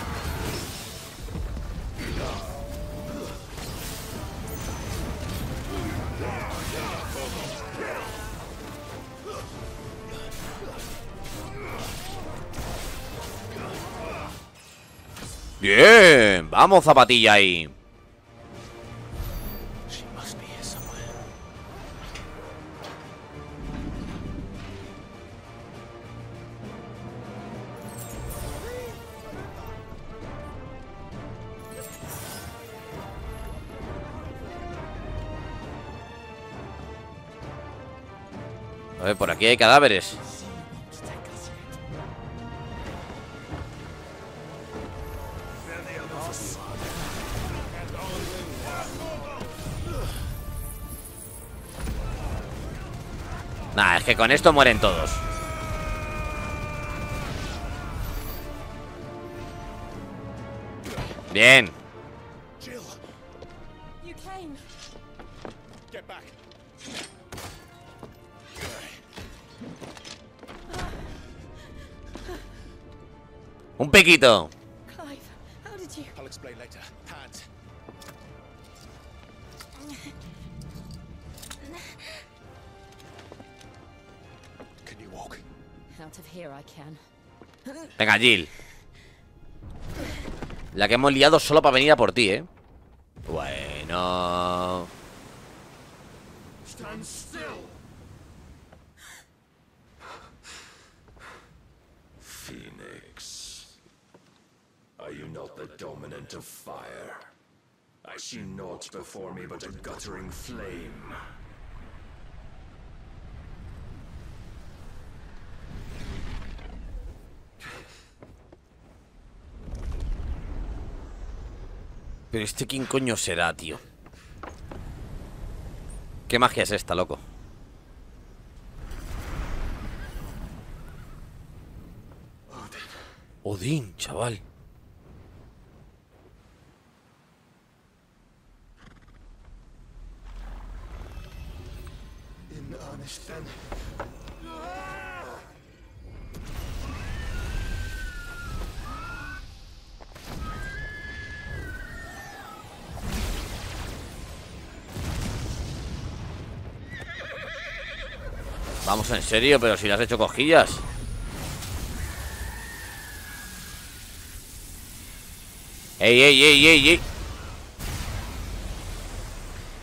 Bien, vamos zapatilla ahí aquí hay cadáveres. Nah, es que con esto mueren todos. Bien. Can. Venga, Jill. La que hemos liado solo para venir a por ti, ¿eh? Bueno... Stand still! Phoenix. Are you not the dominant of fire? I see naught before me but a guttering flame. Pero este quién coño será, tío. ¿Qué magia es esta, loco? Odín, chaval. Vamos en serio, pero si le has hecho cojillas. ¡Ey, ey, ey, ey, ey!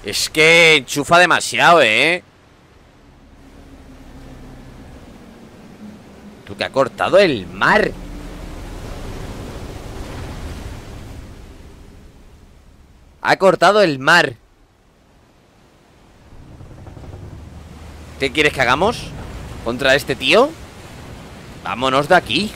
Es que enchufa demasiado, ¿eh? Que ha cortado el mar. Ha cortado el mar. ¿Qué quieres que hagamos? ¿Contra este tío? Vámonos de aquí.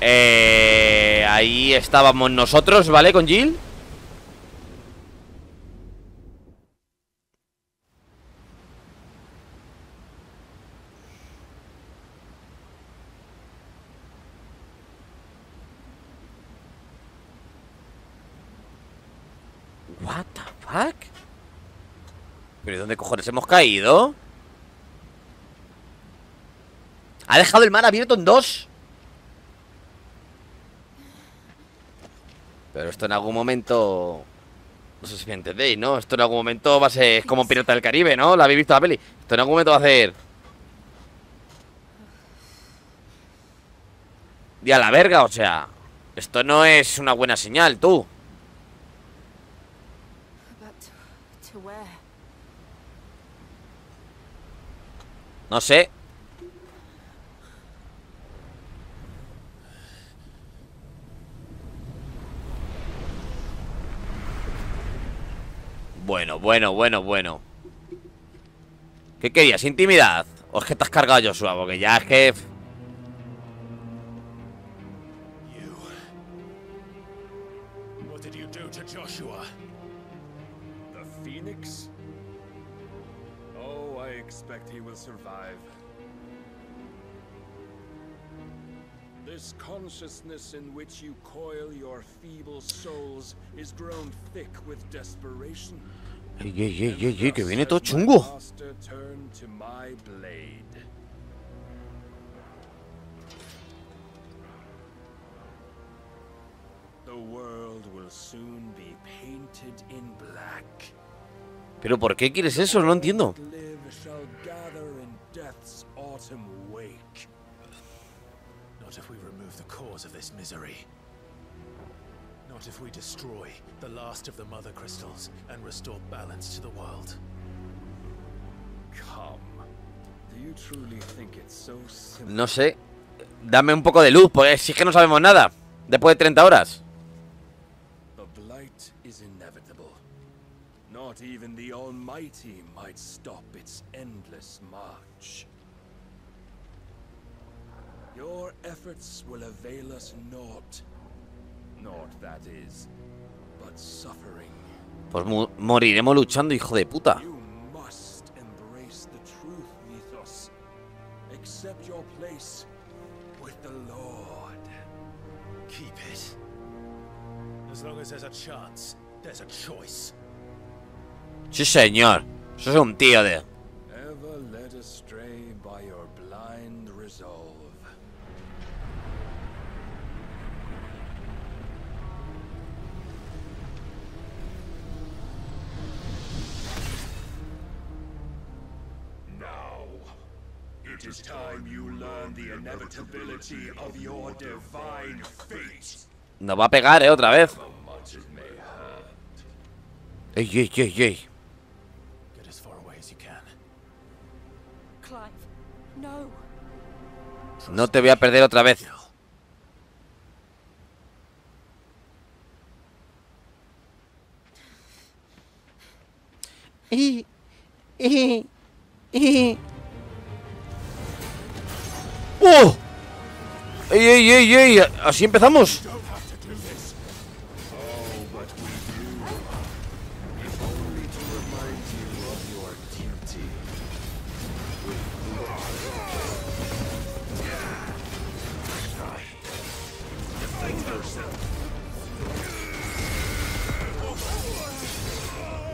Eh, ahí estábamos nosotros, ¿vale? Con Jill. What the fuck? ¿Pero dónde cojones hemos caído? Ha dejado el mar abierto en dos. Pero esto en algún momento... No sé si me entendéis, ¿no? Esto en algún momento va a ser es como Pirata del Caribe, ¿no? ¿La habéis visto la peli? Esto en algún momento va a hacer... Y a la verga, o sea... Esto no es una buena señal, tú. No sé. Bueno, bueno, bueno, bueno. ¿Qué querías? ¿Intimidad? ¿O es que te has cargado Joshua? Porque ya es que... This consciousness in which you coil your feeble souls is grown thick with desperation. Ey, que viene todo chungo. Master turned to my blade. The world will soon be painted in black. ¿Pero por qué quieres eso? No entiendo. Not if we remove the cause of this misery. Not if we destroy the last of the mother crystals and restore balance to the world. Come. Do you truly think it's so simple? No sé. Dame un poco de luz, pues si es que no sabemos nada. Después de 30 horas. The blight is inevitable. Not even the Almighty might stop its endless march. Your efforts will avail us naught. Naught, that is, but suffering. Pues mu- moriremos luchando, hijo de puta. You must embrace the truth, Mythos. Accept your place with the Lord. Keep it. As long as there's a chance, there's a choice. Sí, señor. Eso es un tío de... Ever led astray by your blind resolve. It is time you learn the inevitability of your divine fate. Nos va a pegar, eh, otra vez. Much it may hurt. Ey, ey, ey, ey. Get as far away as you can. Clive, no. No te voy a perder otra vez. ¡Oh! ¡Ey, ey, ey, ey! ¿Así empezamos?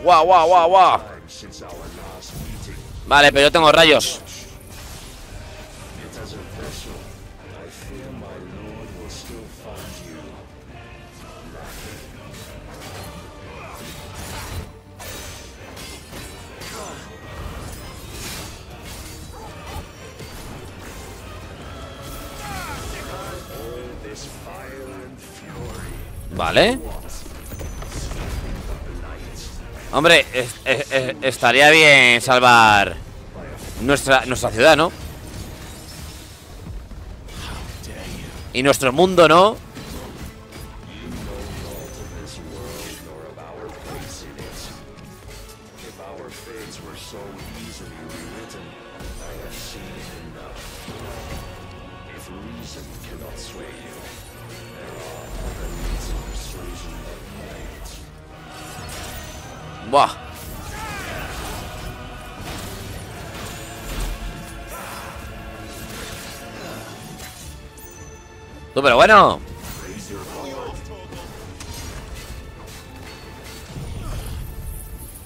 ¡Guau, guau, guau, guau! Vale, pero yo tengo rayos. Vale. Hombre, es- es- es- estaría bien salvar nuestra, nuestra ciudad, ¿no? Y nuestro mundo, ¿no? Buah. Pero bueno.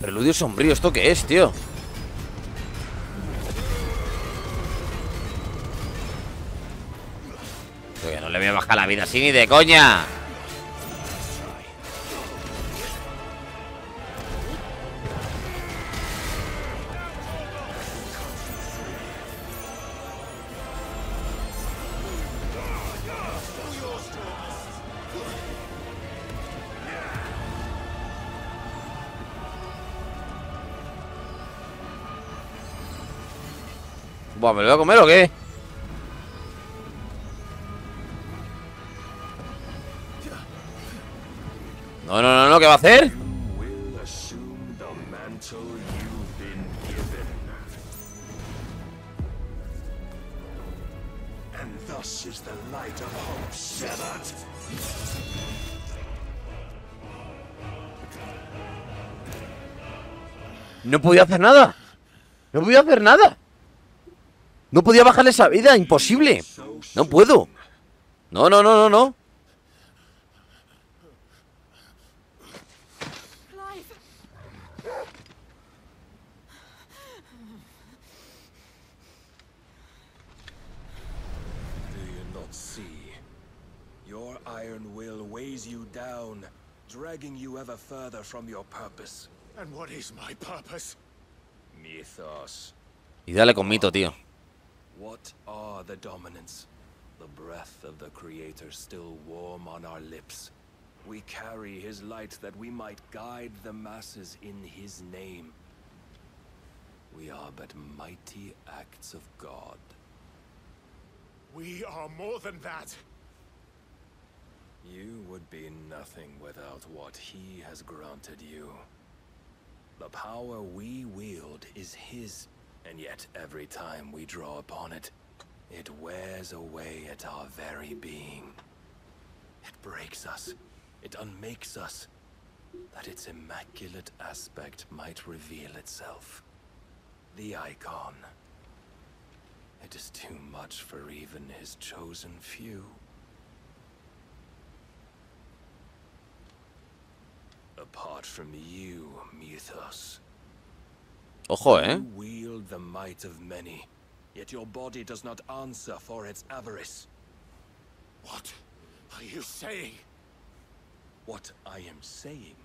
Preludio sombrío, ¿esto qué es, tío? Tío, no le voy a bajar la vida así ni de coña. Buah, ¿me lo voy a comer o qué? No, no, no, no, ¿qué va a hacer? No podía hacer nada. No podía hacer nada. No podía bajarle esa vida, imposible. No puedo. No, no, no, no, no. Do you not see? Your iron will weighs you down, dragging you ever further from your purpose. And what is my purpose? Mythos. Y dale con mito, tío. What are the dominants? The breath of the Creator still warm on our lips. We carry his light that we might guide the masses in his name. We are but mighty acts of God. We are more than that. You would be nothing without what he has granted you. The power we wield is his, and yet every time we draw upon it, it wears away at our very being. It breaks us, it unmakes us, that its immaculate aspect might reveal itself. The icon. It is too much for even his chosen few. Apart from you, Mythos. Ojo, eh. You wield the might of many, yet your body does not answer for its avarice. What are you saying? What I am saying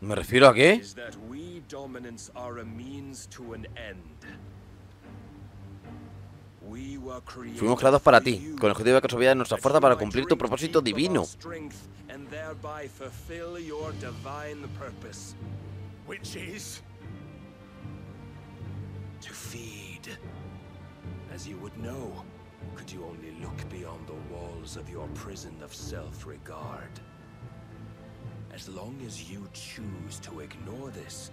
¿Me refiero a qué? is that we dominants are a means to an end. We were created Fuimos creados para ti, con el objetivo de que nuestra fuerza para cumplir tu propósito divino. our strength To feed. As you would know, could you only look beyond the walls of your prison of self-regard. As long as you choose to ignore this,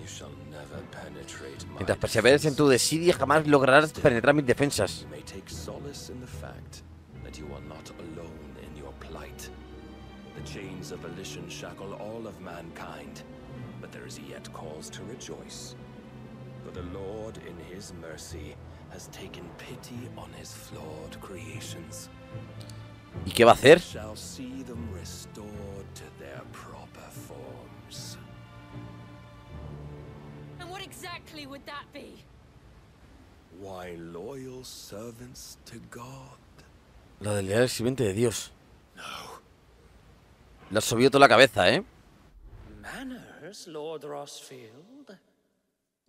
you shall never penetrate my Mientras perseveres en tu desidia, jamás lograrás penetrar mis defensas. You may take solace in the fact that you are not alone in your plight. The chains of volition shackle all of mankind, but there is yet cause to rejoice. For the Lord, in his mercy, has taken pity on his flawed creations. ¿Y qué va a hacer? Shall see them restored to their proper forms. And what exactly would that be? Why loyal servants to God? La del leal sirviente de Dios. Le has subido toda la cabeza, ¿eh? Manners, Lord Rossfield?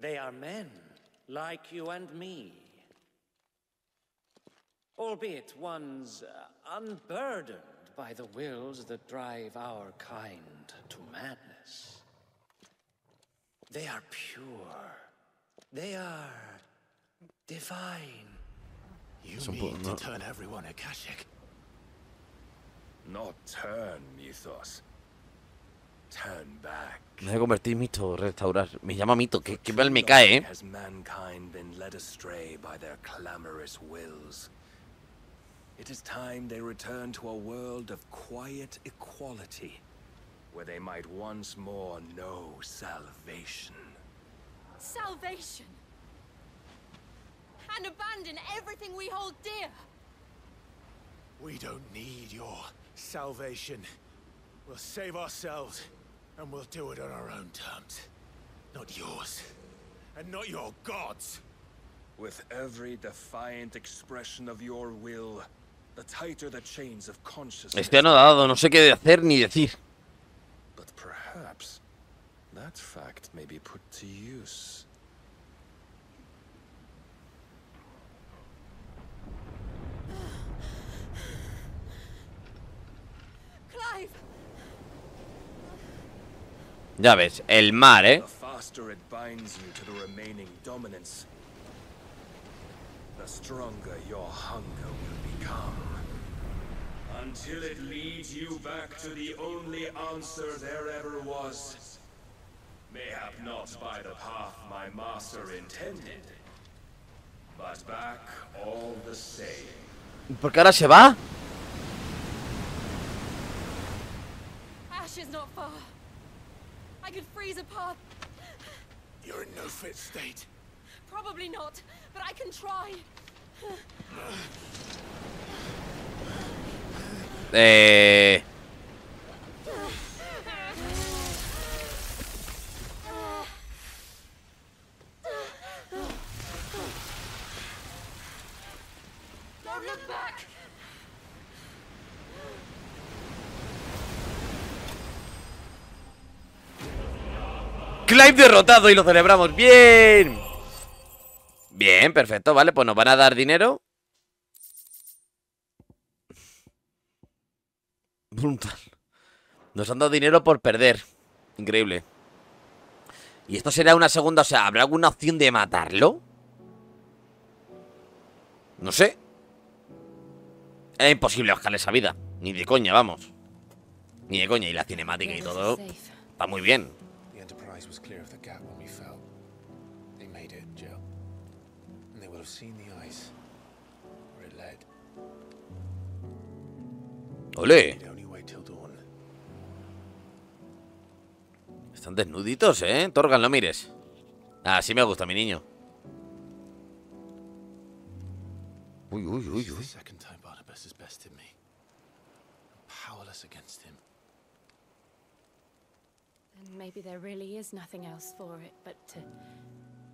They are men, like you and me. Albeit ones uh, unburdened by the wills that drive our kind to madness. They are pure. They are divine. You Es mean to turn everyone Akashic? Not turn, Mythos. Turn back. Me voy a convertir en mito, restaurar. Me llama mito, que, que mal me cae, ¿eh? Has mankind been led astray by their clamorous wills? It is time they return to a world of quiet equality, where they might once more know salvation. Salvation. And abandon everything we hold dear. We don't need your salvation. We'll save ourselves, and we'll do it on our own terms. Not yours. And not your gods. With every defiant expression of your will, the tighter the chains of consciousness. Estoy anodado, no sé qué hacer ni decir. But perhaps that fact may be put to use. Clive! Ya ves, el mar, ¿eh? The faster it binds you to the remaining dominance, the stronger your hunger will become. Until it leads you back to the only answer there ever was. Mayhap not by the path my master intended, but back all the same. ¿Por qué ahora se va? Ash is not far. I could freeze a path. You're in no fit state. Probably not, but I can try. Eh... Don't look back! Clive derrotado y lo celebramos. ¡Bien! Bien, perfecto, vale, pues nos van a dar dinero. Brutal. Nos han dado dinero por perder. Increíble. ¿Y esto será una segunda? O sea, ¿habrá alguna opción de matarlo? No sé. Era imposible bajarle esa vida. Ni de coña, vamos. Ni de coña. Y la cinemática y todo. Está muy bien. Was clear of the gap when we fell. They made it, Jill. And they will have seen the ice where it led. Ole. Están desnuditos, ¿eh? Torgan, no mires. Ah, sí me gusta, mi niño. Uy, uy, uy, uy. the second time Barnabas has bested me. I'm powerless against him. And maybe there really is nothing else for it but to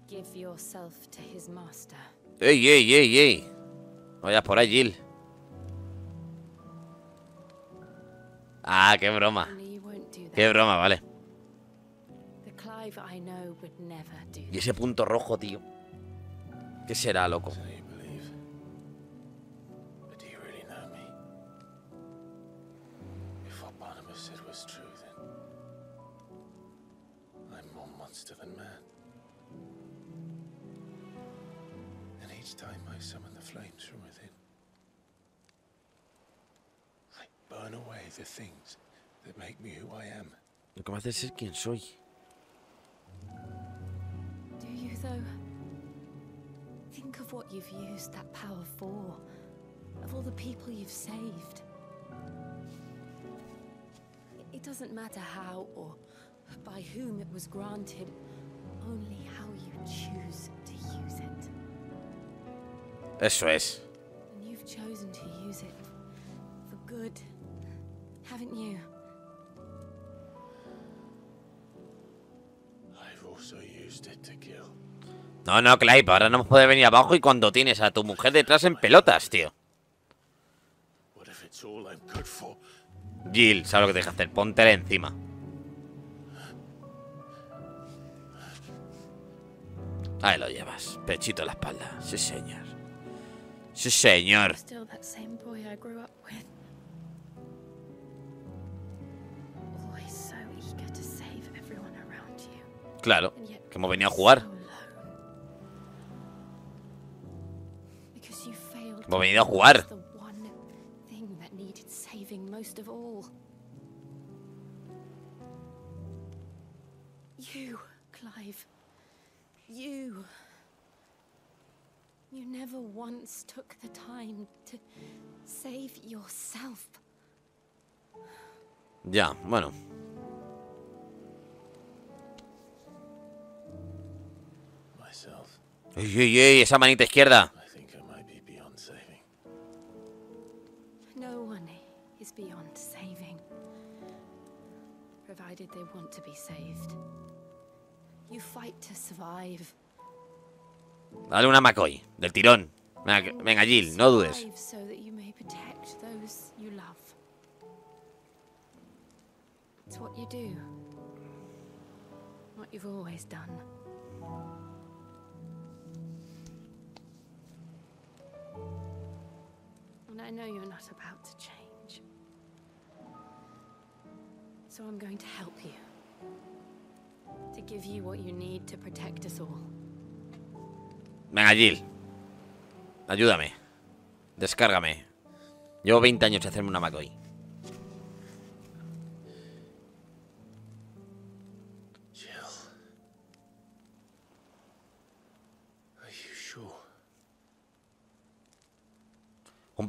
give yourself to his master. ¡Ey, ey, ey, ey! No vayas por ahí, Jill. Ah, qué broma. Qué broma, vale. Y ese punto rojo, tío. ¿Qué será, loco? Lo que me hace ser quien soy. Do you, though? Think of what you've used that power for. Of all the people you've saved. It- It doesn't matter how or by whom it was granted, only how you choose to use it. Eso es. And you've chosen to use it for good, haven't you? I've also used it to kill. No, no, Clive, ahora no puedes venir abajo y cuando tienes a tu mujer detrás en pelotas, tío. What if it's all I'm good for? Jill, ¿sabes lo que tienes que hacer? Póntele encima. Ahí lo llevas. Pechito en la espalda. Sí, señor. Sí, señor. Claro. Que hemos venido a jugar. You. Hemos venido a jugar. The one thing that needed saving most of all. You, Clive. You. You never once took the time to save yourself. Ya, bueno. No one is beyond saving. Provided they want to be saved. You fight to survive. Dale una McCoy. Del tirón. Venga, venga, Jill, no dudes. Survive so that you may protect those you love. It's what you do. What you've always done. And I know you're not about to change. So I'm going to help you. To give you what you need to protect us all. Venga, Jill. Ayúdame. Descárgame. Llevo 20 años de hacerme una McCoy.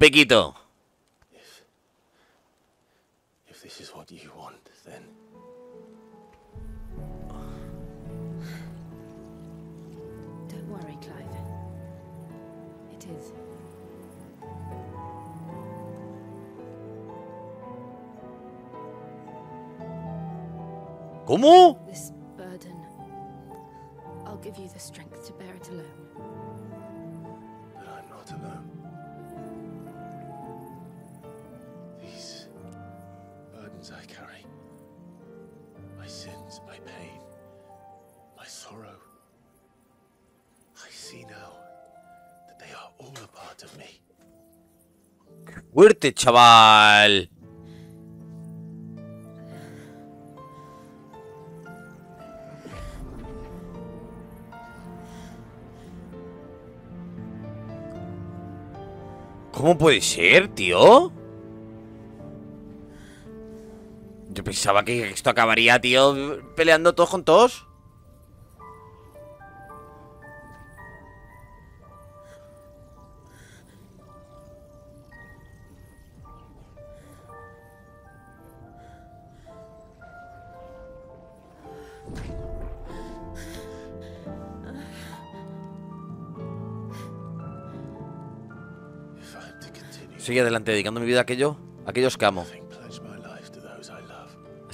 Piquito. If this is what you want, then Don't worry, Clive. It is. ¿Cómo? This burden. I'll give you the strength to bear it alone. My pain, my sorrow. I see now that they are all a part of me. Fuerte, chaval. ¿Cómo puede ser, tío? Yo pensaba que esto acabaría, tío, peleando todos con todos. Sigue adelante, dedicando mi vida a aquello, a aquellos que amo.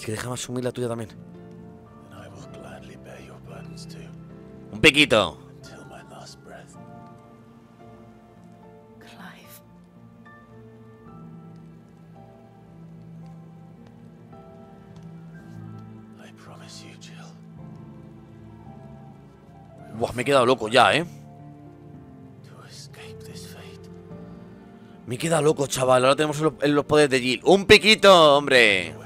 Que déjame asumir la tuya también. and I will gladly bear your burdens too, Un piquito. Buah, me he quedado loco ya, ¿eh? Me he quedado loco, chaval. Ahora tenemos los, los poderes de Jill. ¡Un piquito, hombre!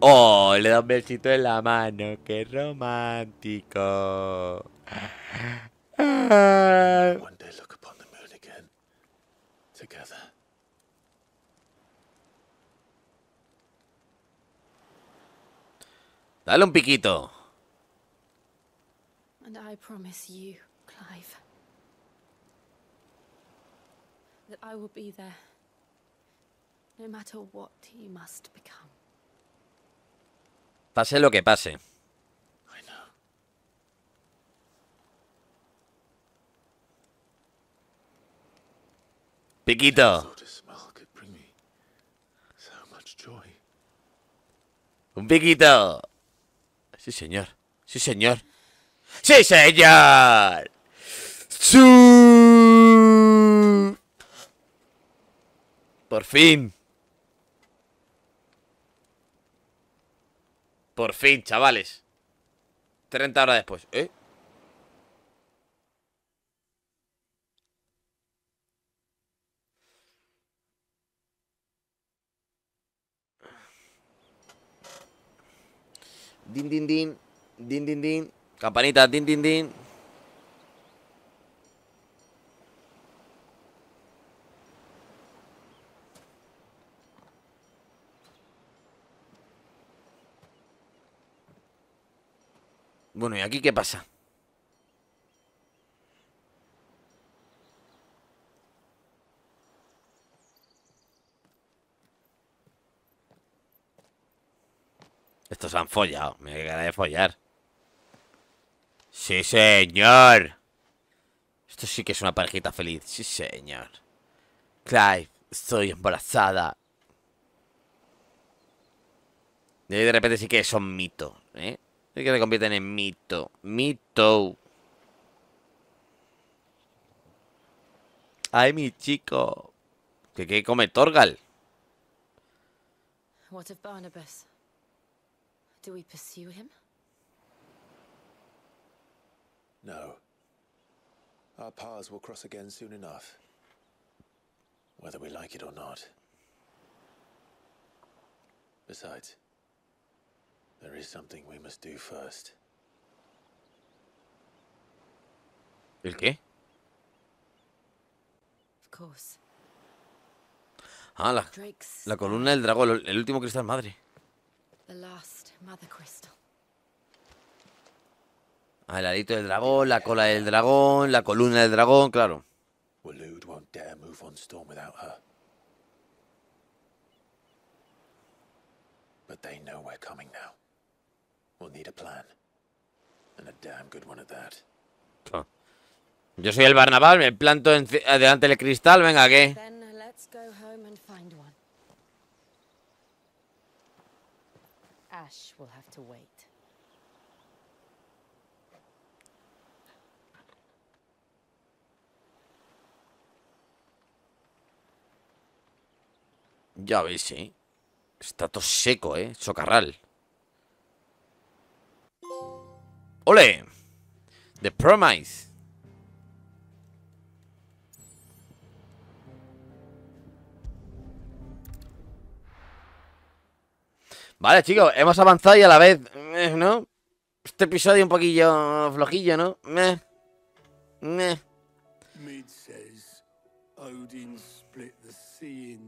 ¡Oh! Le da un besito en la mano. ¡Qué romántico! One day look upon the moon again, together. Dale un piquito. And I promise you, Clive, that I will be there no matter what you must become. Pase lo que pase. Piquito. Un piquito. Sí, señor. Sí, señor. ¡Sí, señor! Por fin. Por fin, chavales. 30 horas después. ¿Eh? Din, din, din. Din, din, din. Campanita, din, din, din. Bueno, ¿y aquí qué pasa? Estos han follado. Me queda de follar. Sí, señor. Esto sí que es una parejita feliz. Sí, señor. Clive, estoy embarazada. De repente sí que son mito, ¿eh? Sí que se convierten en mito. Mito. Ay, mi chico. ¿Qué, qué come Torgal? What of Barnabas? Do we pursue him? No. Our paths will cross again soon enough. Whether we like it or not. Besides, there is something we must do first. ¿El qué? Of course. Ah, la, Drake's la columna del dragón, el- el último cristal madre. The last Mother Crystal. Ah, el alito del dragón, la cola del dragón, la columna del dragón, claro. Waloed won't dare move on Storm without her. But they know we're coming now. We'll need a plan. And a damn good one at that. Yo soy el Barnabal, me planto enci- delante del cristal, venga, ¿qué? Then let's go home and find one. Ash will have to wait. Ya veis, sí. Está todo seco, ¿eh? Socarral. ¡Ole! The Promise. Vale, chicos, hemos avanzado y a la vez, eh, ¿no? Este episodio un poquillo flojillo, ¿no? Meh. Meh. Says Odin split the sea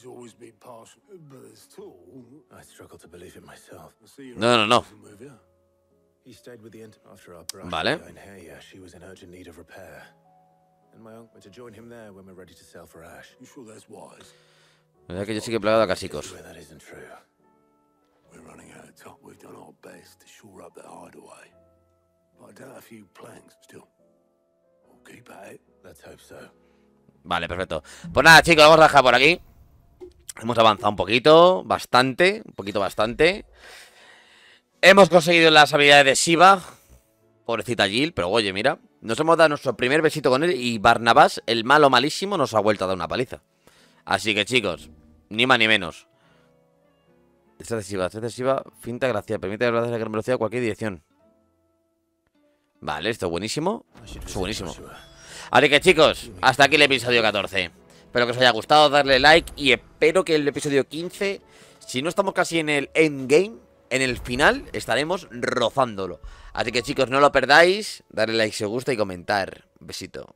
two. She's always been partial, but as tall. I struggle to believe it myself. No, no, no. He stayed with the ent after our brush Vale. in here. She was in urgent need of repair. And my uncle went to join him there when we're ready to sell for Ash. You sure that's wise? La verdad que yo sí que he plagado a casicos. Swear that isn't true. We're running out of top. We've done our best to shore up that hideaway. But I doubt a few planks still. We'll keep at it. Let's hope so. Vale, perfecto. Pues nada, chicos, vamos a dejar por aquí. Hemos avanzado un poquito, bastante, un poquito bastante. Hemos conseguido las habilidades de Shiva. Pobrecita Jill, pero oye, mira. Nos hemos dado nuestro primer besito con él y Barnabas, el malo malísimo, nos ha vuelto a dar una paliza. Así que chicos, ni más ni menos. Esta excesiva, esta excesiva, finta gracia, permite que la gran velocidad a cualquier dirección. Vale, esto es buenísimo. Esto es buenísimo. Así que chicos, hasta aquí el episodio 14. Espero que os haya gustado, darle like y espero que el episodio 15, si no estamos casi en el endgame, en el final estaremos rozándolo. Así que chicos, no lo perdáis, darle like si os gusta y comentar. Besito.